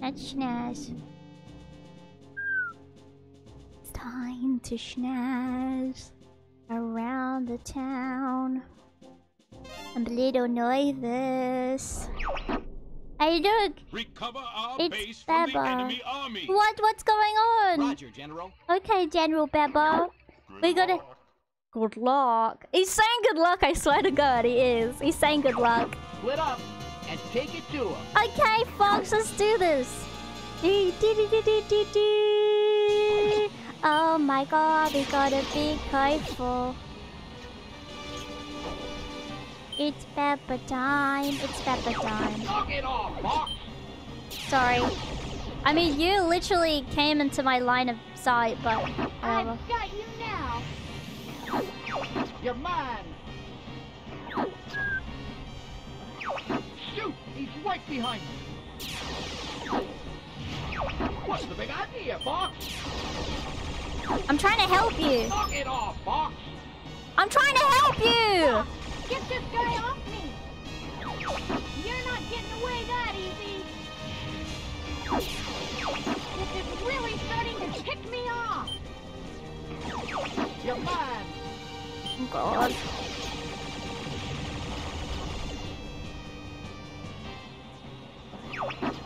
That's nice. Time to snazz around the town. I'm a little nervous. Hey, look! Recover our It's base from the enemy army. What? What's going on? Roger, General. Okay, General Bebo. We gotta. Good luck. He's saying good luck, I swear to God, he is. He's saying good luck. Split up and take it to him. Okay, Fox, let's do this. Do, do, do, do, do, do, do. Oh my god, we gotta be careful. It's pepper time. It's pepper time. Knock it off, Fox. Sorry. I mean, you literally came into my line of sight, but whatever. I've got you now. You're mine. Shoot! He's right behind you. What's the big idea, Fox? I'm trying to help you. Knock it off, Fox. I'm trying to help you. Get this guy off me. You're not getting away that easy. This is really starting to tick me off. You're mine. Oh god.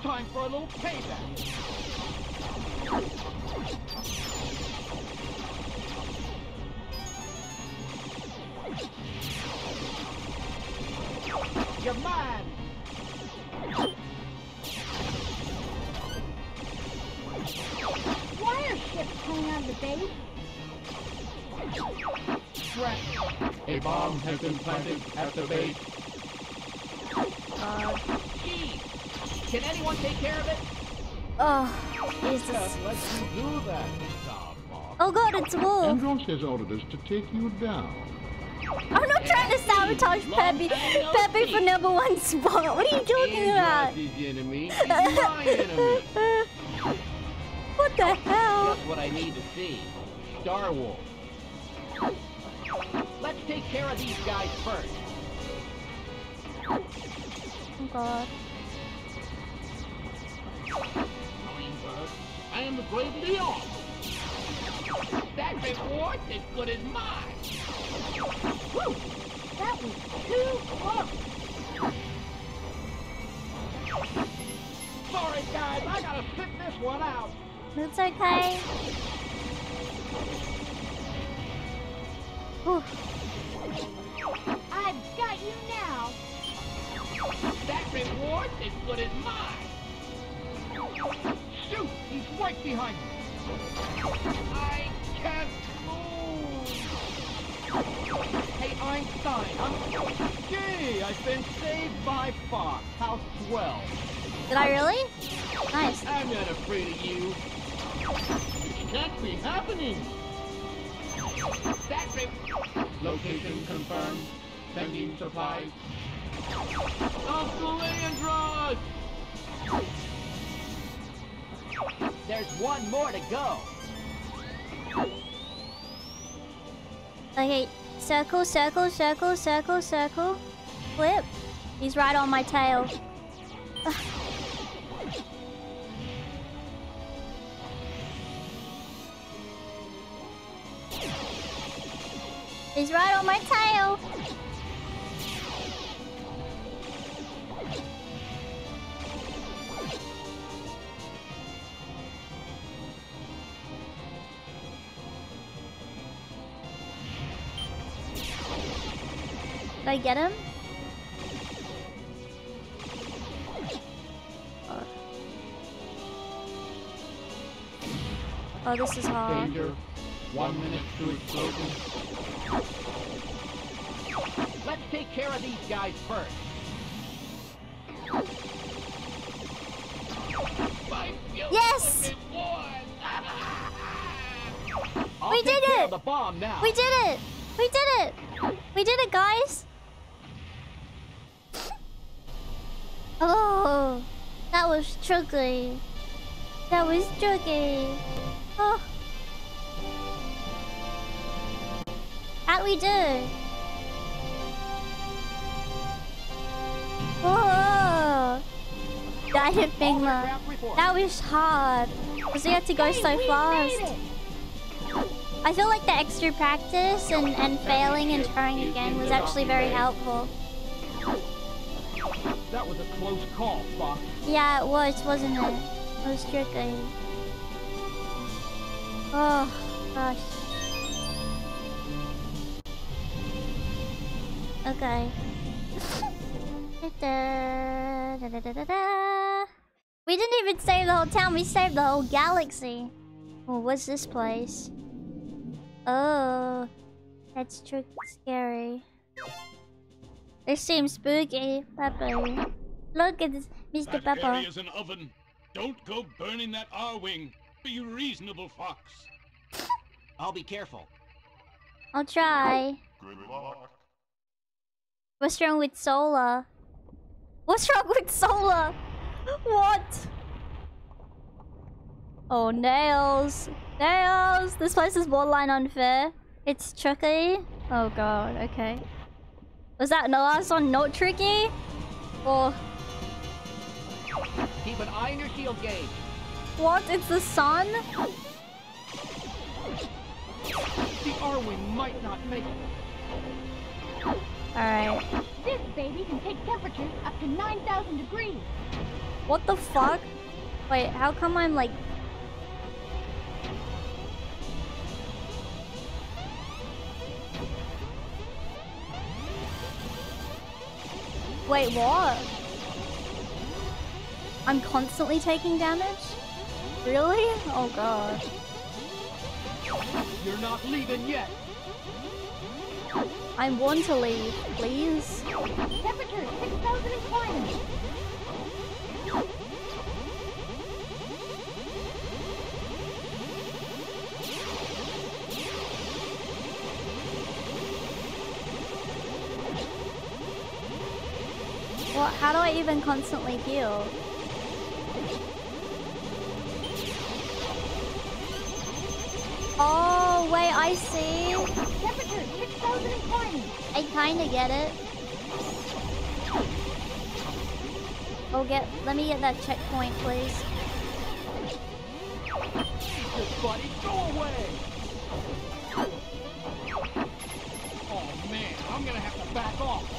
Time for a little payback. You're mine. Why are ships coming out of the base? Shrek. A bomb has been planted at the base. Uh, Gee. Can anyone take care of it? Oh, Jesus. Let you do that, Oh god, it's a wolf. Andross has ordered us to take you down. I'm not trying to sabotage Peppy. Peppy for number one spot. What are you talking about? Andross is enemy. He's my enemy. What the hell? Just what I need to see. Star Wolf. Let's take care of these guys first. Oh god. I am the great Leon. That reward is good as mine. That was too close. Sorry, guys. I gotta sit this one out. It's okay. I've got you now. That mine. Shoot! He's right behind me. I can't. Hey, Einstein. I'm... Gee, I've been saved by Fox. House 12. Did I really? Nice. I'm not afraid of you. It can't be happening. That re... Location confirmed. Sending supplies. Uncle Andross! There's one more to go. Okay, circle, circle, circle, circle, circle. Flip. He's right on my tail. He's right on my tail. I get him? Oh. Oh, this is hard. Danger. One minute to explosion. Let's take care of these guys first. Yes! We did it! the bomb now. We did it! We did it! We did it, guys! Oh, that was tricky. Oh. That was tricky. Oh. How'd we do? Whoa! That hit Big All Mom. aircraft report. That was hard. Because we had to go so fast. I feel like the extra practice and, and failing and trying again was actually very helpful. That was a close call, Fox. Yeah, it was, wasn't it? It was tricky. Oh, gosh. Okay. We didn't even save the whole town, we saved the whole galaxy. Oh, what's this place? Oh, that's too scary. This seems spooky, Pepper. Look at this, Mr. That Pepper. is an oven. Don't go burning that Arwing. Be reasonable, Fox. I'll be careful. I'll try. Good luck. What's wrong with Solar? What's wrong with Solar? What? Oh, nails. Nails! This place is borderline unfair. It's tricky. Oh god, okay. Was that the last one not tricky? Or Keep an eye on your shield gauge. what? It's the sun? The Arwing might not make it. Alright. This baby can take temperatures up to 9,000 degrees. What the fuck? Wait, how come I'm like... Wait, what? I'm constantly taking damage? Really? Oh god. You're not leaving yet. I'm want to leave, please. Temperature 6,020. What? How do I even constantly heal? Oh, wait, I see. Temperature 6,020. I kinda get it. Oh, get. Let me get that checkpoint, please. Jesus, buddy, go away! Oh man, I'm gonna have to back off.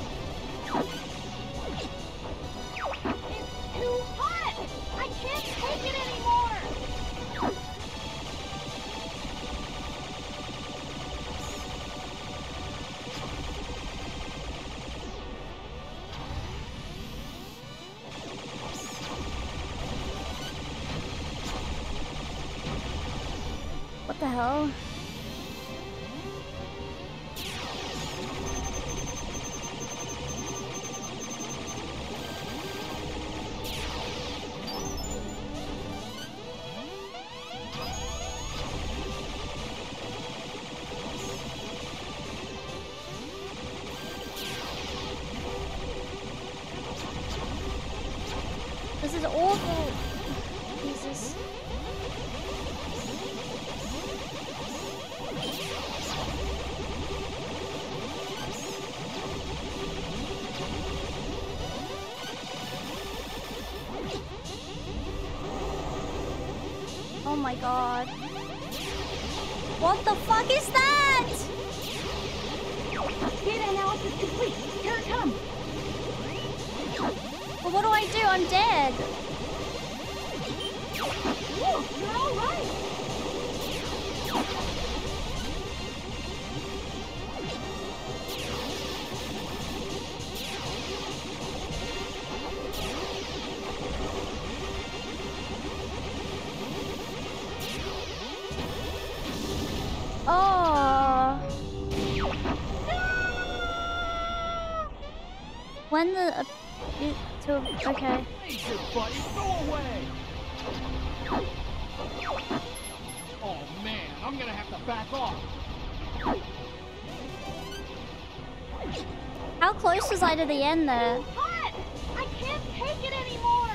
Close was I to the end there? Hot. I can't take it anymore.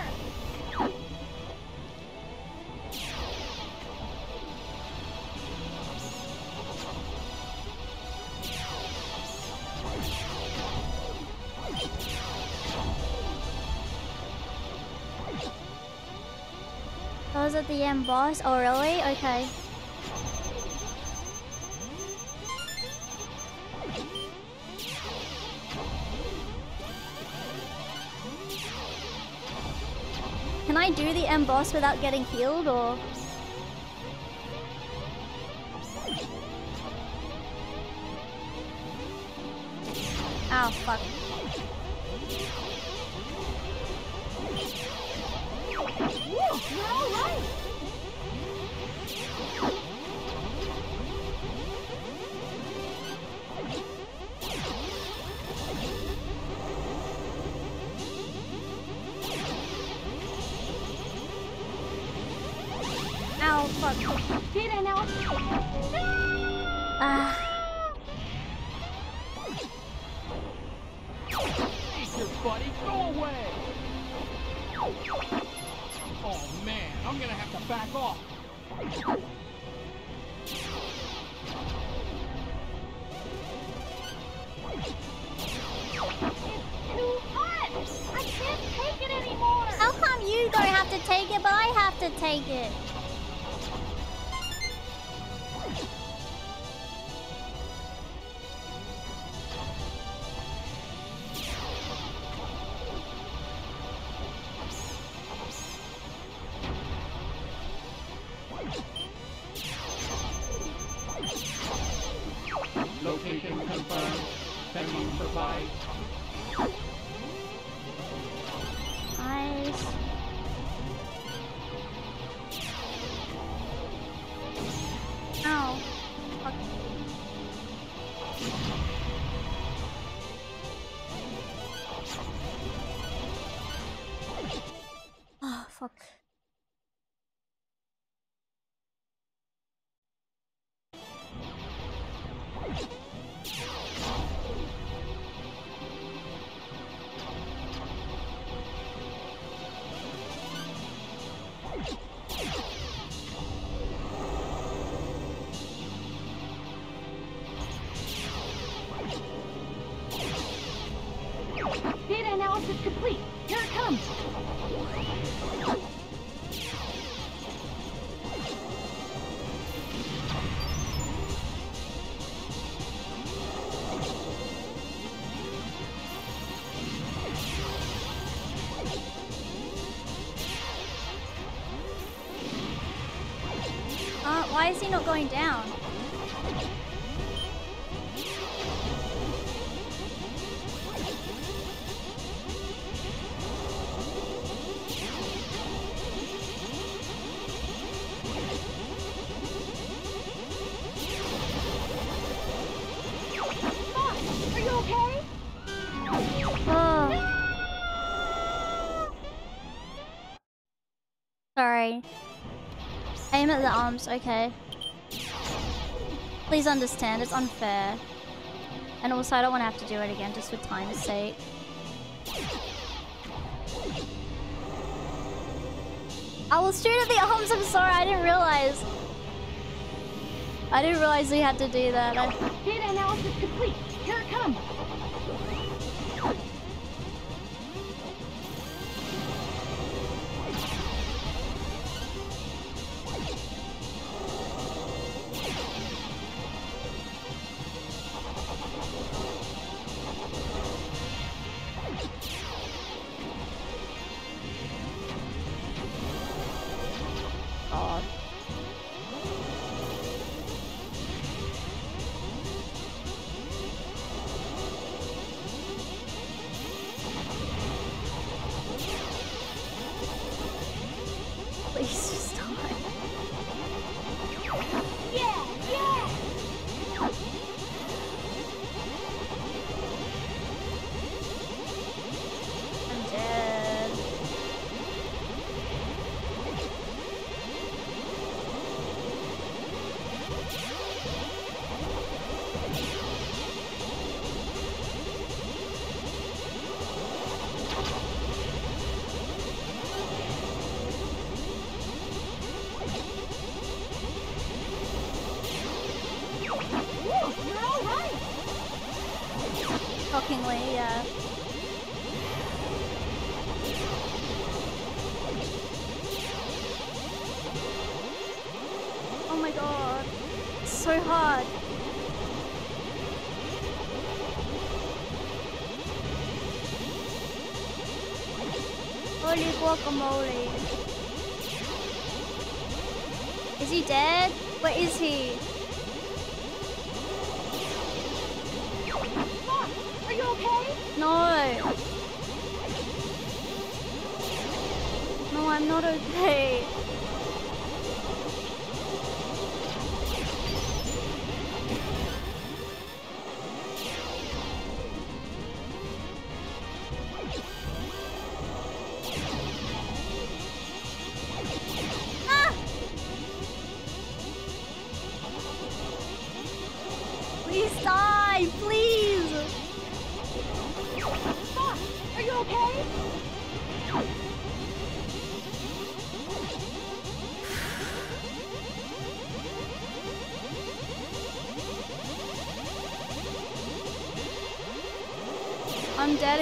I was at the end boss. Oh really? Okay. I do the M boss without getting healed or? Not going down? Fox, are you okay? Oh. Sorry. Aim at the arms, okay. Please understand, it's unfair. And also, I don't want to have to do it again just for time's sake. I was shoot at the arms, I'm sorry, I didn't realize. I didn't realize we had to do that. I- Data analysis complete.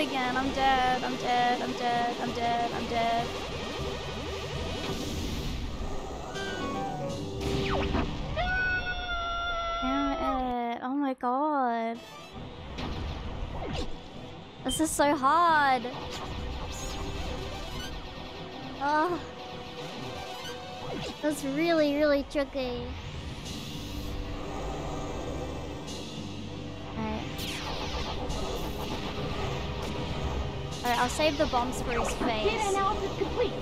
Again. I'm dead. I'm dead. I'm dead. I'm dead. I'm dead. Damn it. Oh my god. This is so hard. Oh. That's really, really tricky. I'll save the bombs for his Data face. analysis complete.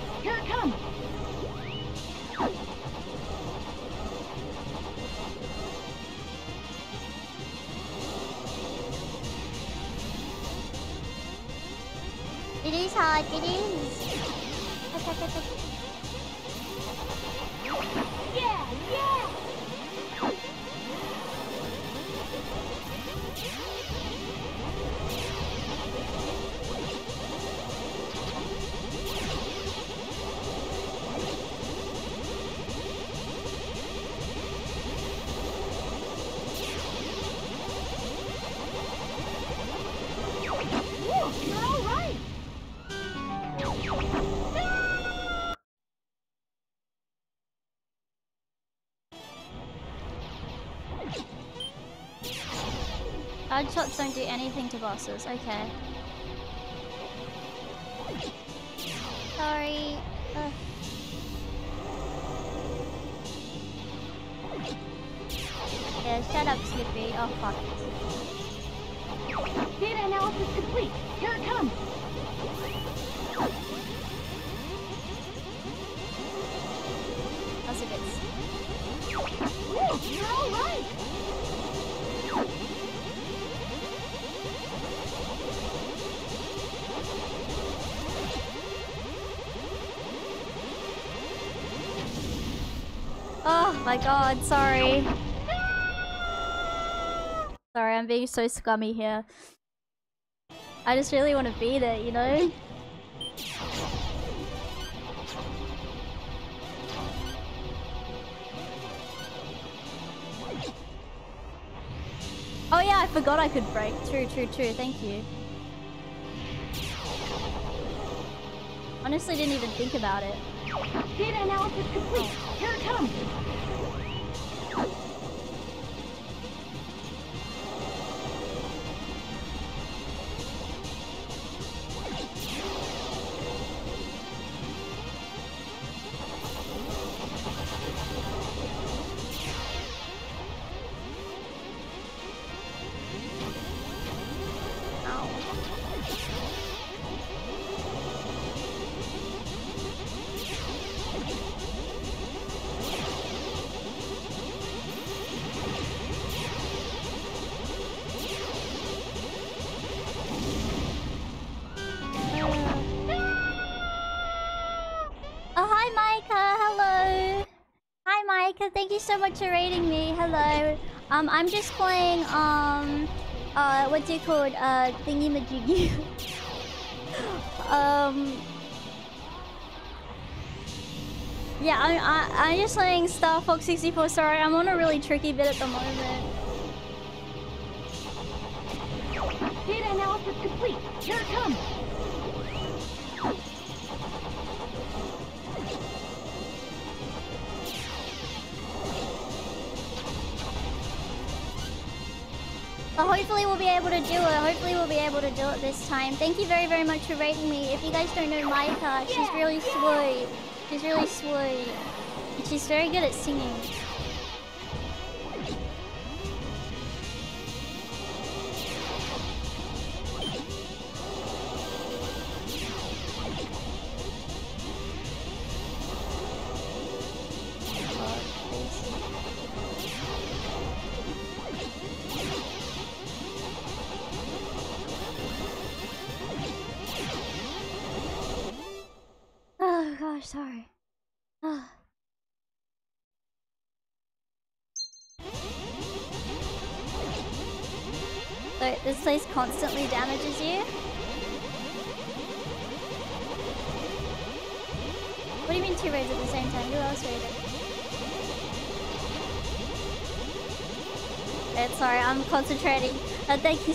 Don't do anything to bosses. Okay. Being so scummy here. I just really want to beat it, you know? Oh yeah, I forgot I could break. True, true, true. Thank you. Honestly, didn't even think about it. Data analysis complete. Oh. Here it comes. For me. Hello. Um, I'm just playing, um, uh, what's it called? Uh, Thingy Majiggy. um, yeah, I, I, I'm just playing Star Fox 64. Sorry, I'm on a really tricky bit at the moment. Do it. Uh, hopefully we'll be able to do it this time. Thank you very, very much for rating me. If you guys don't know Maika, she's really sweet. She's really sweet. And she's very good at singing.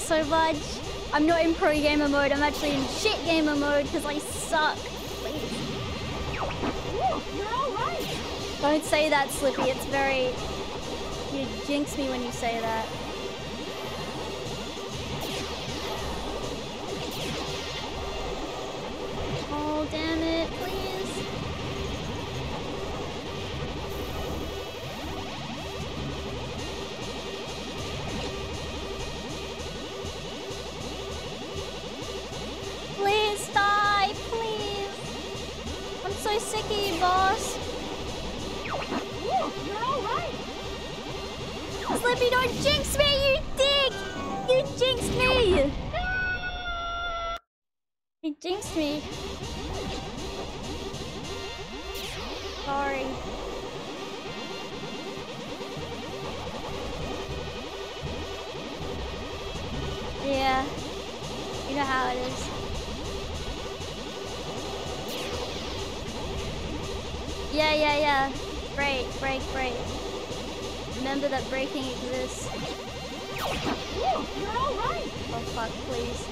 So much. I'm not in pro gamer mode. I'm actually in shit gamer mode because I suck. Don't say that, Slippy. It's very. You jinx me when you say that. Oh, damn it, Slippy, don't jinx me, you dick! You jinxed me! You jinxed me. that breaking exists. You're all right. Oh fuck, please.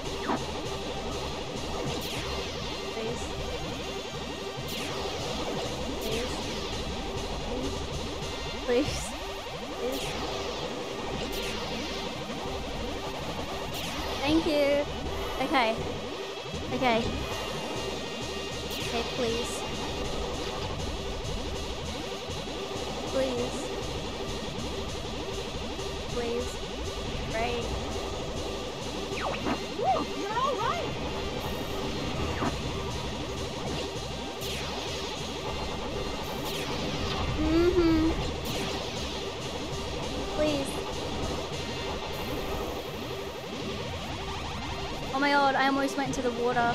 Almost went into the water.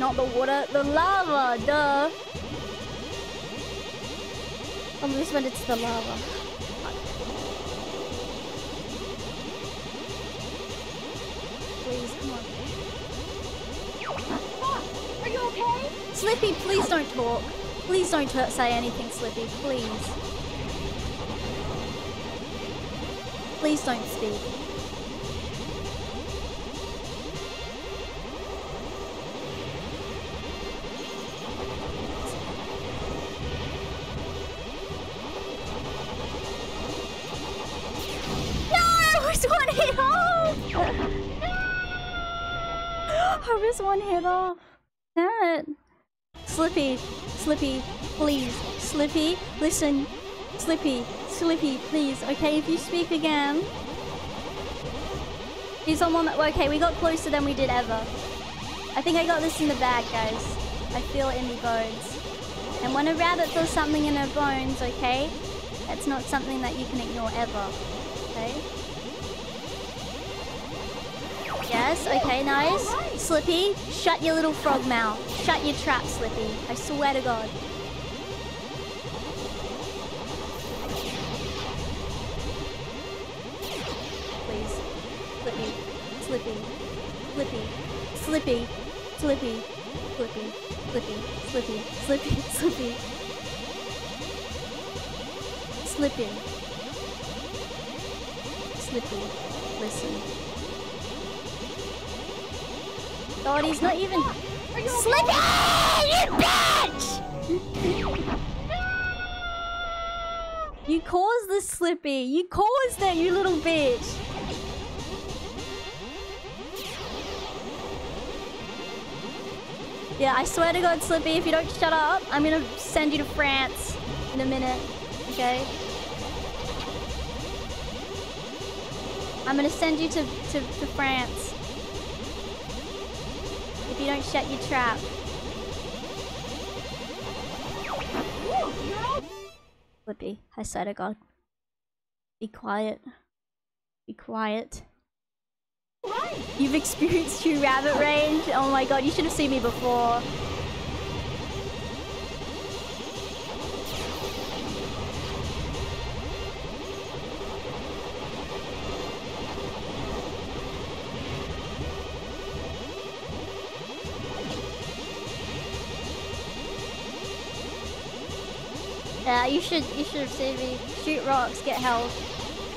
Not the water, the lava, duh. Almost went into the lava. Please, come on. Are you okay? Slippy, please don't talk. Please don't say anything, Slippy. Please. Please don't speak. Slippy, listen. Slippy, Slippy, please. Okay, if you speak again. He's on one that. Okay, we got closer than we did ever. I think I got this in the bag, guys. I feel it in my bones. And when a rabbit feels something in her bones, okay? That's not something that you can ignore ever. Okay? Yes, okay, nice. Slippy, shut your little frog mouth. Shut your trap, Slippy. I swear to God. Slippy, Slippy, Slippy, Slippy, Slippy, Slippy, Slippy. slippy, Slippy. Listen. Oh, he's not even... Slippy! You bitch! you caused this, Slippy! You caused it, you little bitch! Yeah, I swear to God, Slippy, if you don't shut up, I'm gonna send you to France in a minute. Okay? I'm gonna send you to, to, to France. If you don't shut your trap. Slippy, I swear to God. Be quiet. Be quiet. You've experienced true rabbit range? Oh my god, you should have seen me before. Yeah, you should you should have seen me. Shoot rocks, get health.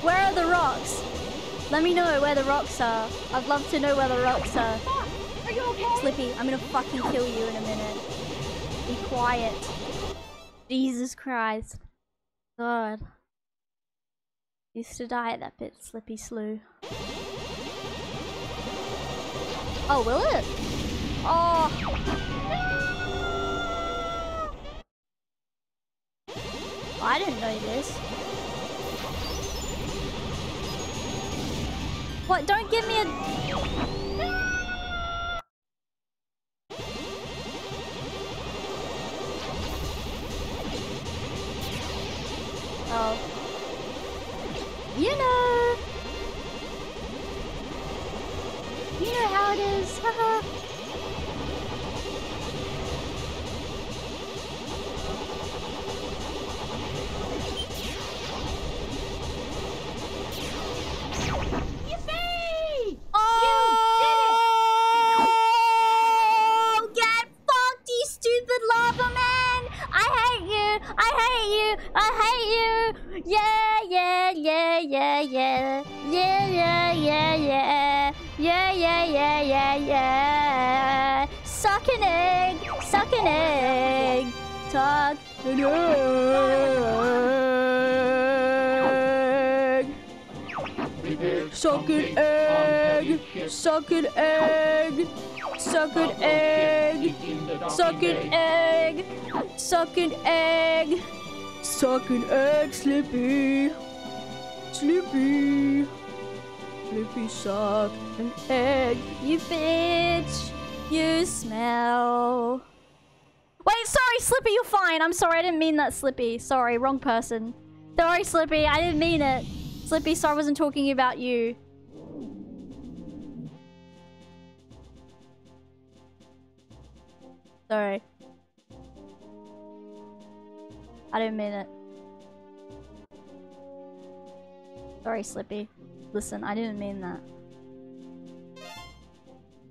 Where are the rocks? Let me know where the rocks are. I'd love to know where the rocks are. Are you okay? Slippy, I'm gonna fucking kill you in a minute. Be quiet. Jesus Christ. God. Used to die at that bit, Slippy Slew. Oh, will it? Oh. I didn't know this. What? Don't give me a... Oh. You know. You know how it is. Haha. Suck an egg! Suck an egg! Suck an egg! Suck an egg! Suck an egg, Slippy! Slippy! Slippy, suck an egg, you bitch! You smell. Wait, sorry, Slippy, you're fine. I'm sorry, I didn't mean that, Slippy. Sorry, wrong person. Sorry, Slippy, I didn't mean it. Slippy, sorry, I wasn't talking about you. Sorry. I didn't mean it. Sorry, Slippy. Listen, I didn't mean that.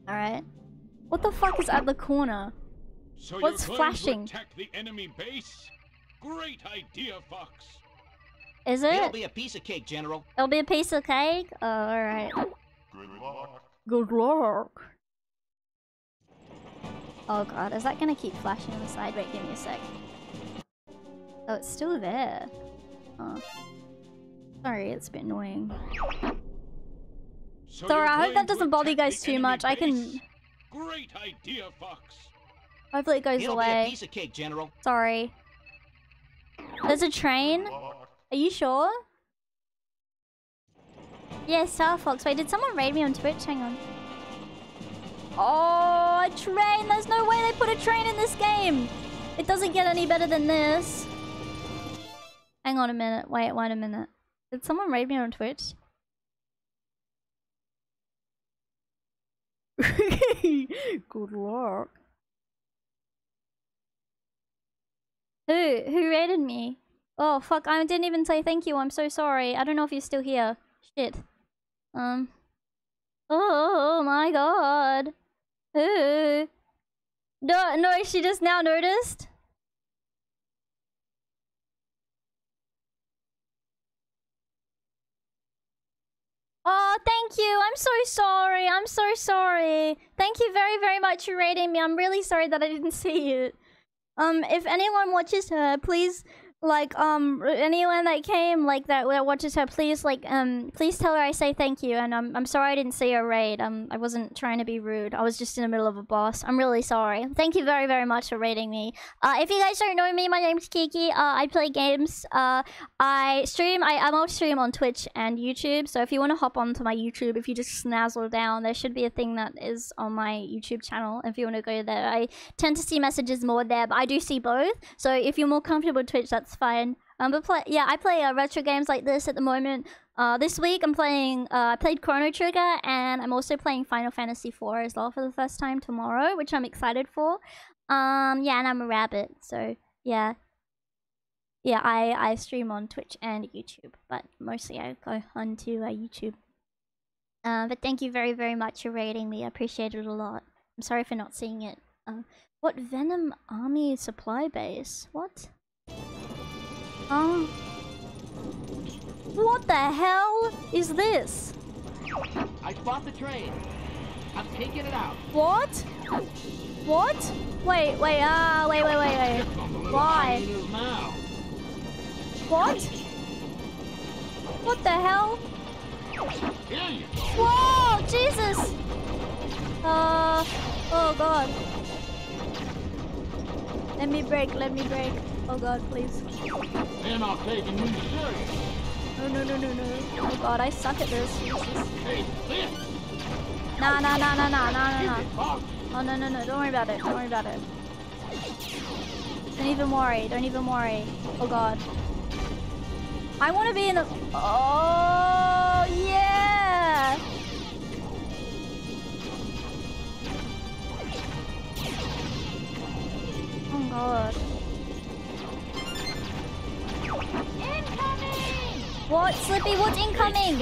Alright. What the fuck is at the corner? So What's you're flashing? attack the enemy base? Great idea, Fox. Is it? It'll be a piece of cake, General. It'll be a piece of cake? Oh, alright. Good luck. Good luck. Oh god, is that gonna keep flashing on the side? Wait, give me a sec. Oh, it's still there. Oh. Sorry, it's a bit annoying. So Sorry, I hope that doesn't bother you guys too enemy much. I can... Great idea, Fox. Hopefully it goes It'll be a away. piece of cake, General. Sorry. There's a train? Are you sure? Yeah, Star Fox. Wait, did someone raid me on Twitch? Hang on. Oh, a train! There's no way they put a train in this game! It doesn't get any better than this. Hang on a minute. Wait, wait a minute. Did someone raid me on Twitch? Good luck. Who? Who raided me? Oh, fuck, I didn't even say thank you. I'm so sorry. I don't know if you're still here. Shit. Um. Oh my god. Who? No, no, she just now noticed? Oh, thank you. I'm so sorry. I'm so sorry. Thank you very, very much for rating me. I'm really sorry that I didn't see it. Um, if anyone watches her, please like um anyone that came like that that watches her please like um please tell her i say thank you and i'm, I'm sorry i didn't see her raid. Um i wasn't trying to be rude. I was just in the middle of a boss. I'm really sorry. Thank you very very much for raiding me. Uh if you guys don't know me my name's kiki. Uh i play games. Uh i stream i i'm also stream on twitch and youtube so if you want to hop onto my youtube if you just snazzle down there should be a thing that is on my youtube channel if you want to go there. I tend to see messages more there but i do see both. So if you're more comfortable with twitch that's fine. Um but play yeah i play uh, retro games like this at the moment. Uh this week i'm playing uh i played chrono trigger and i'm also playing final fantasy IV as well for the first time tomorrow which i'm excited for. Um yeah and i'm a rabbit so yeah. Yeah i i stream on twitch and youtube but mostly i go onto uh, youtube. Uh, but thank you very very much for rating me. I appreciate it a lot. I'm sorry for not seeing it. Uh, what venom army supply base? What um what the hell is this I spot the train. I'm taking it out. what what wait wait ah wait wait wait wait why what what the hell Here you go. Whoa, Jesus! Uh, oh god. Let me break, let me break. Oh god, please. They're not taking me serious. No, no, no, no, no. Oh god, I suck at this. Hey, this. Nah, nah, nah, nah, nah, nah, nah, nah. Oh, no, no, no. Don't worry about it. Don't worry about it. Don't even worry. Don't even worry. Oh god. I want to be in the. Oh, yeah! Oh god. Incoming! What? Slippy, what's incoming?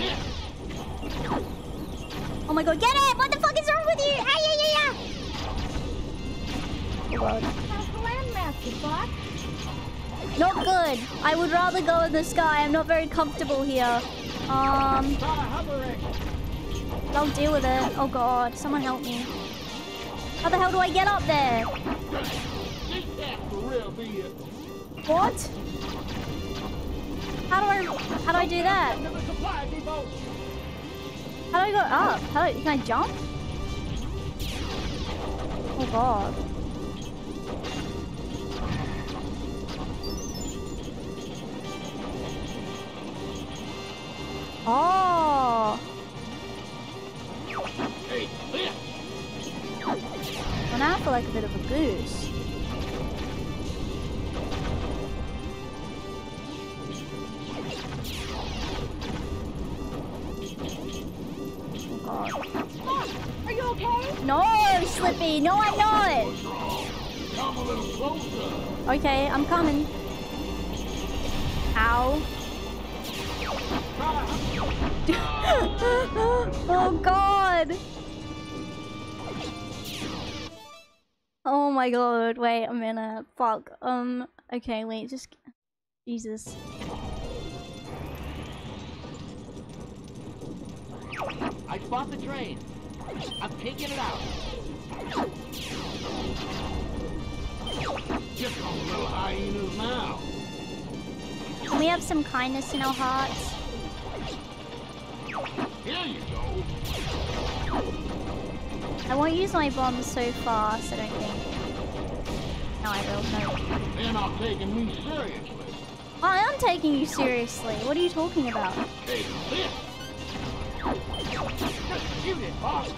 Oh my god, get it! What the fuck is wrong with you? Ah, yeah, yeah, yeah! Oh god. How's the landmaster, Fox? Not good. I would rather go in the sky. I'm not very comfortable here. Um, Try hovering. I'll deal with it. Oh god, someone help me. How the hell do I get up there? This can't for real be it. What? How do I, how do I do that? Another supply depot. How do I go up? How do, can I jump? Oh god. Oh. Hey. Well, now I feel like a bit of a goose. God. Are you okay? No, Slippy! No, I'm not! Come a little closer. Okay, I'm coming. Ow. Oh god! Oh my god, wait a minute. Fuck. Um, okay, wait, just. Jesus. I spot the train. I'm taking it out. Just a little hyena's mouth. Can we have some kindness in our hearts? Here you go. I won't use my bombs so fast, I don't think. No, I will, no. They're not taking me seriously. I am taking you seriously. What are you talking about? Hey, this. Just shoot it, boss.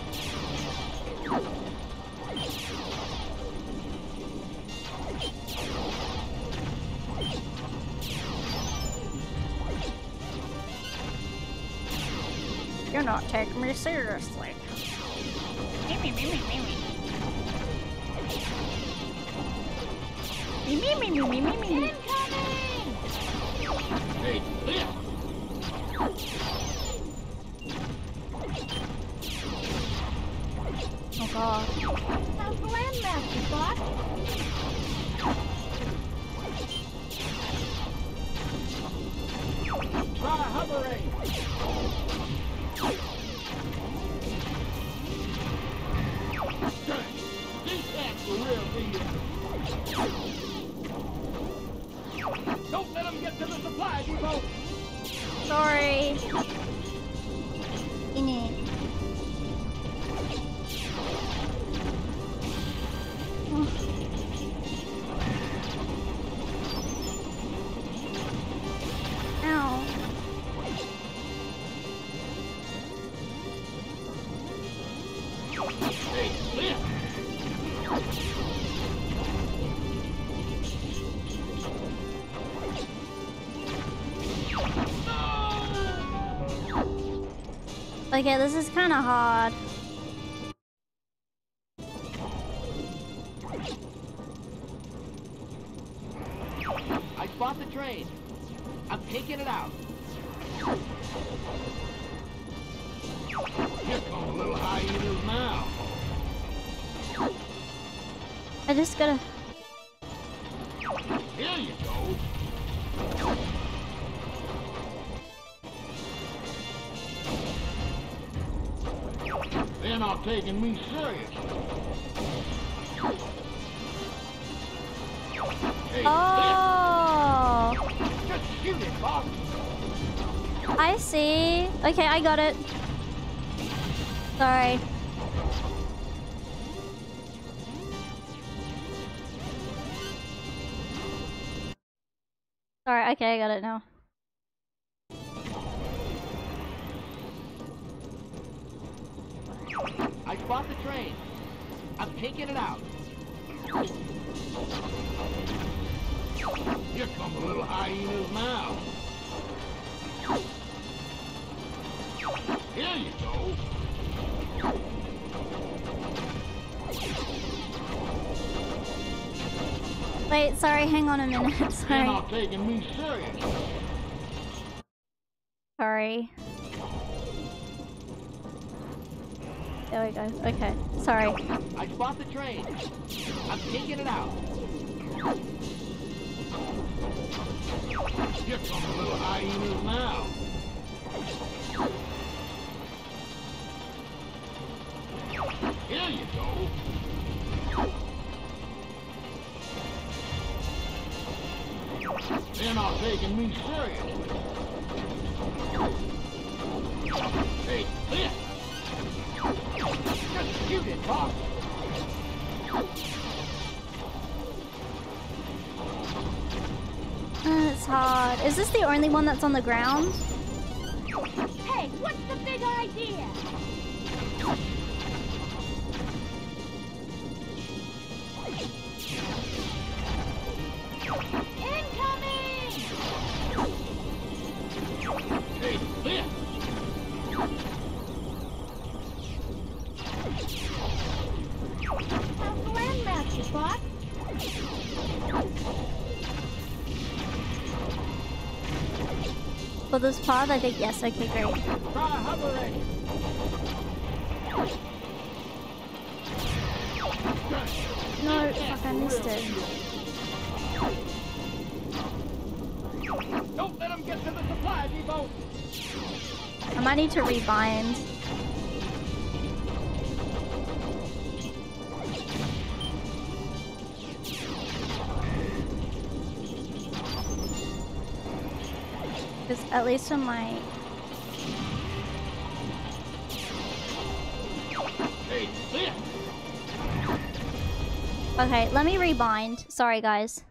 You're not taking me seriously. Me, me, me, me, me, me. Me, me, me, me, me, me, me. Hey, this. Oh god. How's the landmaster, Fox? Try hovering. This can't for real be. Don't let them get to the supply depot. Sorry. In Okay, this is kind of hard. I got it. Sorry. Sorry, okay, I got it now. I spot the train. I'm taking it out. Here come a little hyenas now. Wait, sorry, hang on a minute. Sorry. not taking me serious. Sorry. There we go. Okay. Sorry. I spot the train. I'm taking it out. Here come little hyenas now. Here you go. They're not taking me seriously. Hey, Cliff! Just shoot it, boss. Uh, it's hard. Is this the only one that's on the ground? Hey, what's the big idea? For this part, I think yes. Okay, great. No, fuck, I missed it. Don't let them get to the supply depot. I might need to rebind. Because at least on my... Okay, let me rebind. Sorry, guys.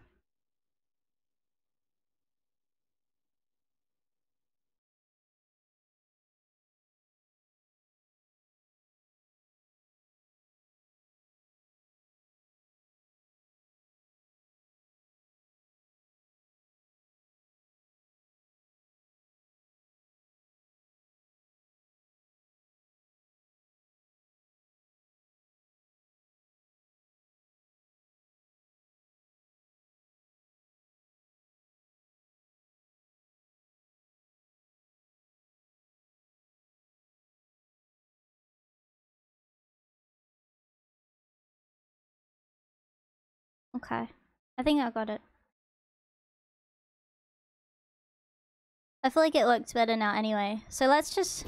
Okay. I think I got it. I feel like it looks better now anyway. So let's just...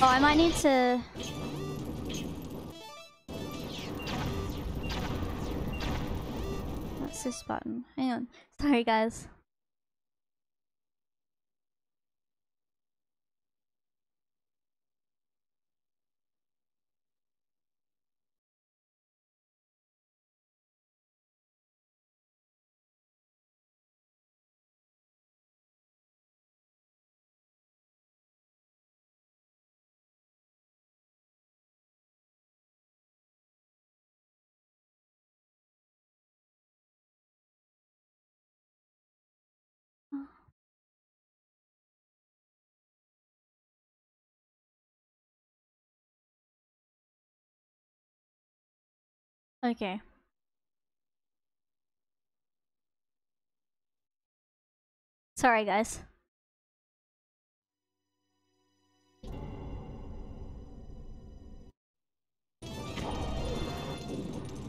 Oh, I might need to... What's this button? Hang on. Sorry, guys. Okay. Sorry, guys.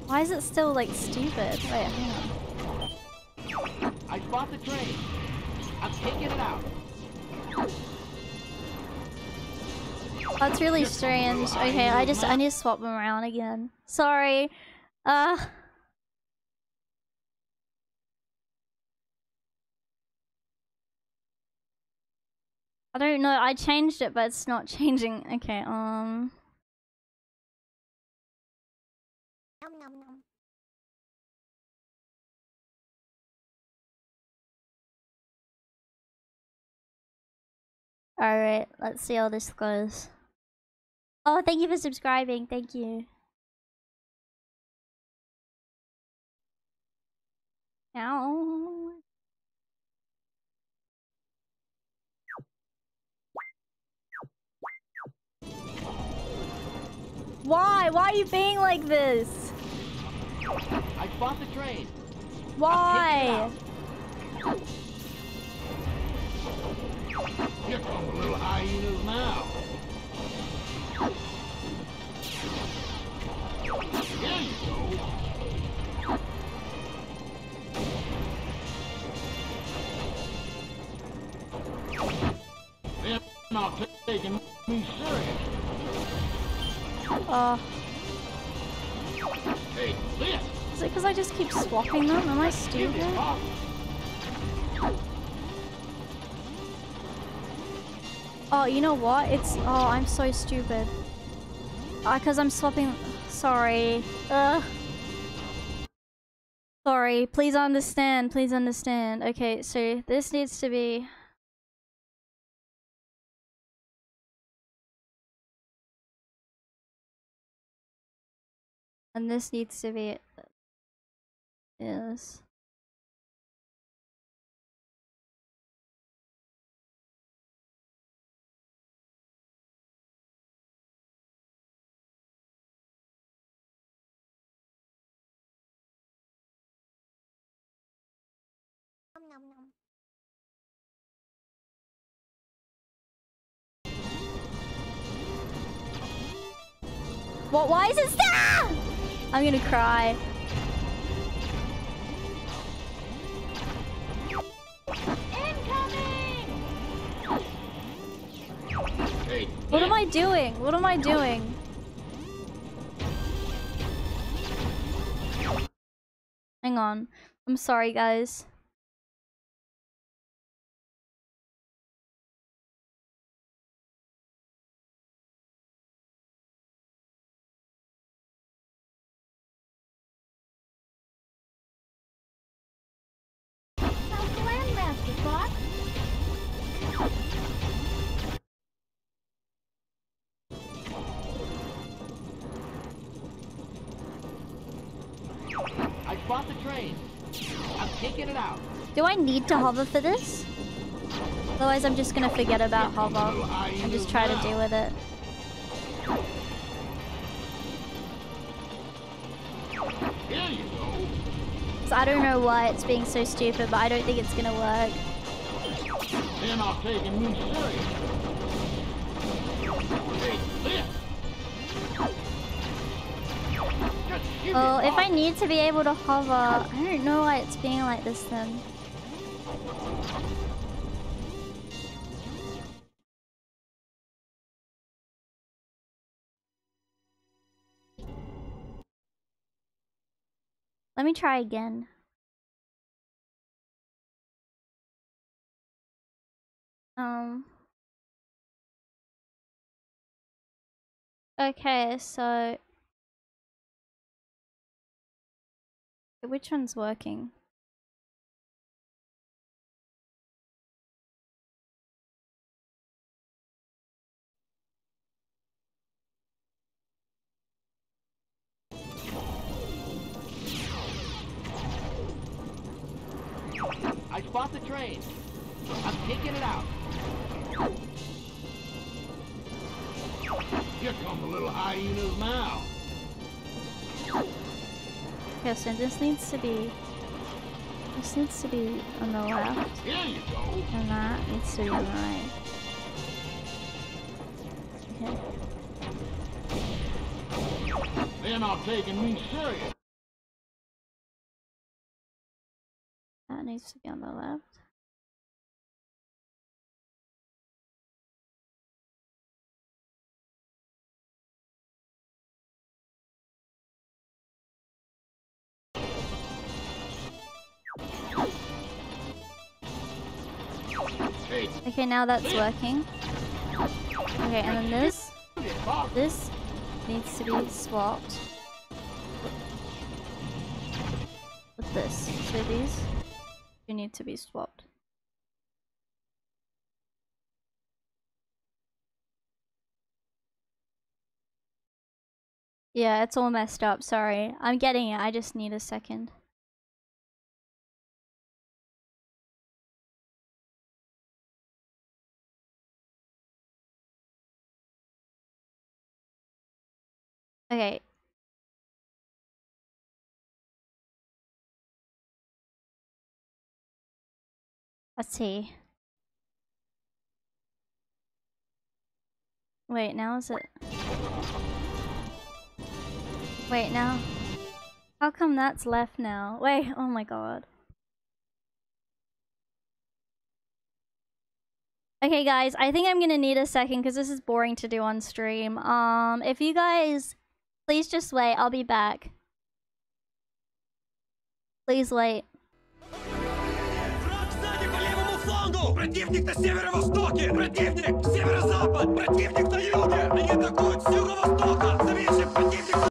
Why is it still like stupid? Wait, hang on. I spot the train. I'm taking it out. That's really strange. Okay, I just I need to swap them around again. Sorry. Uh I don't know. I changed it, but it's not changing. Okay, um Nom nom nom. Alright, let's see how this goes. Oh, thank you for subscribing. Thank you. Ow. Why? Why are you being like this? I bought the train. Why? Here come the little hyenas now. There you go. Uh, is it because I just keep swapping them? Am I stupid? Oh, you know what? It's oh, I'm so stupid. Uh, cause I'm swapping. Sorry. Ugh. Sorry. Please understand. Please understand. Okay, so this needs to be. And this needs to be. Is. Nom nom nom. What? Why is it stop? I'm gonna cry. Hey, What am I doing? What am I doing? Hang on. I'm sorry, guys. Spot the train. I'm taking it out. Do I need to hover for this? Otherwise, I'm just gonna forget about hover and just try to deal with it. here you go. 'Cause I don't know why it's being so stupid, but I don't think it's gonna work. They're not taking me serious. Oh, if I need to be able to hover, I don't know why it's being like this then. Let me try again. Um. Okay, so which one's working? I spot the train. I'm taking it out. Here come the little hyenas now. Okay, so this needs to be this needs to be on the left, Here you go. and that needs to be on the right. Okay. They're not taking me serious. That needs to be on the left. Okay, now that's working. Okay, and then this, this needs to be swapped with this. So these do need to be swapped. Yeah, it's all messed up. Sorry. I'm getting it. I just need a second. Okay. Let's see. Wait, now is it? Wait, now. How come that's left now? Wait, oh my god. Okay, guys, I think I'm gonna need a second because this is boring to do on stream. Um, if you guys, please just wait. I'll be back. Please wait. Враг сзади по левому флангу! Противник на северо-востоке! Противник! Северо-запад! Противник на юге! Они атакуют с юго-востока! Зависим! Противник!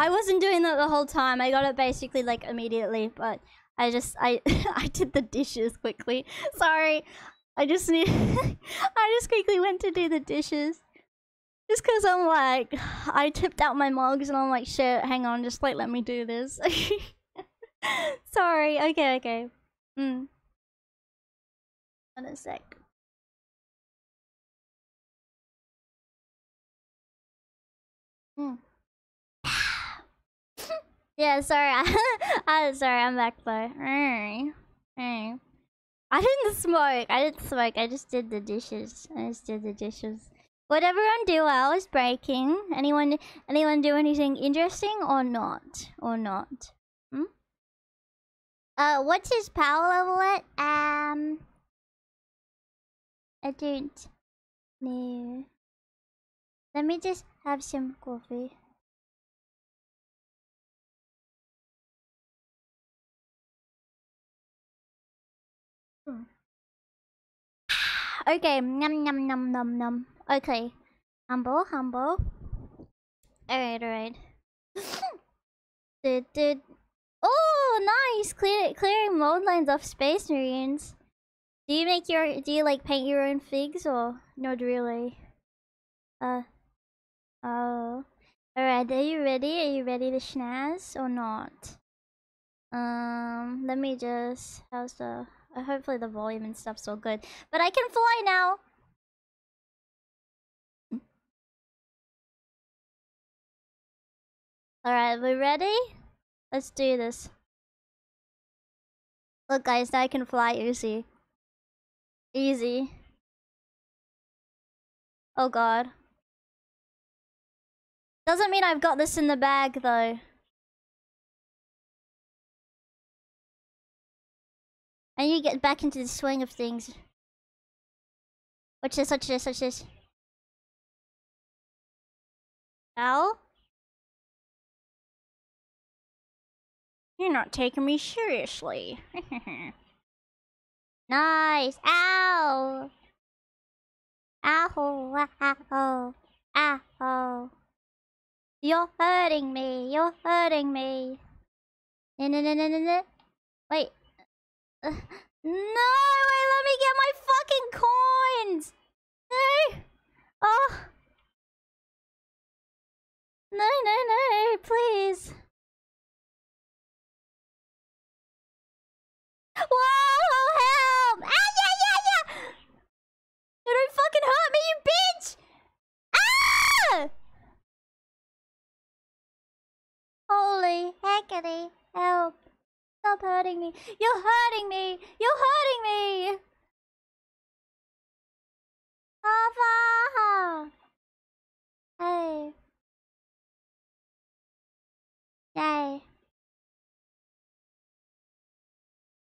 I wasn't doing that the whole time. I got it basically like immediately, but I just I I did the dishes quickly. Sorry. I just need I just quickly went to do the dishes. Just cause I'm like I tipped out my mugs and I'm like shit, hang on, just like let me do this. Sorry. Okay, okay. Mm. One a sec. Mm. Yeah, sorry. I'm. Back though. I didn't smoke. I didn't smoke. I just did the dishes. I just did the dishes. What everyone do I was breaking? Anyone? Anyone do anything interesting or not? Or not? Hmm. Uh, what's his power level at? Um, I don't know. Let me just have some coffee. Okay, num num num num num. Okay, humble, humble. Alright, alright. Did did. Oh, nice! Clear, clearing mode lines off space marines. Do you make your? Do you like paint your own figs or not really? Uh. Oh. Alright, are you ready? Are you ready to snaz or not? Um, let me just. How's the? Hopefully the volume and stuff's all good. But I can fly now. Alright, we ready? Let's do this. Look guys, now I can fly easy. Easy. Oh god. Doesn't mean I've got this in the bag though. And you get back into the swing of things. Watch this, watch this, watch this. Ow? You're not taking me seriously. nice. Ow. Ow. Ow. Ow. You're hurting me. You're hurting me. No, no, no, no, no. Wait. No, wait, let me get my fucking coins. No. Oh. No, no, no, please. Whoa, help! Ah, yeah, yeah, yeah! Don't fucking hurt me, you bitch! Ah! Holy heckity, help. Stop hurting me. You're hurting me. You're hurting me. Papa. Hey. Yay.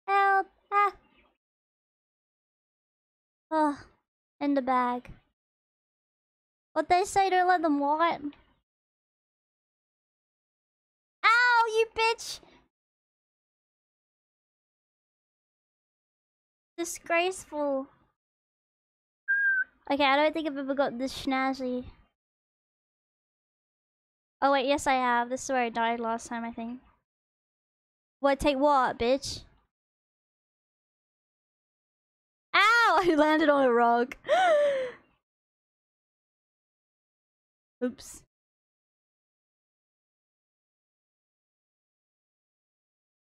Help. Ah. Oh, in the bag. What they say, don't let them what? Ow, you bitch! Disgraceful. Okay, I don't think I've ever got this snazzy. Oh wait, yes I have. This is where I died last time, I think. What, take what, bitch? Ow! I landed on a rock. Oops.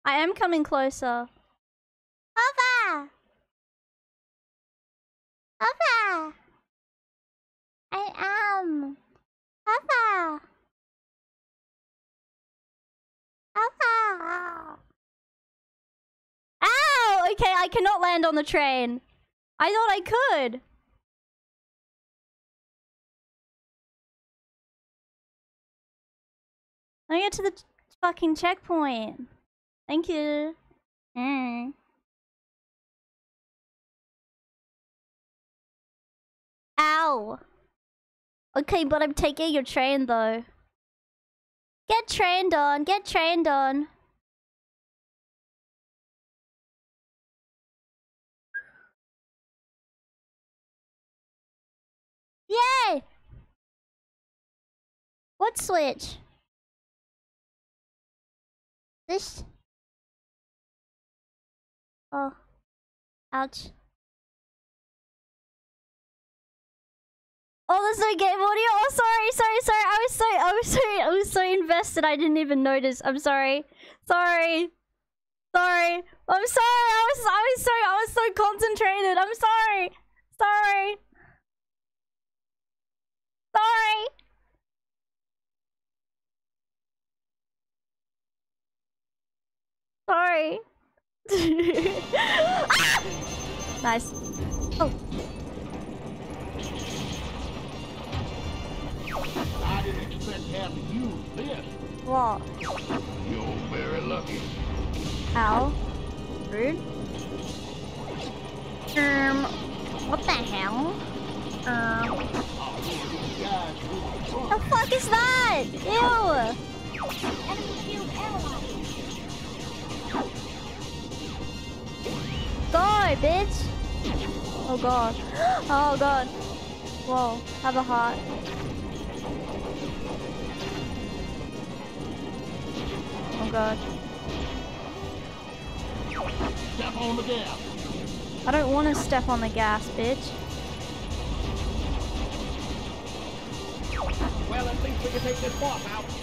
I am coming closer. Papa! Papa! I am. Papa! Papa! Ow! Okay, I cannot land on the train. I thought I could. Let me get to the fucking checkpoint. Thank you. Mm. Ow. Okay, but I'm taking your train though. Get trained on, get trained on. Yay! What switch? This? Oh. Ouch. Oh, there's no game audio. Oh, sorry, sorry, sorry. I was so, I was so, I was so invested. I didn't even notice. I'm sorry. Sorry. Sorry. I'm sorry. I was, I was so, I was so concentrated. I'm sorry. Sorry. Sorry. Sorry. Ah! Nice. Oh, I didn't expect to have to use this. what? You're very lucky. How? Rude. Um, what the hell? Um, These guys with the fuck is that? Ew. Analyzed. Bitch! Oh god. Oh god. Whoa, have a heart. Oh god. Step on the gas. I don't want to step on the gas, bitch. Well, at least we can take this boss out.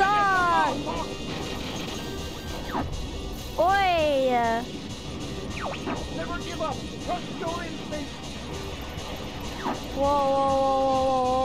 Suck! Oi! Never give up. Trust your instincts. Whoa, whoa, whoa, whoa, whoa.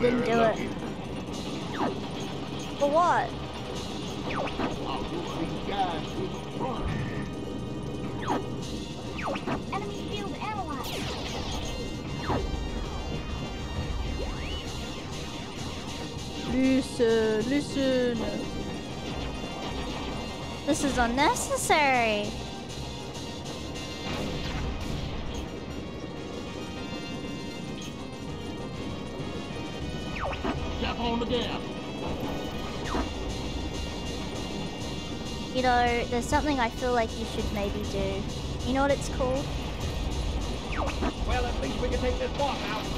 Didn't do it. Know, there's something I feel like you should maybe do. You know what it's called? Well, at least we can take this boss out.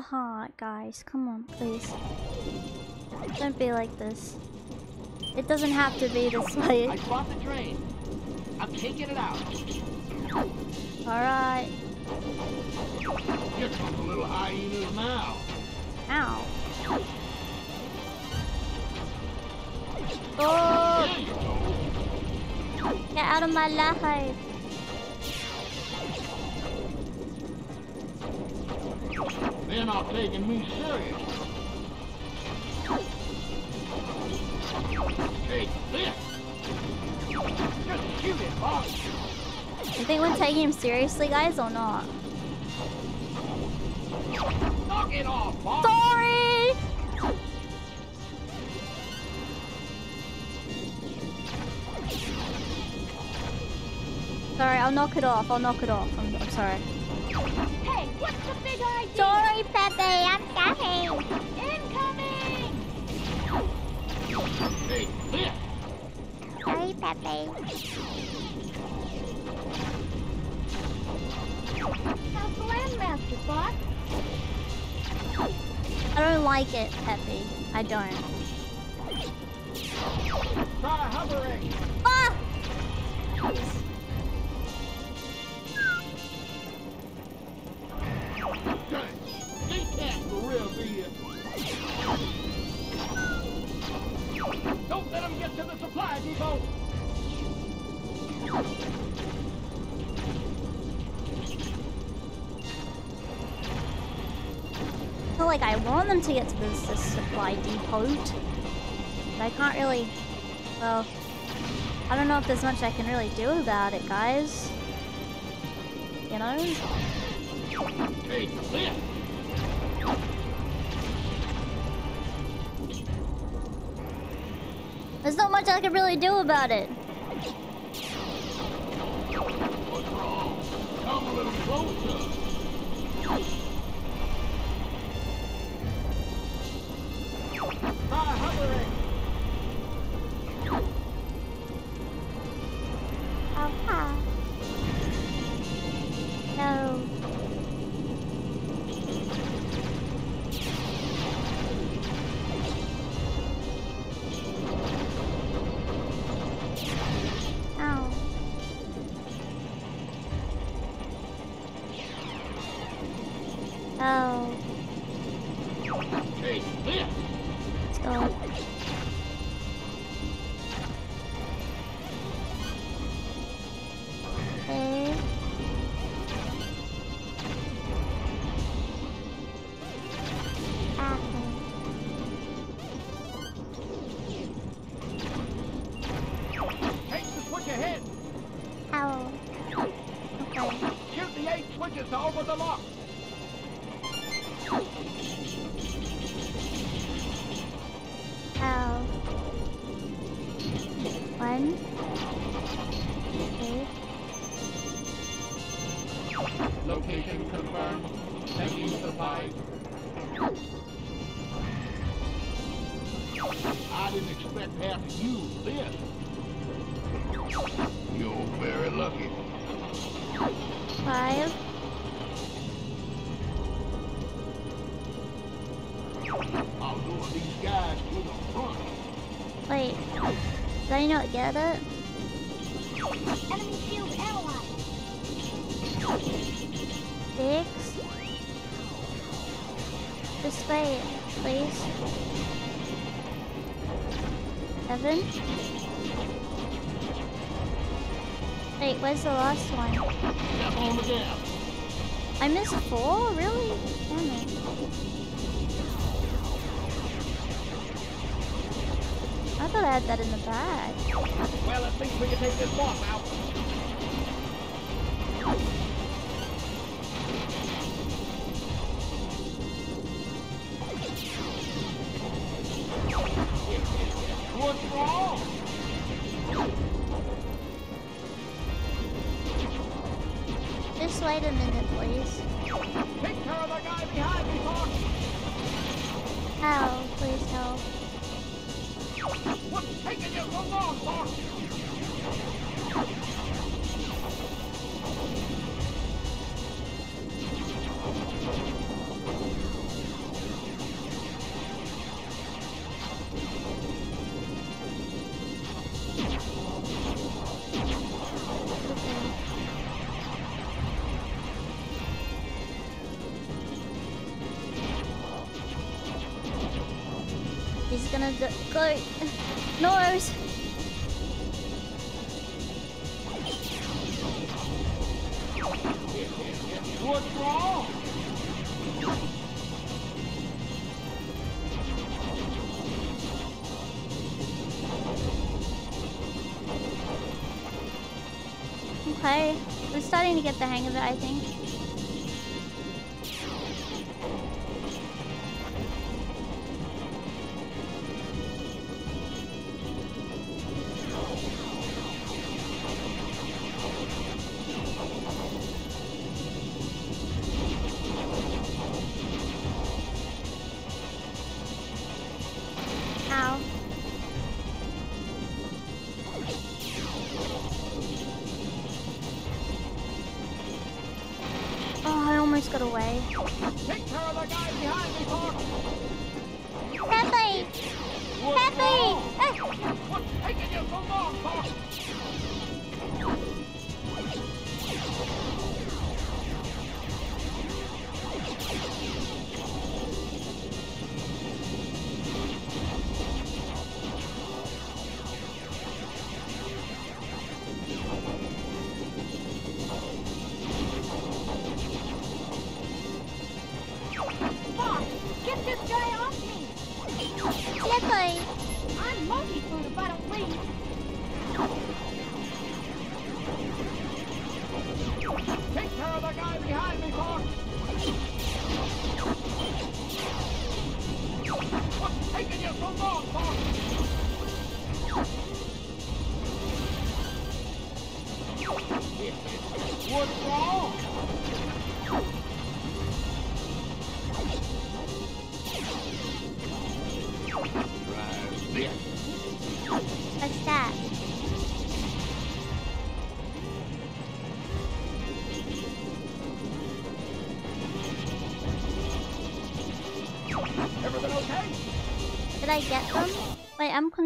Heart, guys. Come on, please. Don't be like this. It doesn't have to be this way. I spot the train. I'm taking it out. Alright. Here comes a little hyenas now. Ow. Oh! Get out of my life. They're not taking me serious. Take this. Just shoot it, boss. You think we're taking him seriously, guys, or not? Knock it off, boss. Sorry! Sorry, I'll knock it off. I'll knock it off. I'm, I'm sorry. What's the big idea? Sorry, Peppy. I'm sorry. Incoming! Sorry, Peppy. How's the Landmaster, Fox? I don't like it, Peppy. I don't. Try hovering. Ah! Them to get to this, this supply depot. But I can't really... Well... I don't know if there's much I can really do about it, guys. You know? This. There's not much I can really do about it. Not get it? Enemy. Six. Wait, please. Seven. Wait, where's the last one? Step on the gas. I missed four? Really? Nose. What's wrong? Okay. We're starting to get the hang of it, I think.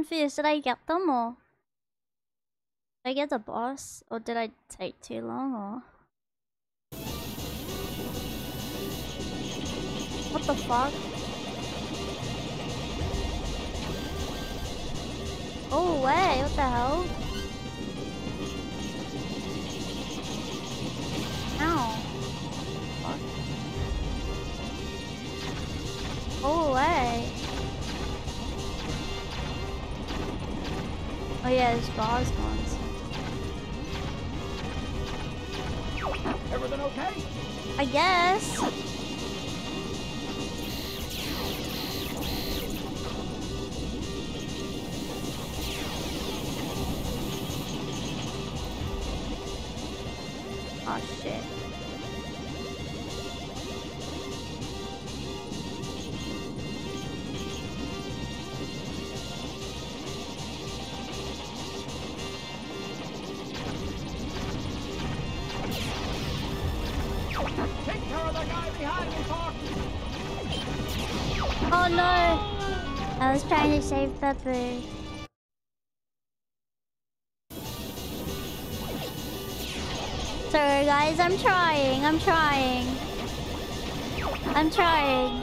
Confused. Did I get them or... Did I get the boss? Or did I take too long or... What the fuck? I was trying to save Pepper. Sorry guys, I'm trying, I'm trying. I'm trying.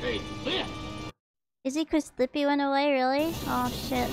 Hey! Is it cause Slippy went away, really? Oh shit.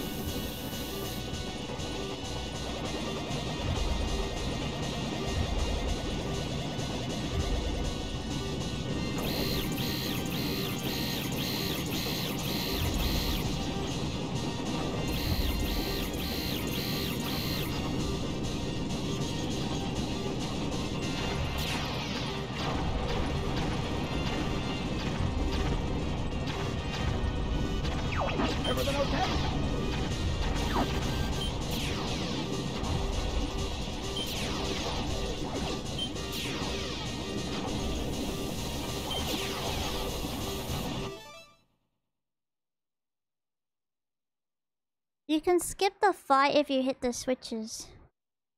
You can skip the fight if you hit the switches.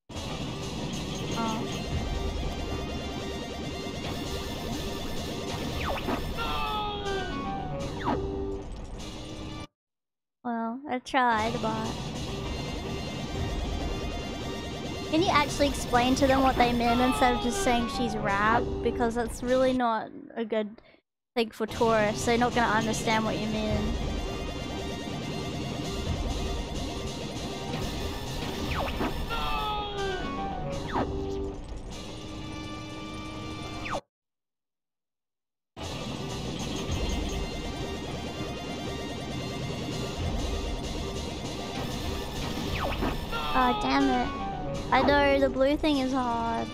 Oh. Well, I tried, but... Can you actually explain to them what they meant instead of just saying she's rap? Because that's really not a good thing for tourists. They're not gonna understand what you mean. The blue thing is hard.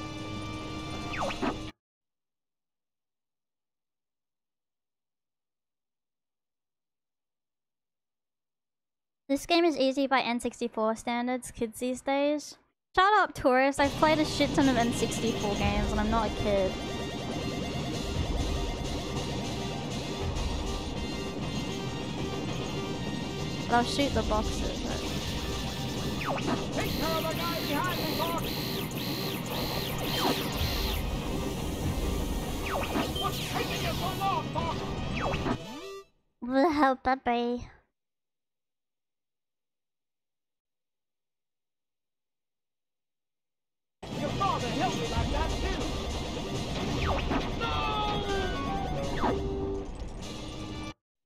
This game is easy by N64 standards, kids these days. Shut up, tourist. I've played a shit ton of N64 games and I'm not a kid. But I'll shoot the boxes. Of guy behind What's? Well, Peppy. Your father held oh, me like that, too!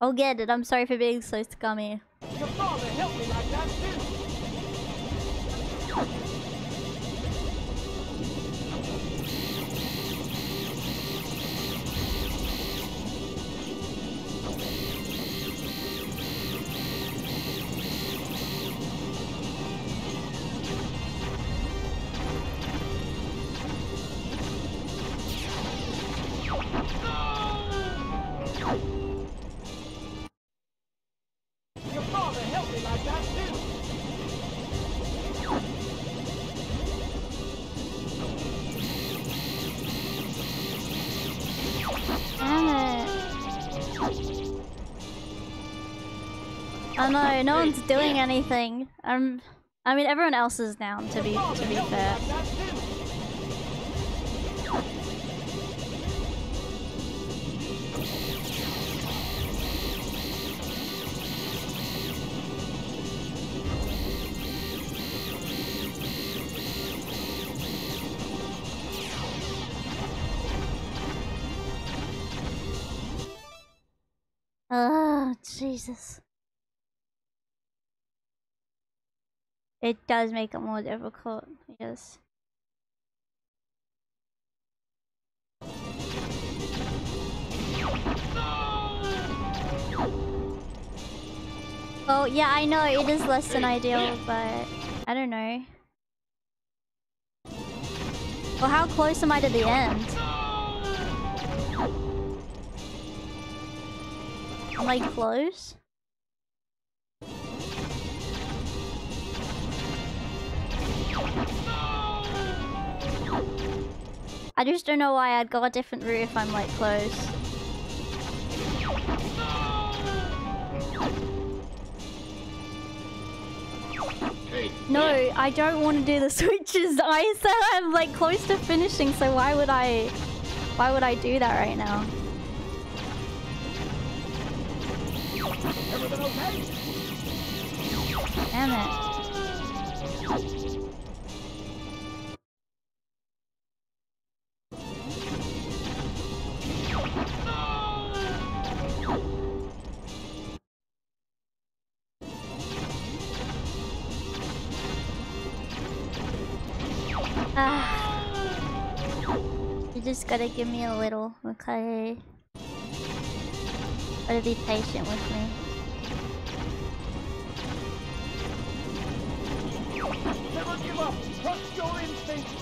I'll get it. I'm sorry for being so scummy. No, one's doing anything. Um, I mean everyone else is down. To be to be fair. Oh Jesus. It does make it more difficult, yes. Well, yeah, I know it is less than ideal, but I don't know. Well, how close am I to the end? Am I close? I just don't know why I'd go a different route if I'm like close. No, I don't want to do the switches. I said I'm like close to finishing, so why would I why would I do that right now? Damn it. Gotta give me a little, okay? Gotta be patient with me. Never give up! Trust your instincts!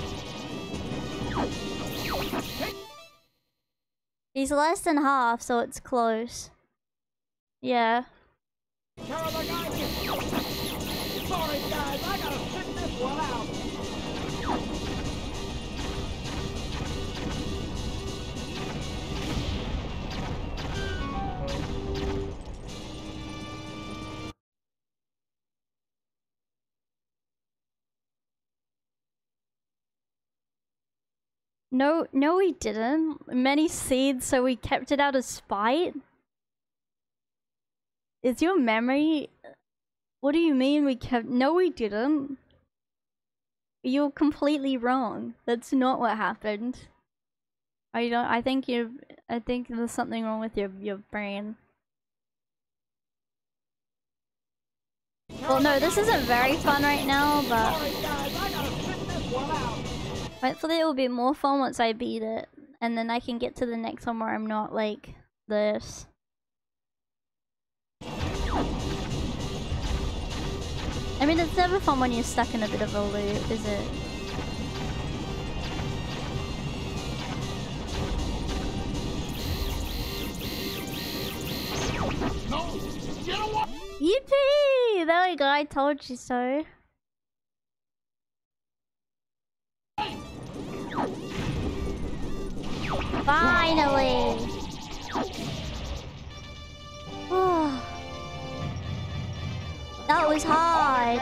He's less than half, so it's close. Yeah. Sorry, guys, I gotta this one out! No, no, we didn't. Many seeds, so we kept it out of spite. Is your memory? What do you mean we kept? No, we didn't. You're completely wrong. That's not what happened. I don't. I think you. I think there's something wrong with your your brain. Well, no, this isn't very fun right now, but hopefully it will be more fun once I beat it, and then I can get to the next one where I'm not like this. I mean, it's never fun when you're stuck in a bit of a loop, is it? No! Get away! Yippee! There we go, I told you so. Finally! that was hard.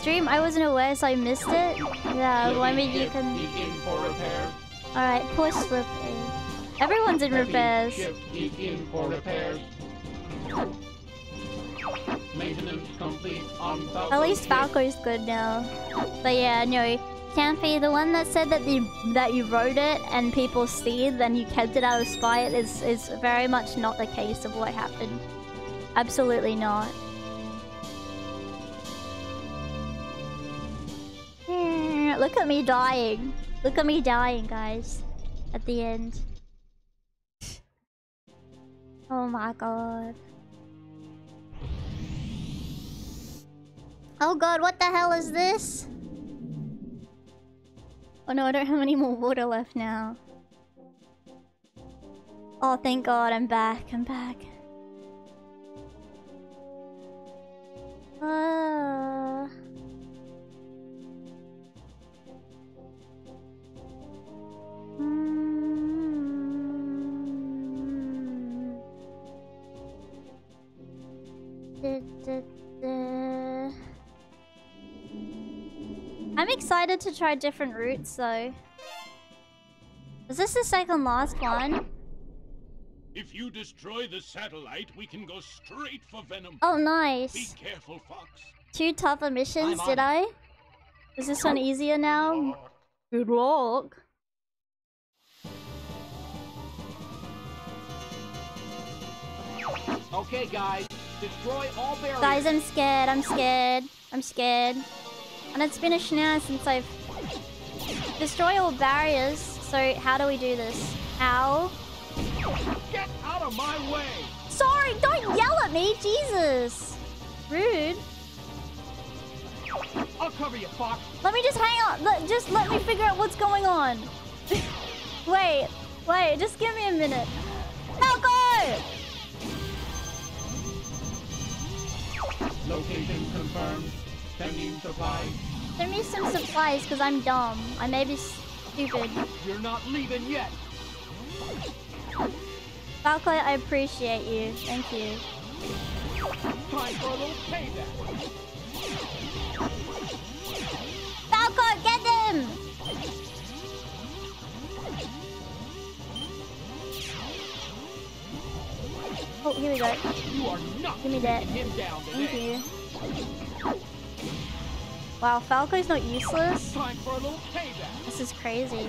Stream, I wasn't aware, so I missed it. Yeah, well, I mean, you can. In for repairs. Alright, push slip in. Everyone's in repairs. In for repairs. Maintenance complete on At least. Falco's good now. But yeah, no. Campy, the one that said that you that you wrote it and people see then you kept it out of spite is is very much not the case of what happened. Absolutely not. Hmm, Look at me dying. Look at me dying, guys. At the end. Oh my god. Oh god, what the hell is this? Oh no, I don't have any more water left now. Oh, thank god, I'm back, I'm back. Uh... Mm. Da. I'm excited to try different routes though. Is this the second last one? If you destroy the satellite, we can go straight for Venom. Oh, nice. Be careful, Fox. Two tougher missions, did I? Is this one easier now? Good luck. Okay, guys, destroy all barriers. Guys, I'm scared, I'm scared. I'm scared. And it's been a schnaz since I've... Destroy all barriers. So, how do we do this? How? Get out of my way! Sorry, don't yell at me, Jesus! Rude. I'll cover you, Fox. Let me just hang on. Let, just let me figure out what's going on. wait, wait, just give me a minute. Falco! Location confirmed. Sending supplies. Send me some supplies, because I'm dumb. I may be stupid. You're not leaving yet. Falco, I appreciate you. Thank you. Time for a little payback. Falco, get him! Oh, here we go. You are not Give me that. him down Thank you. Wow, Falco's not useless. Time for a. This is crazy.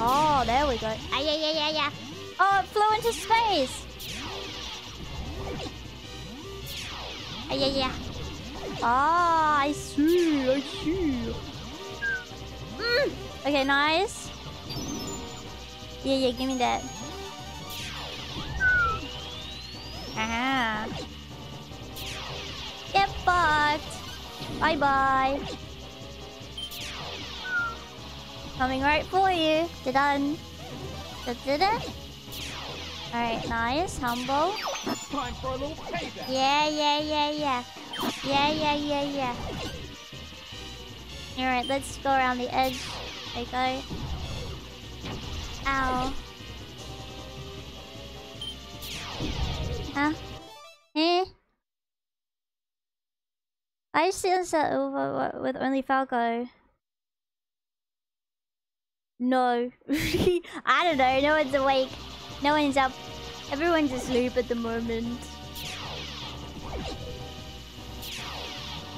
Oh, there we go. Ah, yeah, yeah, yeah, yeah. Oh, it flew into space. Ah, yeah, yeah. Ah, I see, I see. Mm. Okay, nice. Yeah, yeah, give me that. Ah. Get fucked. Bye bye. Coming right for you. Done. Did it? Alright, nice. Humble. Time for a little payback. Yeah, yeah, yeah, yeah. Yeah, yeah, yeah, yeah. Alright, let's go around the edge. There you go. Ow. Huh? Eh? I still set over with only Falco. No. I don't know. No one's awake. No one's up. Everyone's asleep at the moment.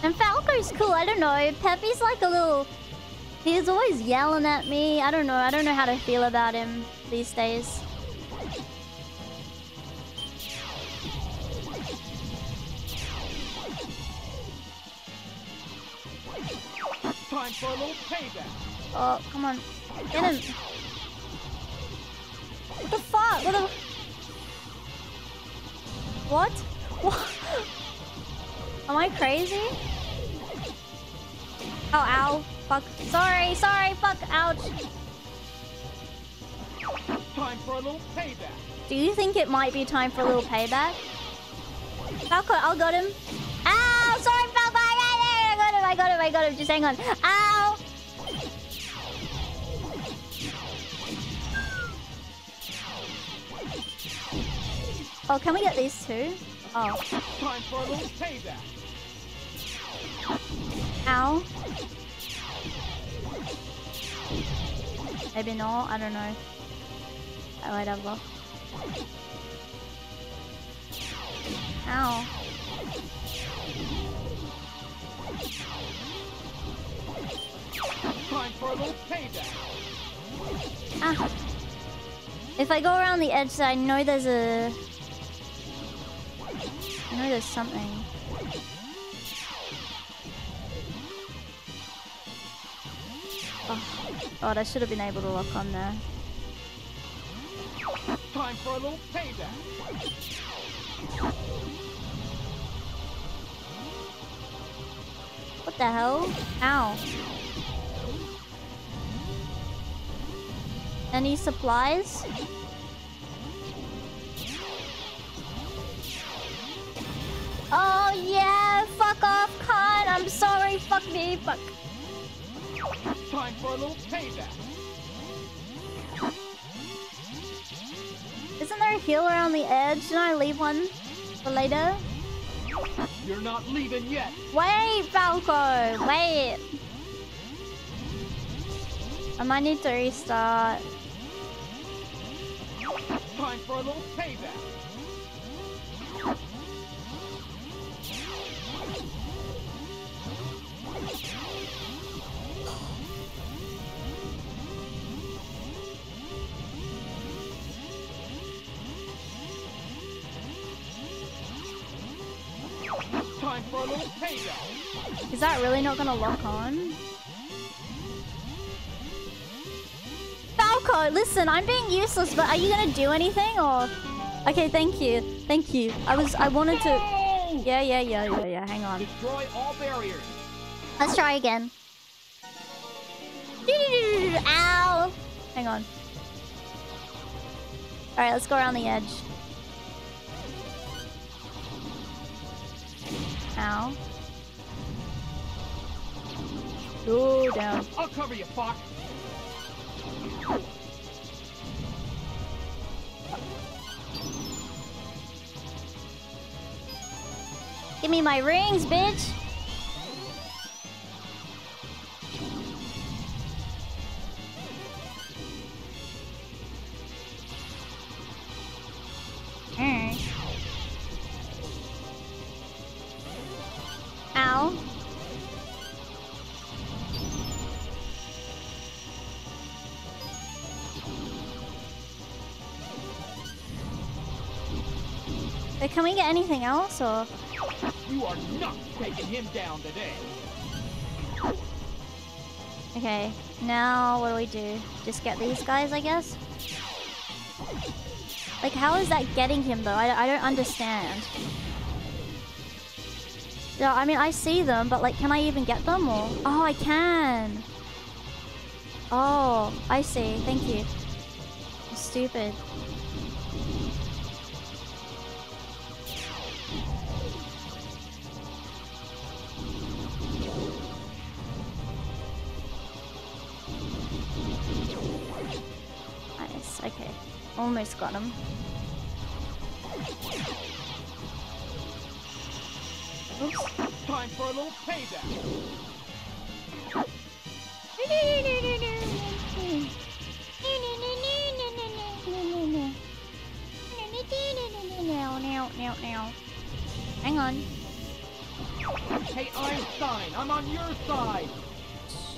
And Falco's cool. I don't know. Peppy's like a little He's always yelling at me. I don't know. I don't know how to feel about him these days. Time for a little payback. Oh, come on. Get him. What the fuck? What the... What? What? Am I crazy? Oh, ow. Fuck. Sorry, sorry, fuck. Ouch. Time for a little payback. Do you think it might be time for a little payback? Falco, I'll got him. Ow! Sorry, Falco! I got him, I got him, I got him. Just hang on. Ow! Oh, can we get these two? Oh. Time for a little payback. Ow. Maybe not, I don't know. Oh, whatever. Ow. Time for a little payback. Ah. If I go around the edge, I know there's a... I know there's something. Oh, God, I should have been able to lock on there. Time for a little payback. What the hell? Ow. Any supplies? Oh yeah, fuck off, Khan. I'm sorry, fuck me, fuck. Time for a little payback. Isn't there a heal around the edge? Didn't I leave one for later? You're not leaving yet. Wait, Falco, wait. I might need to restart. Time for a little payback. Is that really not gonna lock on? Falco, listen, I'm being useless, but are you gonna do anything or? Okay, thank you, thank you. I was, I wanted to. Yeah, yeah, yeah, yeah, yeah. Hang on. Destroy all barriers. Let's try again. Ow! Hang on. Alright, let's go around the edge. Ow. Go down. I'll cover you, Fox. Give me my rings, bitch! Mm. Ow. But can we get anything else or? You are not taking him down today. Okay, now what do we do? Just get these guys, I guess? Like, how is that getting him, though? I, I don't understand. Yeah, I mean, I see them, but, like, can I even get them, or...? Oh, I can! Oh, I see. Thank you. Stupid. Almost got him. Oops. Time for a little payback. Hang on. Hey, Einstein, I'm on your side.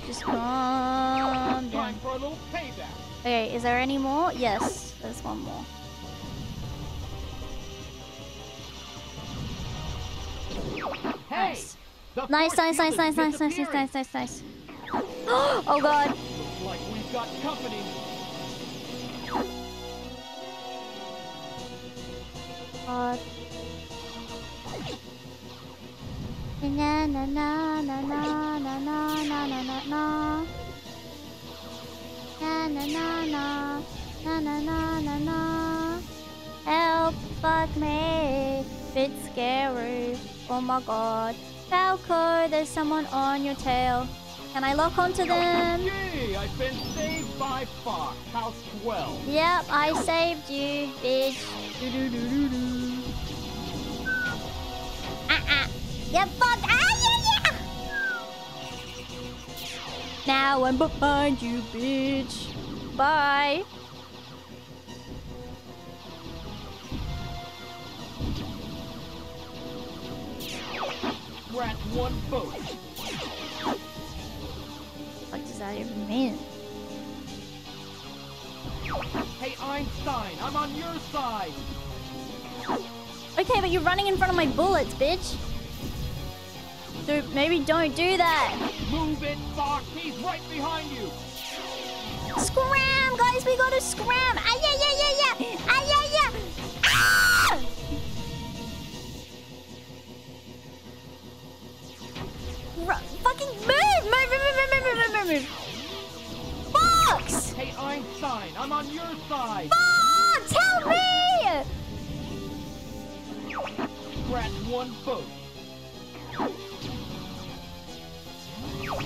Just calm Time down. for a little payback. Okay, is there any more? Yes, there's one more. Hey! Nice. Nice, nice, nice, nice, nice, nice, nice, nice, nice. Oh god. Like we've got company. God. Na na na na na na na na na na na na na na na na na na. Help, but me, it's scary. Oh my god, Falco, there's someone on your tail. Can I lock onto them? Gee, I've been saved by Fox. House Twelve. Yep, I saved you, bitch. Do do do do do. Ah ah. Yeah, fuck. Ah yeah yeah. Now I'm behind you, bitch. Bye. We're at one boat. What does that even mean? Hey, Einstein, I'm on your side. Okay, but you're running in front of my bullets, bitch. Dude, maybe don't do that. Move it, Fox. He's right behind you. Scram, guys, we gotta scram. Ah, yeah, yeah, yeah, yeah. Ah, yeah, yeah. Ah! Ru- fucking move, move, move, move, move, move, move, move. Fox! Hey, Einstein, I'm on your side. Fox, help me! We're one boat.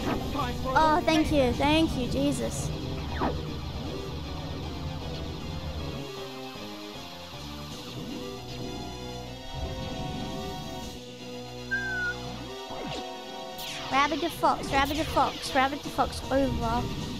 Oh, thank you, thank you, Jesus. Rabbit the fox, rabbit the fox, rabbit the fox, over.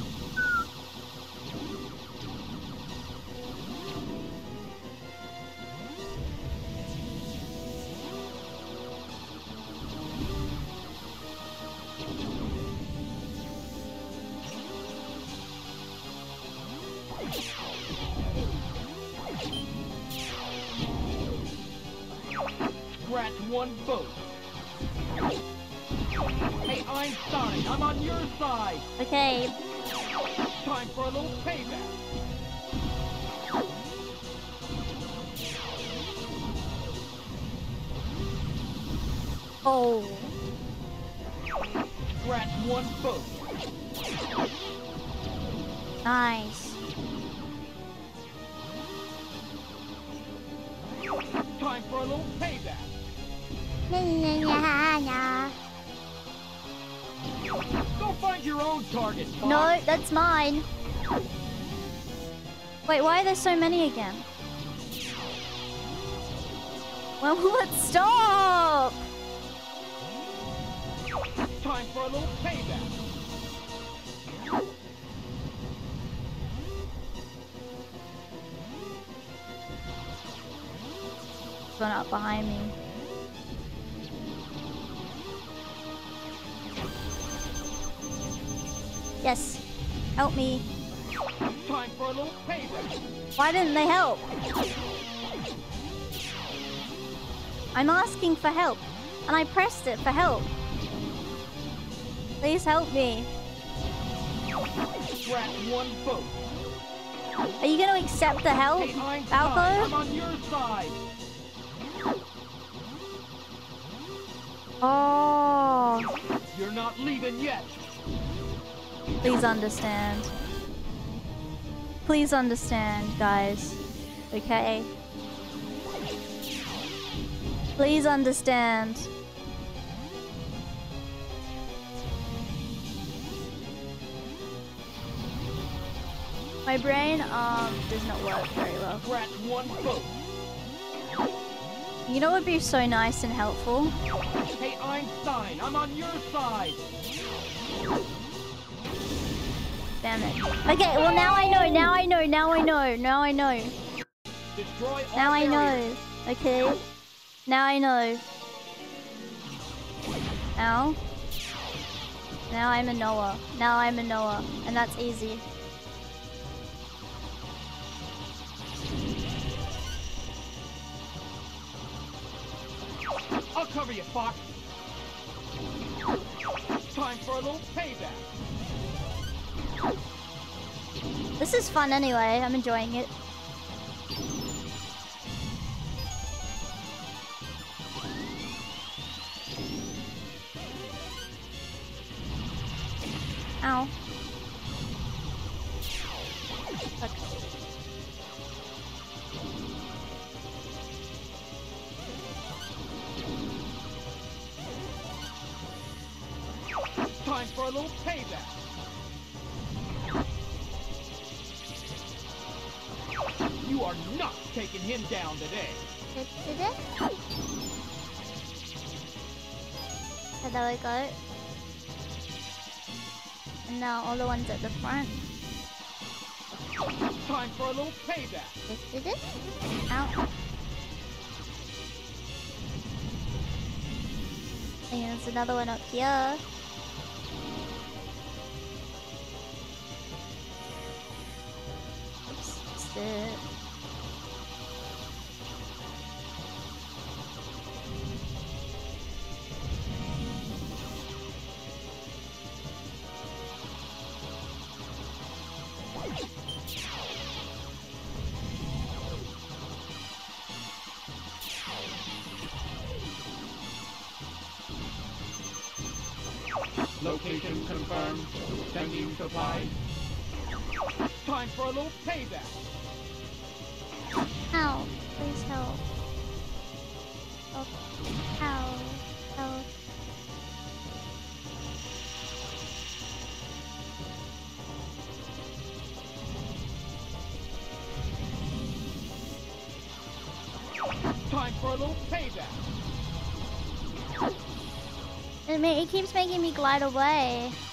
Many again? Didn't they help? I'm asking for help. And I pressed it for help. Please help me. We're one boat. Are you going to accept the help, Hey, I'm Falco? on your side. Oh. You're not leaving yet. Please understand. Please understand, guys. Okay? Please understand. My brain um does not work very well. We're at one. You know what would be so nice and helpful? Hey, Einstein, I'm on your side. Damn it. Okay, well now I know, now I know, now I know, now I know. Now I know. Okay. Now I know. Now. Now I'm a Noah. Now I'm a Noah. And that's easy. I'll cover you, Fox. Time for a little payback. This is fun anyway. I'm enjoying it. Ow. Fuck. Time for a little payback. Are not taking him down today. It? So there we go. And now all the ones at the front. Time for a little payback. It? Ow. And there's another one up here. Oops, It, it keeps making me glide away.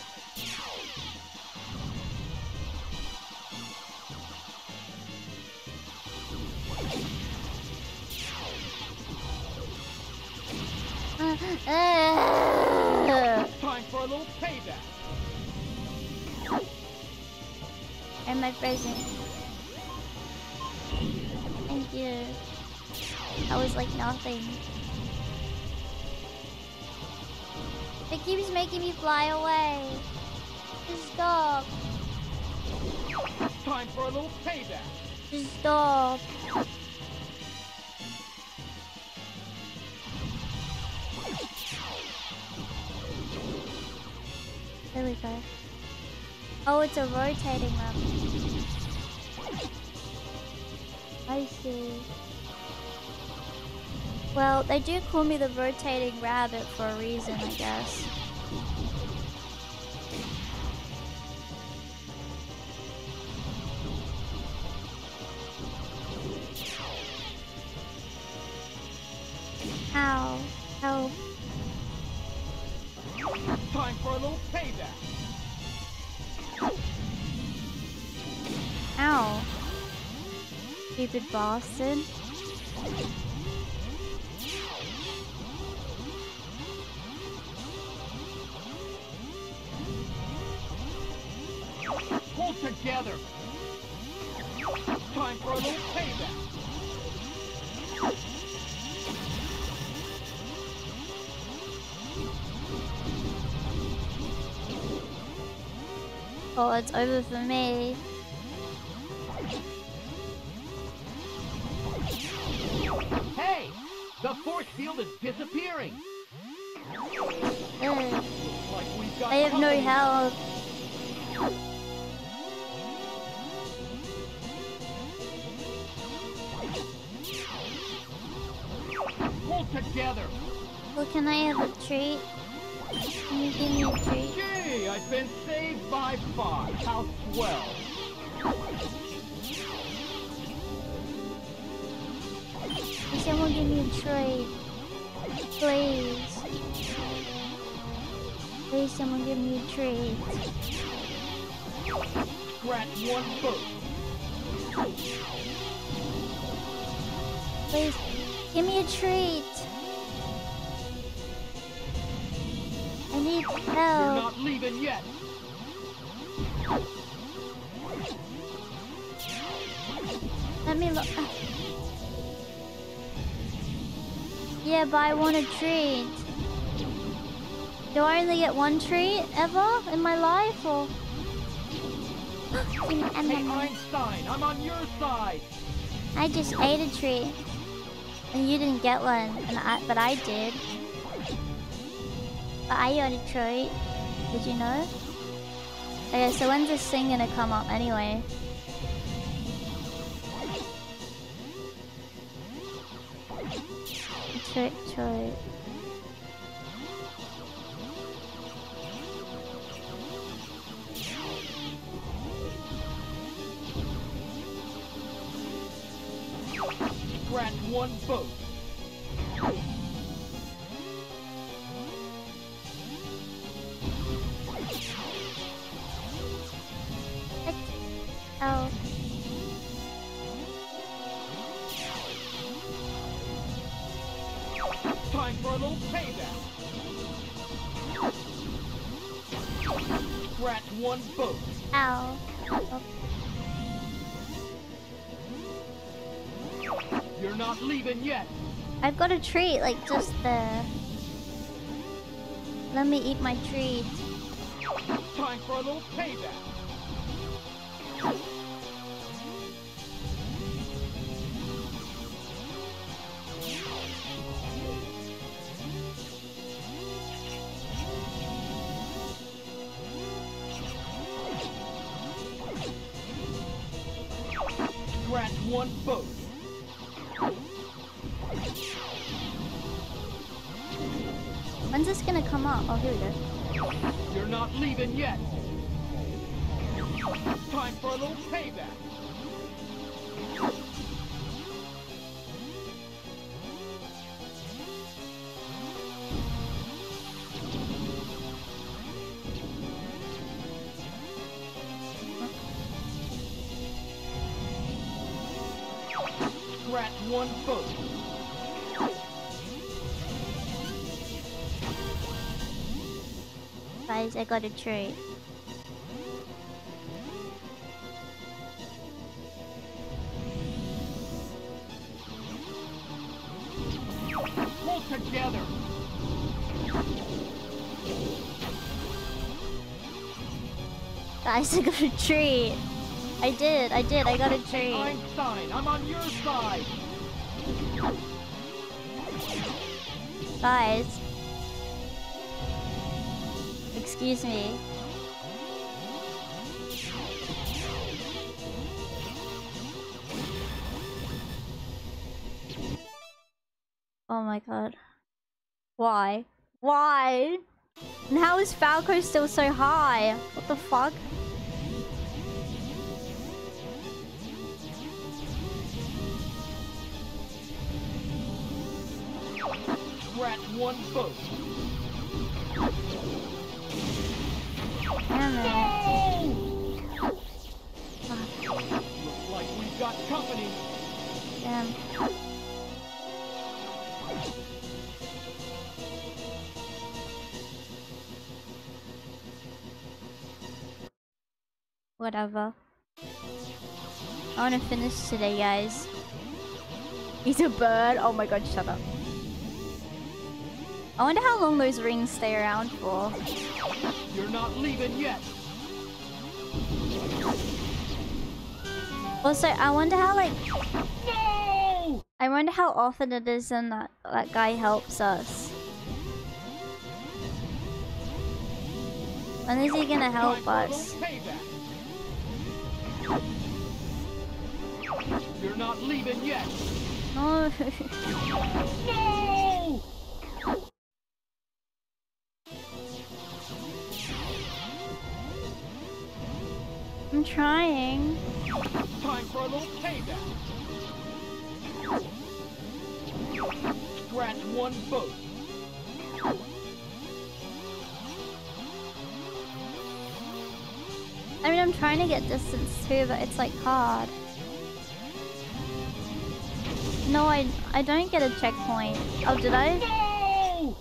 Fly away. Just stop. Time for a little payback. Stop. There we go. Oh, it's a rotating map. I see. Well, they do call me the rotating rabbit for a reason, I guess. Boston. Hold together. Time for a little payback. Oh, it's over for me. Me a treat. I need help. You're not leaving yet. Let me look. Yeah, but I want a treat. Do I only get one treat ever in my life, or? Hey, Einstein, I'm on your side. I just ate a treat, and you didn't get one, and I, but I did. But I a treat. Did you know? Okay, so when's this thing gonna come up anyway? Detroit, treat. A treat, like just the... Let me eat my treat. Time for a little payback. Guys, I got a treat. Pull together. Guys, I got a treat. I did, I did, I got a treat. Einstein, I'm on your side. Guys. Excuse me. Oh my god. Why? Why? And how is Falco still so high? What the fuck? Scratch one vote. Whatever. I want to finish today, guys. He's a bird. Oh my god, shut up. I wonder how long those rings stay around for. You're not leaving yet. Also, I wonder how like No! I wonder how often it is and that that guy helps us. When is he gonna help Time for a us? You're not leaving yet. No. No! I'm trying. Time for a little payback. Scratch one vote. I mean, I'm trying to get distance too, but it's like hard. No, I I don't get a checkpoint. Oh, did I? No!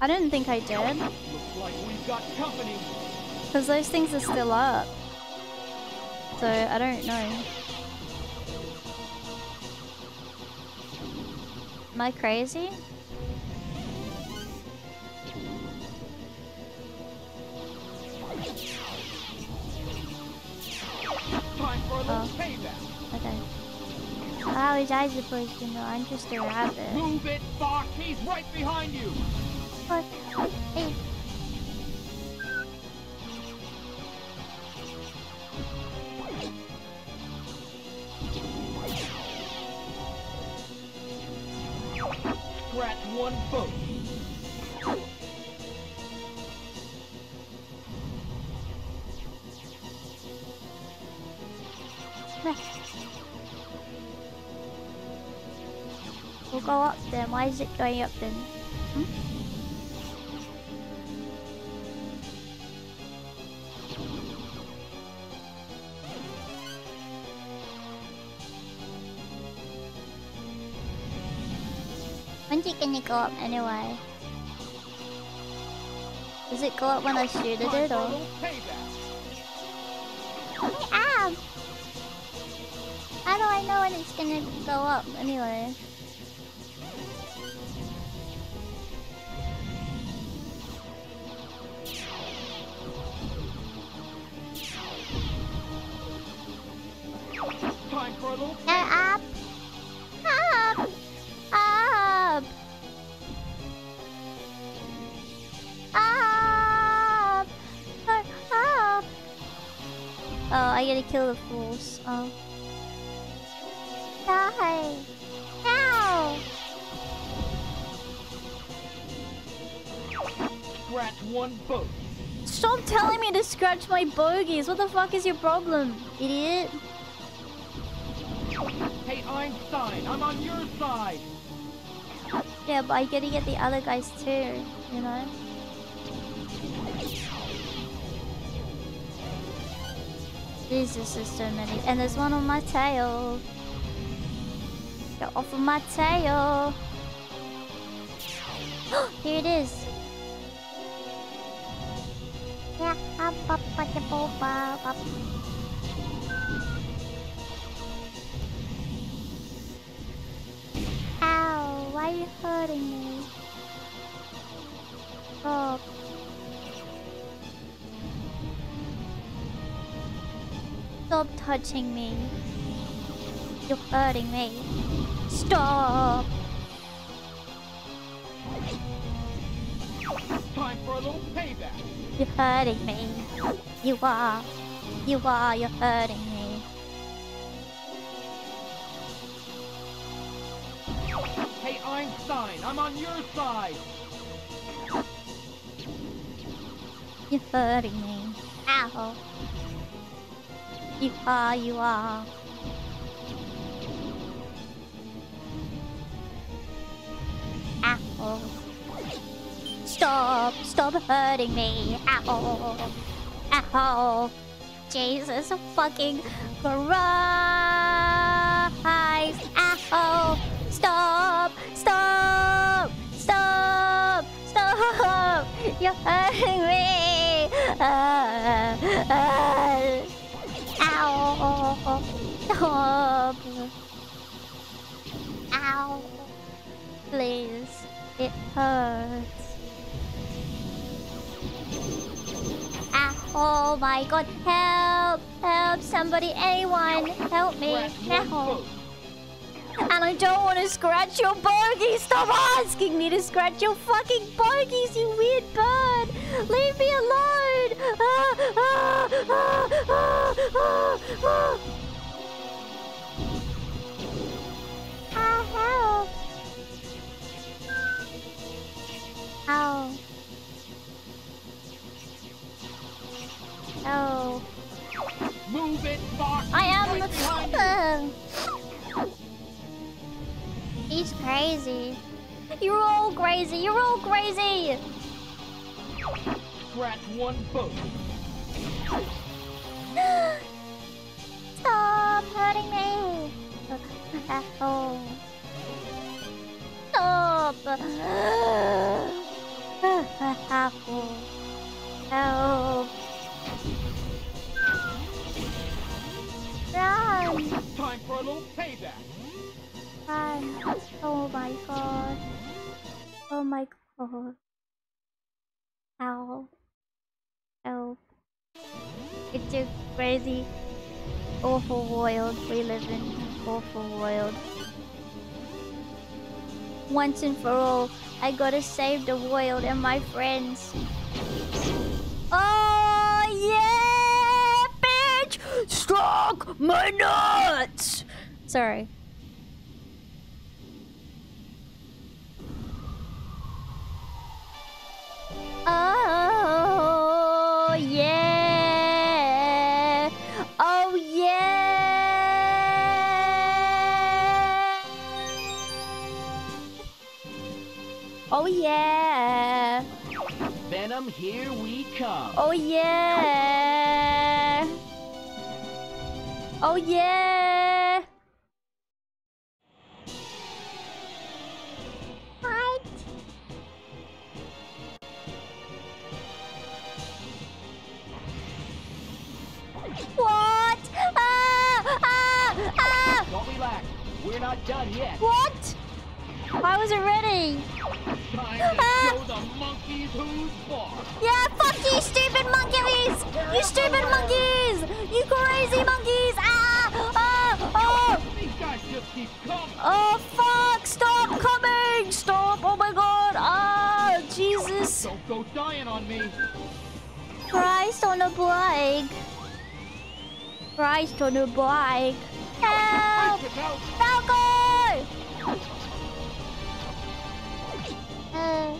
I didn't think I did. Looks like we've got company. Because those things are still up. So, I don't know. Am I crazy? Time for a little Oh. Okay. How is I supposed to know? I'm just a rabbit. Move it, Fox. He's right behind you. Fuck. Hey. Scratch one boat. We'll go up then. Why is it going up then? Hmm? When's it gonna go up anyway? Does it go up when I shoot at it for a or? little payback. Ow! How do I know when it's gonna go up anyway? Time Oh, I gotta kill the fools. Oh. Die! No! Scratch one boat. Stop telling me to scratch my bogies! What the fuck is your problem, idiot? Hey, Einstein, I'm on your side. Yeah, but I gotta get the other guys too, you know? Jesus, there's so many. And there's one on my tail. Get off of my tail. Here it is. Yeah, up, up, up, up. Ow, why are you hurting me? Stop. Stop touching me. You're hurting me. Stop. Time for a little payback. You're hurting me. You are. You are. You're hurting me. Hey, Einstein, I'm on your side. You're hurting me. Ow. You are. You are. Ow. Stop. Stop hurting me. Ow. Ow. Jesus fucking Christ. Ow. Stop. Stop. Stop. Stop. You're hurting me. Ah, ah. Ow. Stop. Ow. Please. It hurts. Ah, oh my god. Help. Help. Somebody. Anyone. Help me. Now. And I don't want to scratch your bogies. Stop asking me to scratch your fucking bogies, you weird bird. Leave me alone. Ah, ah, ah, ah, ah, ah. Crazy. You're all crazy. You're all crazy. Scratch one boat. Stop hurting me. Oh. Stop. Help. Run! Time for a little payback. Run! Oh my god. Oh my god. Help. Help. It's a crazy, awful world we live in. Awful world. Once and for all, I gotta save the world and my friends. Oh yeah, bitch! Struck my nuts! Sorry. Oh yeah! Oh yeah! Oh yeah! Venom, um, here we come. Oh yeah! Oh yeah! Relax. We're not done yet. What? I was it ready? Time Ah! show the monkeys who's boss. Yeah, fuck you, stupid monkeys! You stupid monkeys! You crazy monkeys! Ah! Ah! Oh! These guys just keep coming. Oh fuck! Stop coming! Stop! Oh my god! Ah! Jesus! Don't go dying on me. Christ on a bike! Christ on a bike! Help! Check out. Falco! Uh,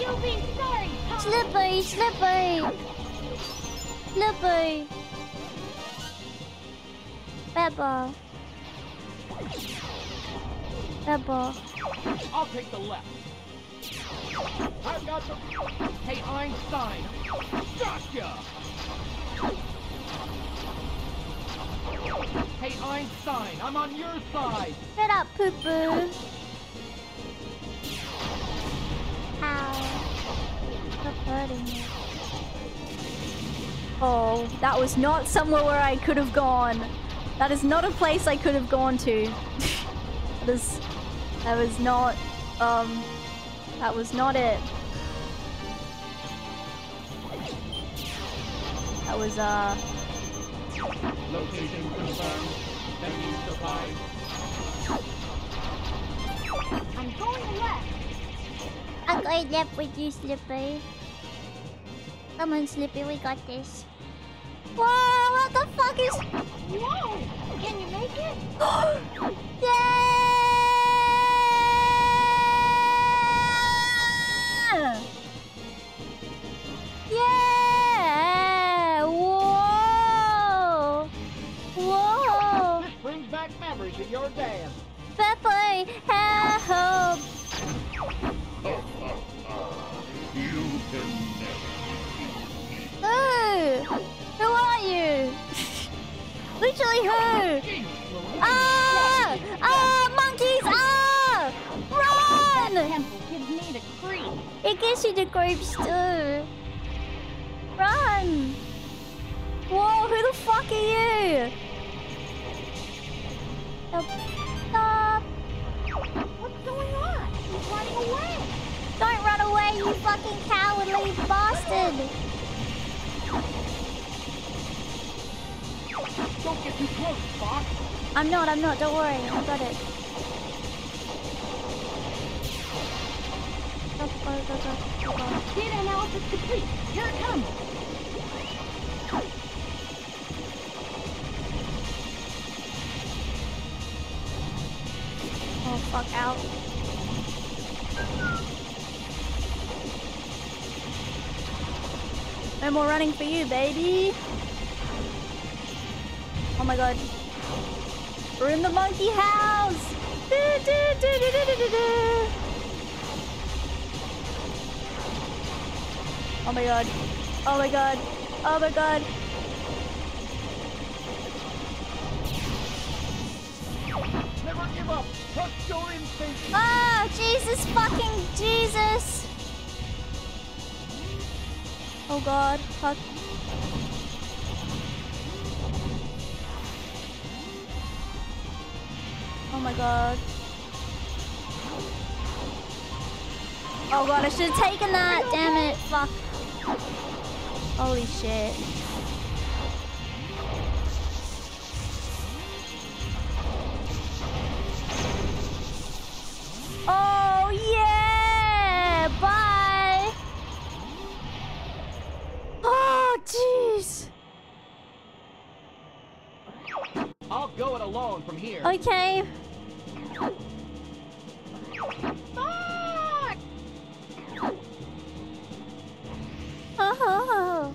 You'll be sorry, Tom. slippery, slippery! Slippery! Pepper. Pepper. I'll take the left. I've got the. Hey, Einstein. Gotcha. Hey, Einstein. I'm on your side. Shut up, poo poo. Ow. Stop hurting me. Oh, that was not somewhere where I could have gone. That is not a place I could have gone to. that is. That was not. Um. That was not it. That was, uh. Location confirmed. Sending supplies. I'm going left. I'm going left with you, Slippy. Come on, Slippy, we got this. Whoa, what the fuck is... Whoa! Can you make it? yeah! Yeah! Back memories of your dad. Pepe, help! You can Who? Who are you? Literally who? Jeez, Ah! Ah! Monkeys! Ah! Run! Temple gives me the creep. It gives you the creeps too. Run! Whoa, who the fuck are you? Stop. Stop. What's going on? He's running away. Don't run away, you fucking cowardly bastard! Don't get too close, Fox. I'm not, I'm not, don't worry, I got it. Go, go, go, go, go. Data analysis complete. Here it comes. Oh, fuck out. No more running for you, baby. Oh my god. We're in the monkey house. Do, do, do. Oh my god. Oh my god. Oh my god. Never give up. Trust your. Ah, Jesus fucking Jesus. Oh god, fuck. Oh my god. Oh god, I should have taken that. Damn it. Fuck. Holy shit. Oh yeah! Bye. Oh jeez. I'll go it alone from here. Okay. Fuck! Oh.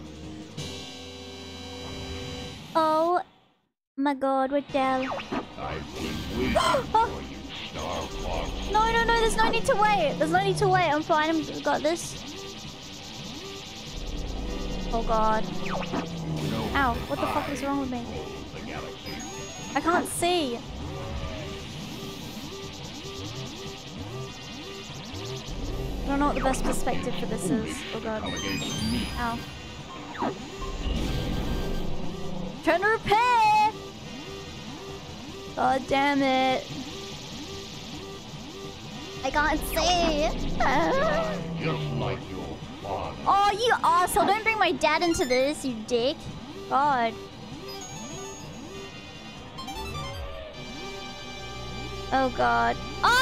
Oh my god, we're down. I've been waiting Oh. No, no, no, there's no need to wait. There's no need to wait. I'm fine. I've got this. Oh god. Ow, what the fuck is wrong with me? I can't see. I don't know what the best perspective for this is. Oh god. Ow. Trying to repair! God damn it. I can't see. Just like your father. oh, you asshole. Don't bring my dad into this, you dick. God. Oh, God. Oh!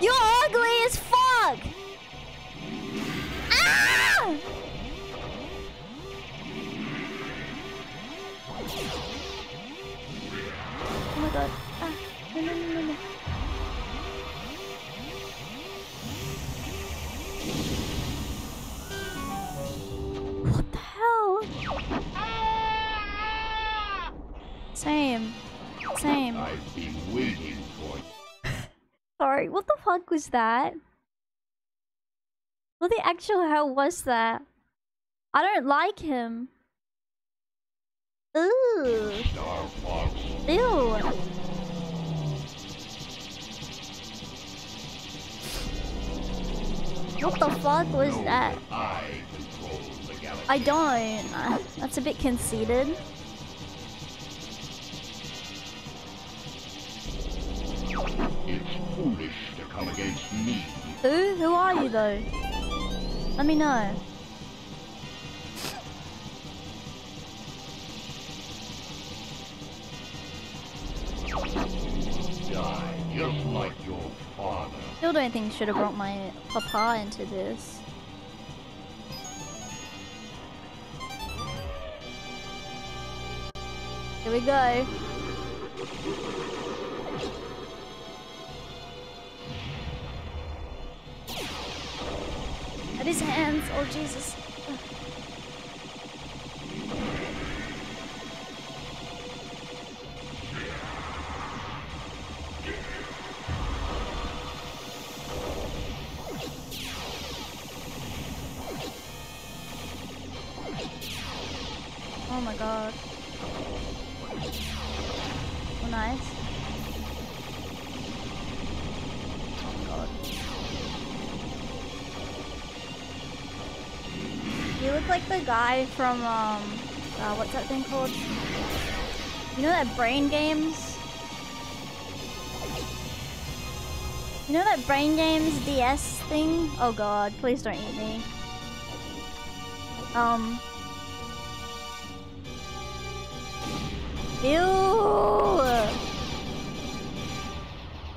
You're ugly as fuck! Ah! My god. Ah, no, no, no, no, no. What the hell? Same. Same. I've been waiting for you. Sorry, what the fuck was that? What the actual hell was that? I don't like him. Ooh. Ew. What the fuck was that? I control the galaxy. I don't. That's a bit conceited. It's foolish to come against me. Who? Who are you though? Let me know. Like your father. Still don't think should have brought my papa into this. Here we go. At his hands. Oh Jesus. Guy from um uh, what's that thing called? You know that brain games? You know that brain games DS thing? Oh god, please don't eat me. Um Ew!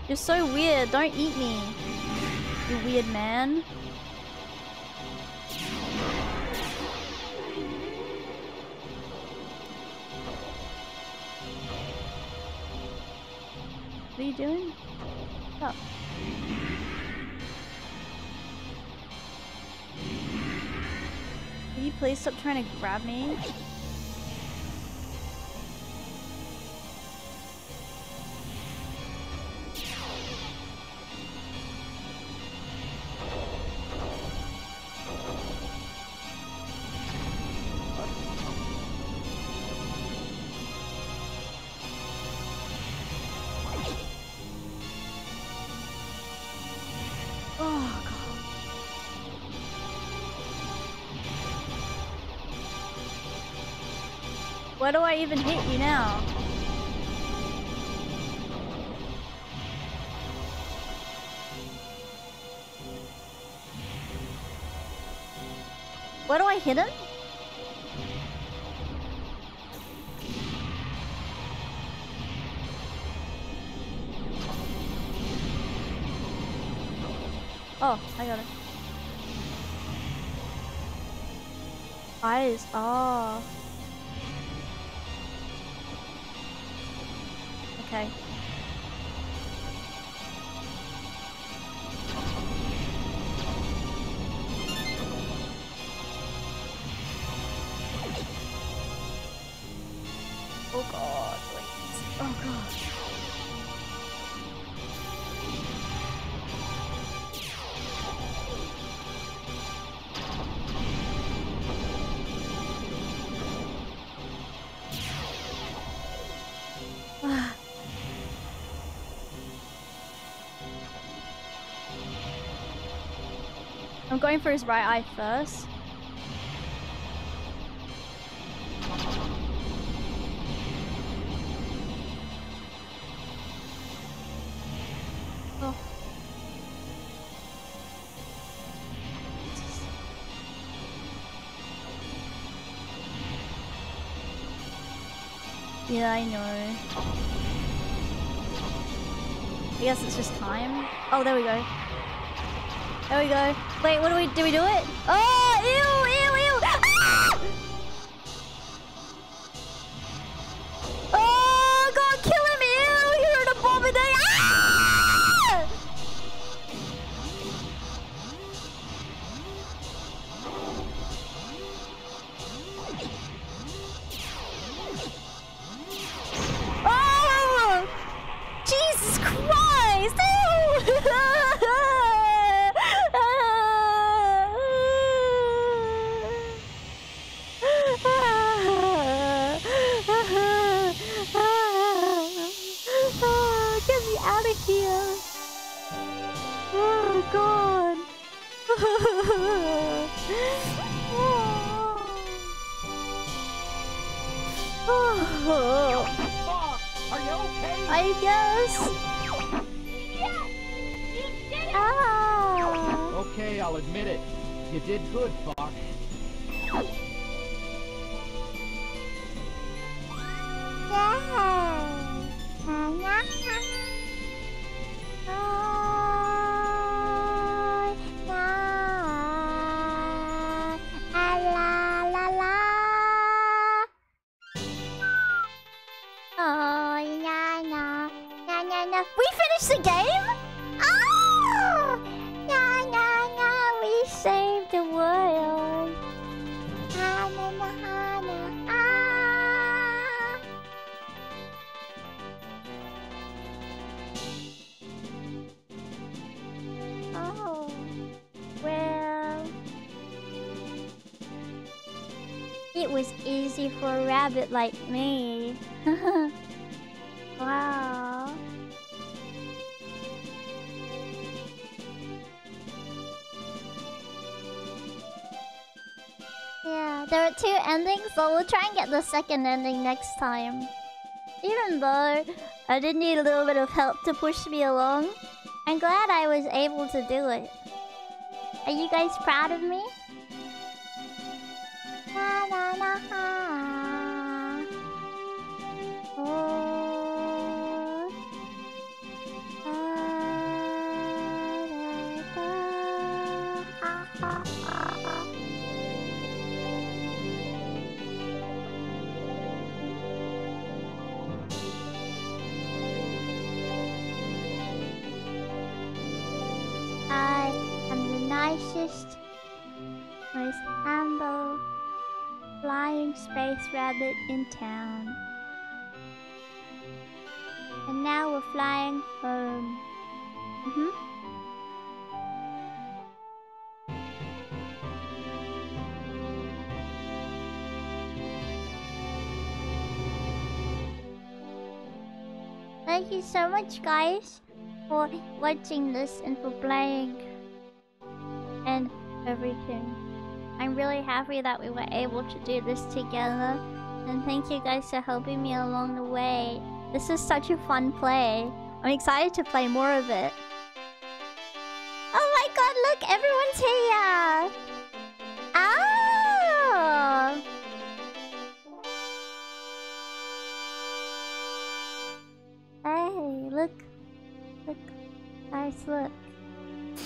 You're so weird. Don't eat me. You weird man. You doing? Oh. Stop. Can you please stop trying to grab me? Even hit you now? Where do I hit him? Going for his right eye first. Oh. Yeah, I know. I guess it's just time. Oh, there we go. There we go. Wait, what do we do? We do it? Oh, ew! Rabbit like me. wow. Yeah, there are two endings, so we'll try and get the second ending next time. Even though I did need a little bit of help to push me along, I'm glad I was able to do it. Are you guys proud of me? And now we're flying home. Mm-hmm. Thank you so much, guys, for watching this and for playing and everything. I'm really happy that we were able to do this together. And thank you guys for helping me along the way. This is such a fun play. I'm excited to play more of it. Oh my god, look, everyone's here! Oh! Hey, look. Look. Guys, look.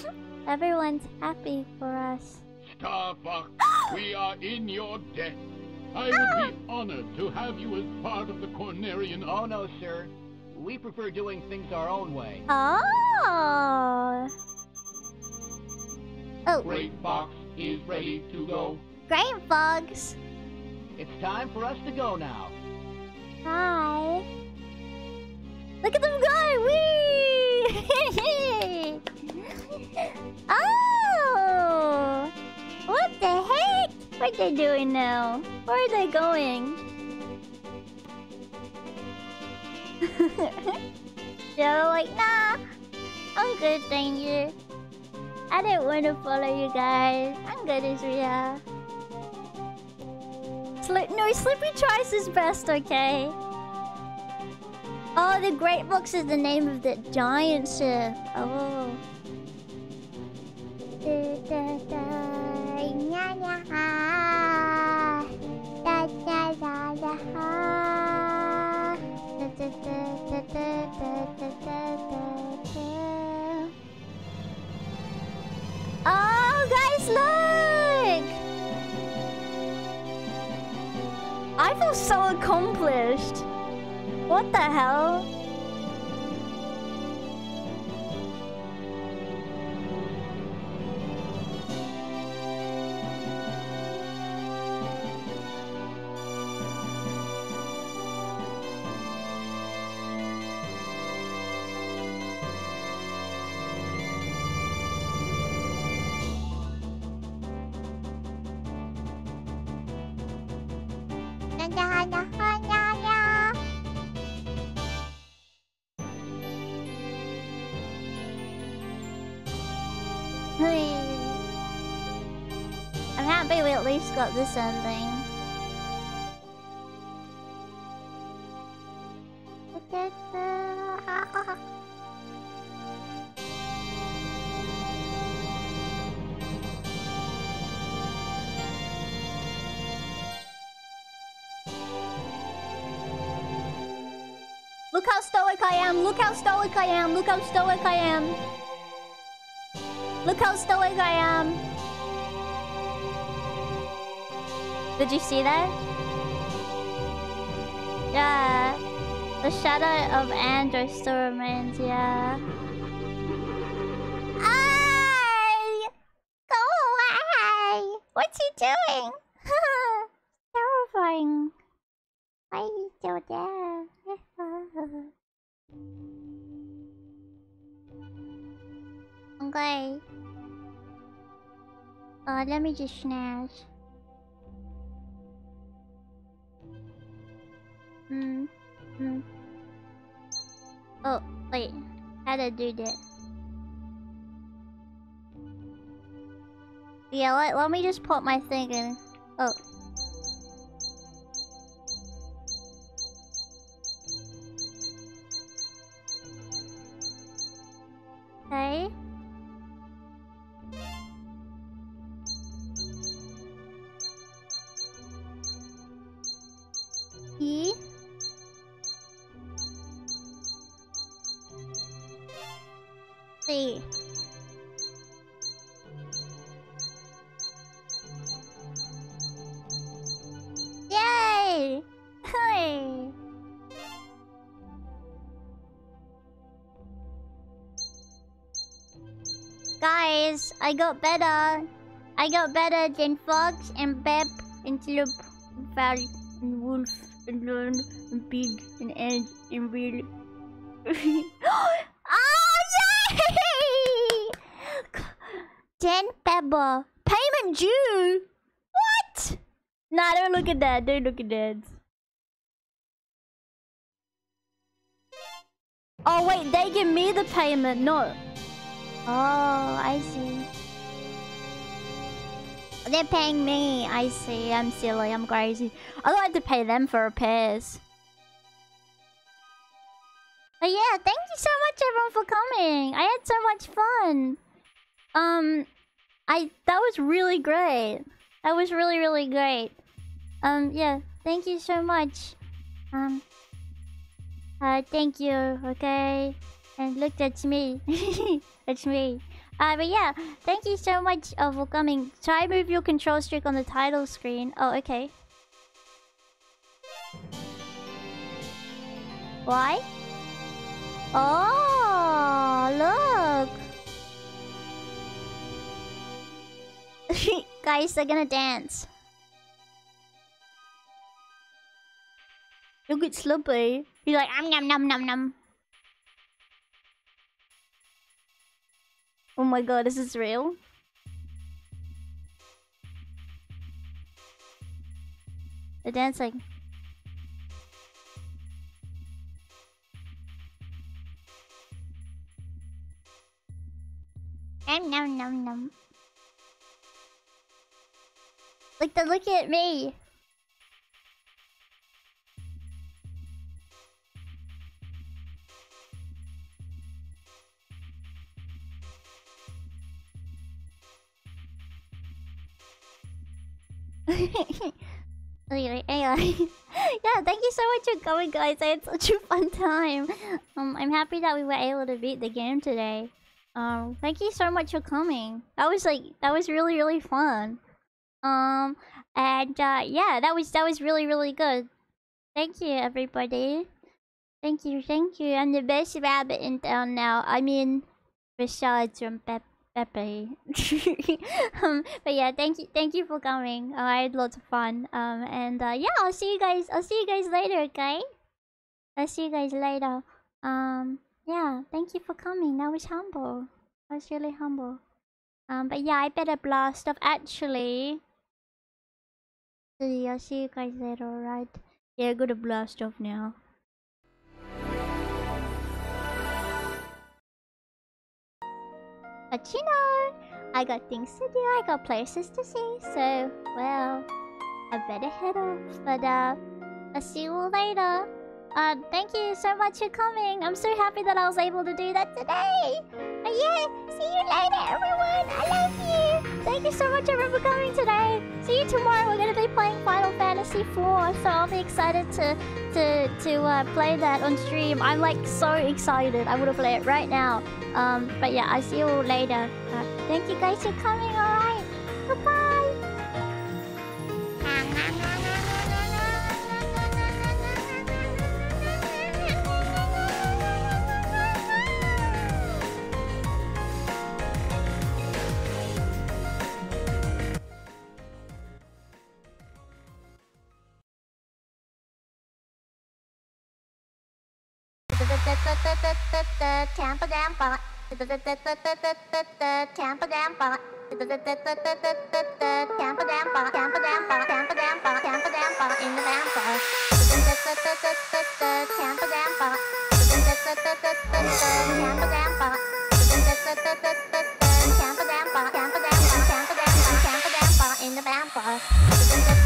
Everyone's happy for us. Star Fox, we are in your debt. I would be honored to have you as part of the Cornerian. Oh no, sir. We prefer doing things our own way. Oh! Oh, Great Fox is ready to go. great bugs! It's time for us to go now. Hi. Look at them go! Whee! oh! What the heck? What are they doing now? Where are they going? they're like, nah, I'm good, thank you. I didn't want to follow you guys. I'm good as we are. Sli no, Slippy tries his best, okay? Oh, the Great Fox is the name of the giant ship. Oh. Oh, guys, look! I feel so accomplished. What the hell? Least got this ending. Look how stoic I am! Look how stoic I am! Look how stoic I am! Look how stoic I am! Did you see that? Yeah. The shadow of Andross still remains, yeah. Ay! Go away! What's he doing? Terrifying. Why are you still there? okay. Uh, let me just snatch. To do that? Yeah, let, let me just put my thing in. I got better. I got better than Fox and Bep and Sloop and Val and Wolf and Learn and Pig and Ed and Will. oh, yay! Dan Pebble. Payment due? What? Nah, don't look at that. Don't look at that. Oh, wait, they give me the payment, no. Oh, I see. They're paying me. I see. I'm silly. I'm crazy. I like to pay them for repairs. But yeah, thank you so much everyone for coming. I had so much fun. Um, I that was really great. That was really really great. Um, yeah, thank you so much. Um, uh, thank you. Okay, and look, that's me. that's me. Uh, but yeah, thank you so much uh, for coming. Try move your control stick on the title screen. Oh, okay. Why? Oh, look. Guys, they're gonna dance. Look at Sloppy. He's like, um, num, num, num, num. Oh my god, this is this real? They're dancing. Nom nom nom nom. Look, they're at me. yeah, thank you so much for coming, guys. I had such a fun time. Um, I'm happy that we were able to beat the game today. Um, thank you so much for coming. That was like that was really really fun. Um, and uh, yeah, that was that was really really good. Thank you everybody. Thank you, thank you. I'm the best rabbit in town now. I mean, besides from Pep Peppy. um, but yeah, thank you, thank you for coming. Uh, I had lots of fun. Um, and uh, yeah, I'll see you guys. I'll see you guys later. Okay. I'll see you guys later. Um, yeah, thank you for coming. That was humble. That was really humble. Um, but yeah, I better blast off. Actually, see, I'll see you guys later. Alright. Yeah, I'm gonna blast off now. But you know, I got things to do, I got places to see, so, well, I better head off. But, uh, I'll see you all later. Uh, thank you so much for coming. I'm so happy that I was able to do that today. Uh, yeah, see you later, everyone. I love you. Thank you so much, everyone, for coming today. See you tomorrow. We're gonna be playing Final Fantasy IV, so I'll be excited to to to uh, play that on stream. I'm like so excited. I want to play it right now. Um, but yeah, I'll see you all later. Uh, thank you guys for coming. Tampa Dampa. Tampa Dampa. Tampa Dampa. Tampa Dampa. Tampa Dampa. Tampa Dampa. In the Dampa. Tampa Dampa. Tampa Dampa. Tampa Dampa. Tampa Dampa. Tampa Dampa. In the Dampa.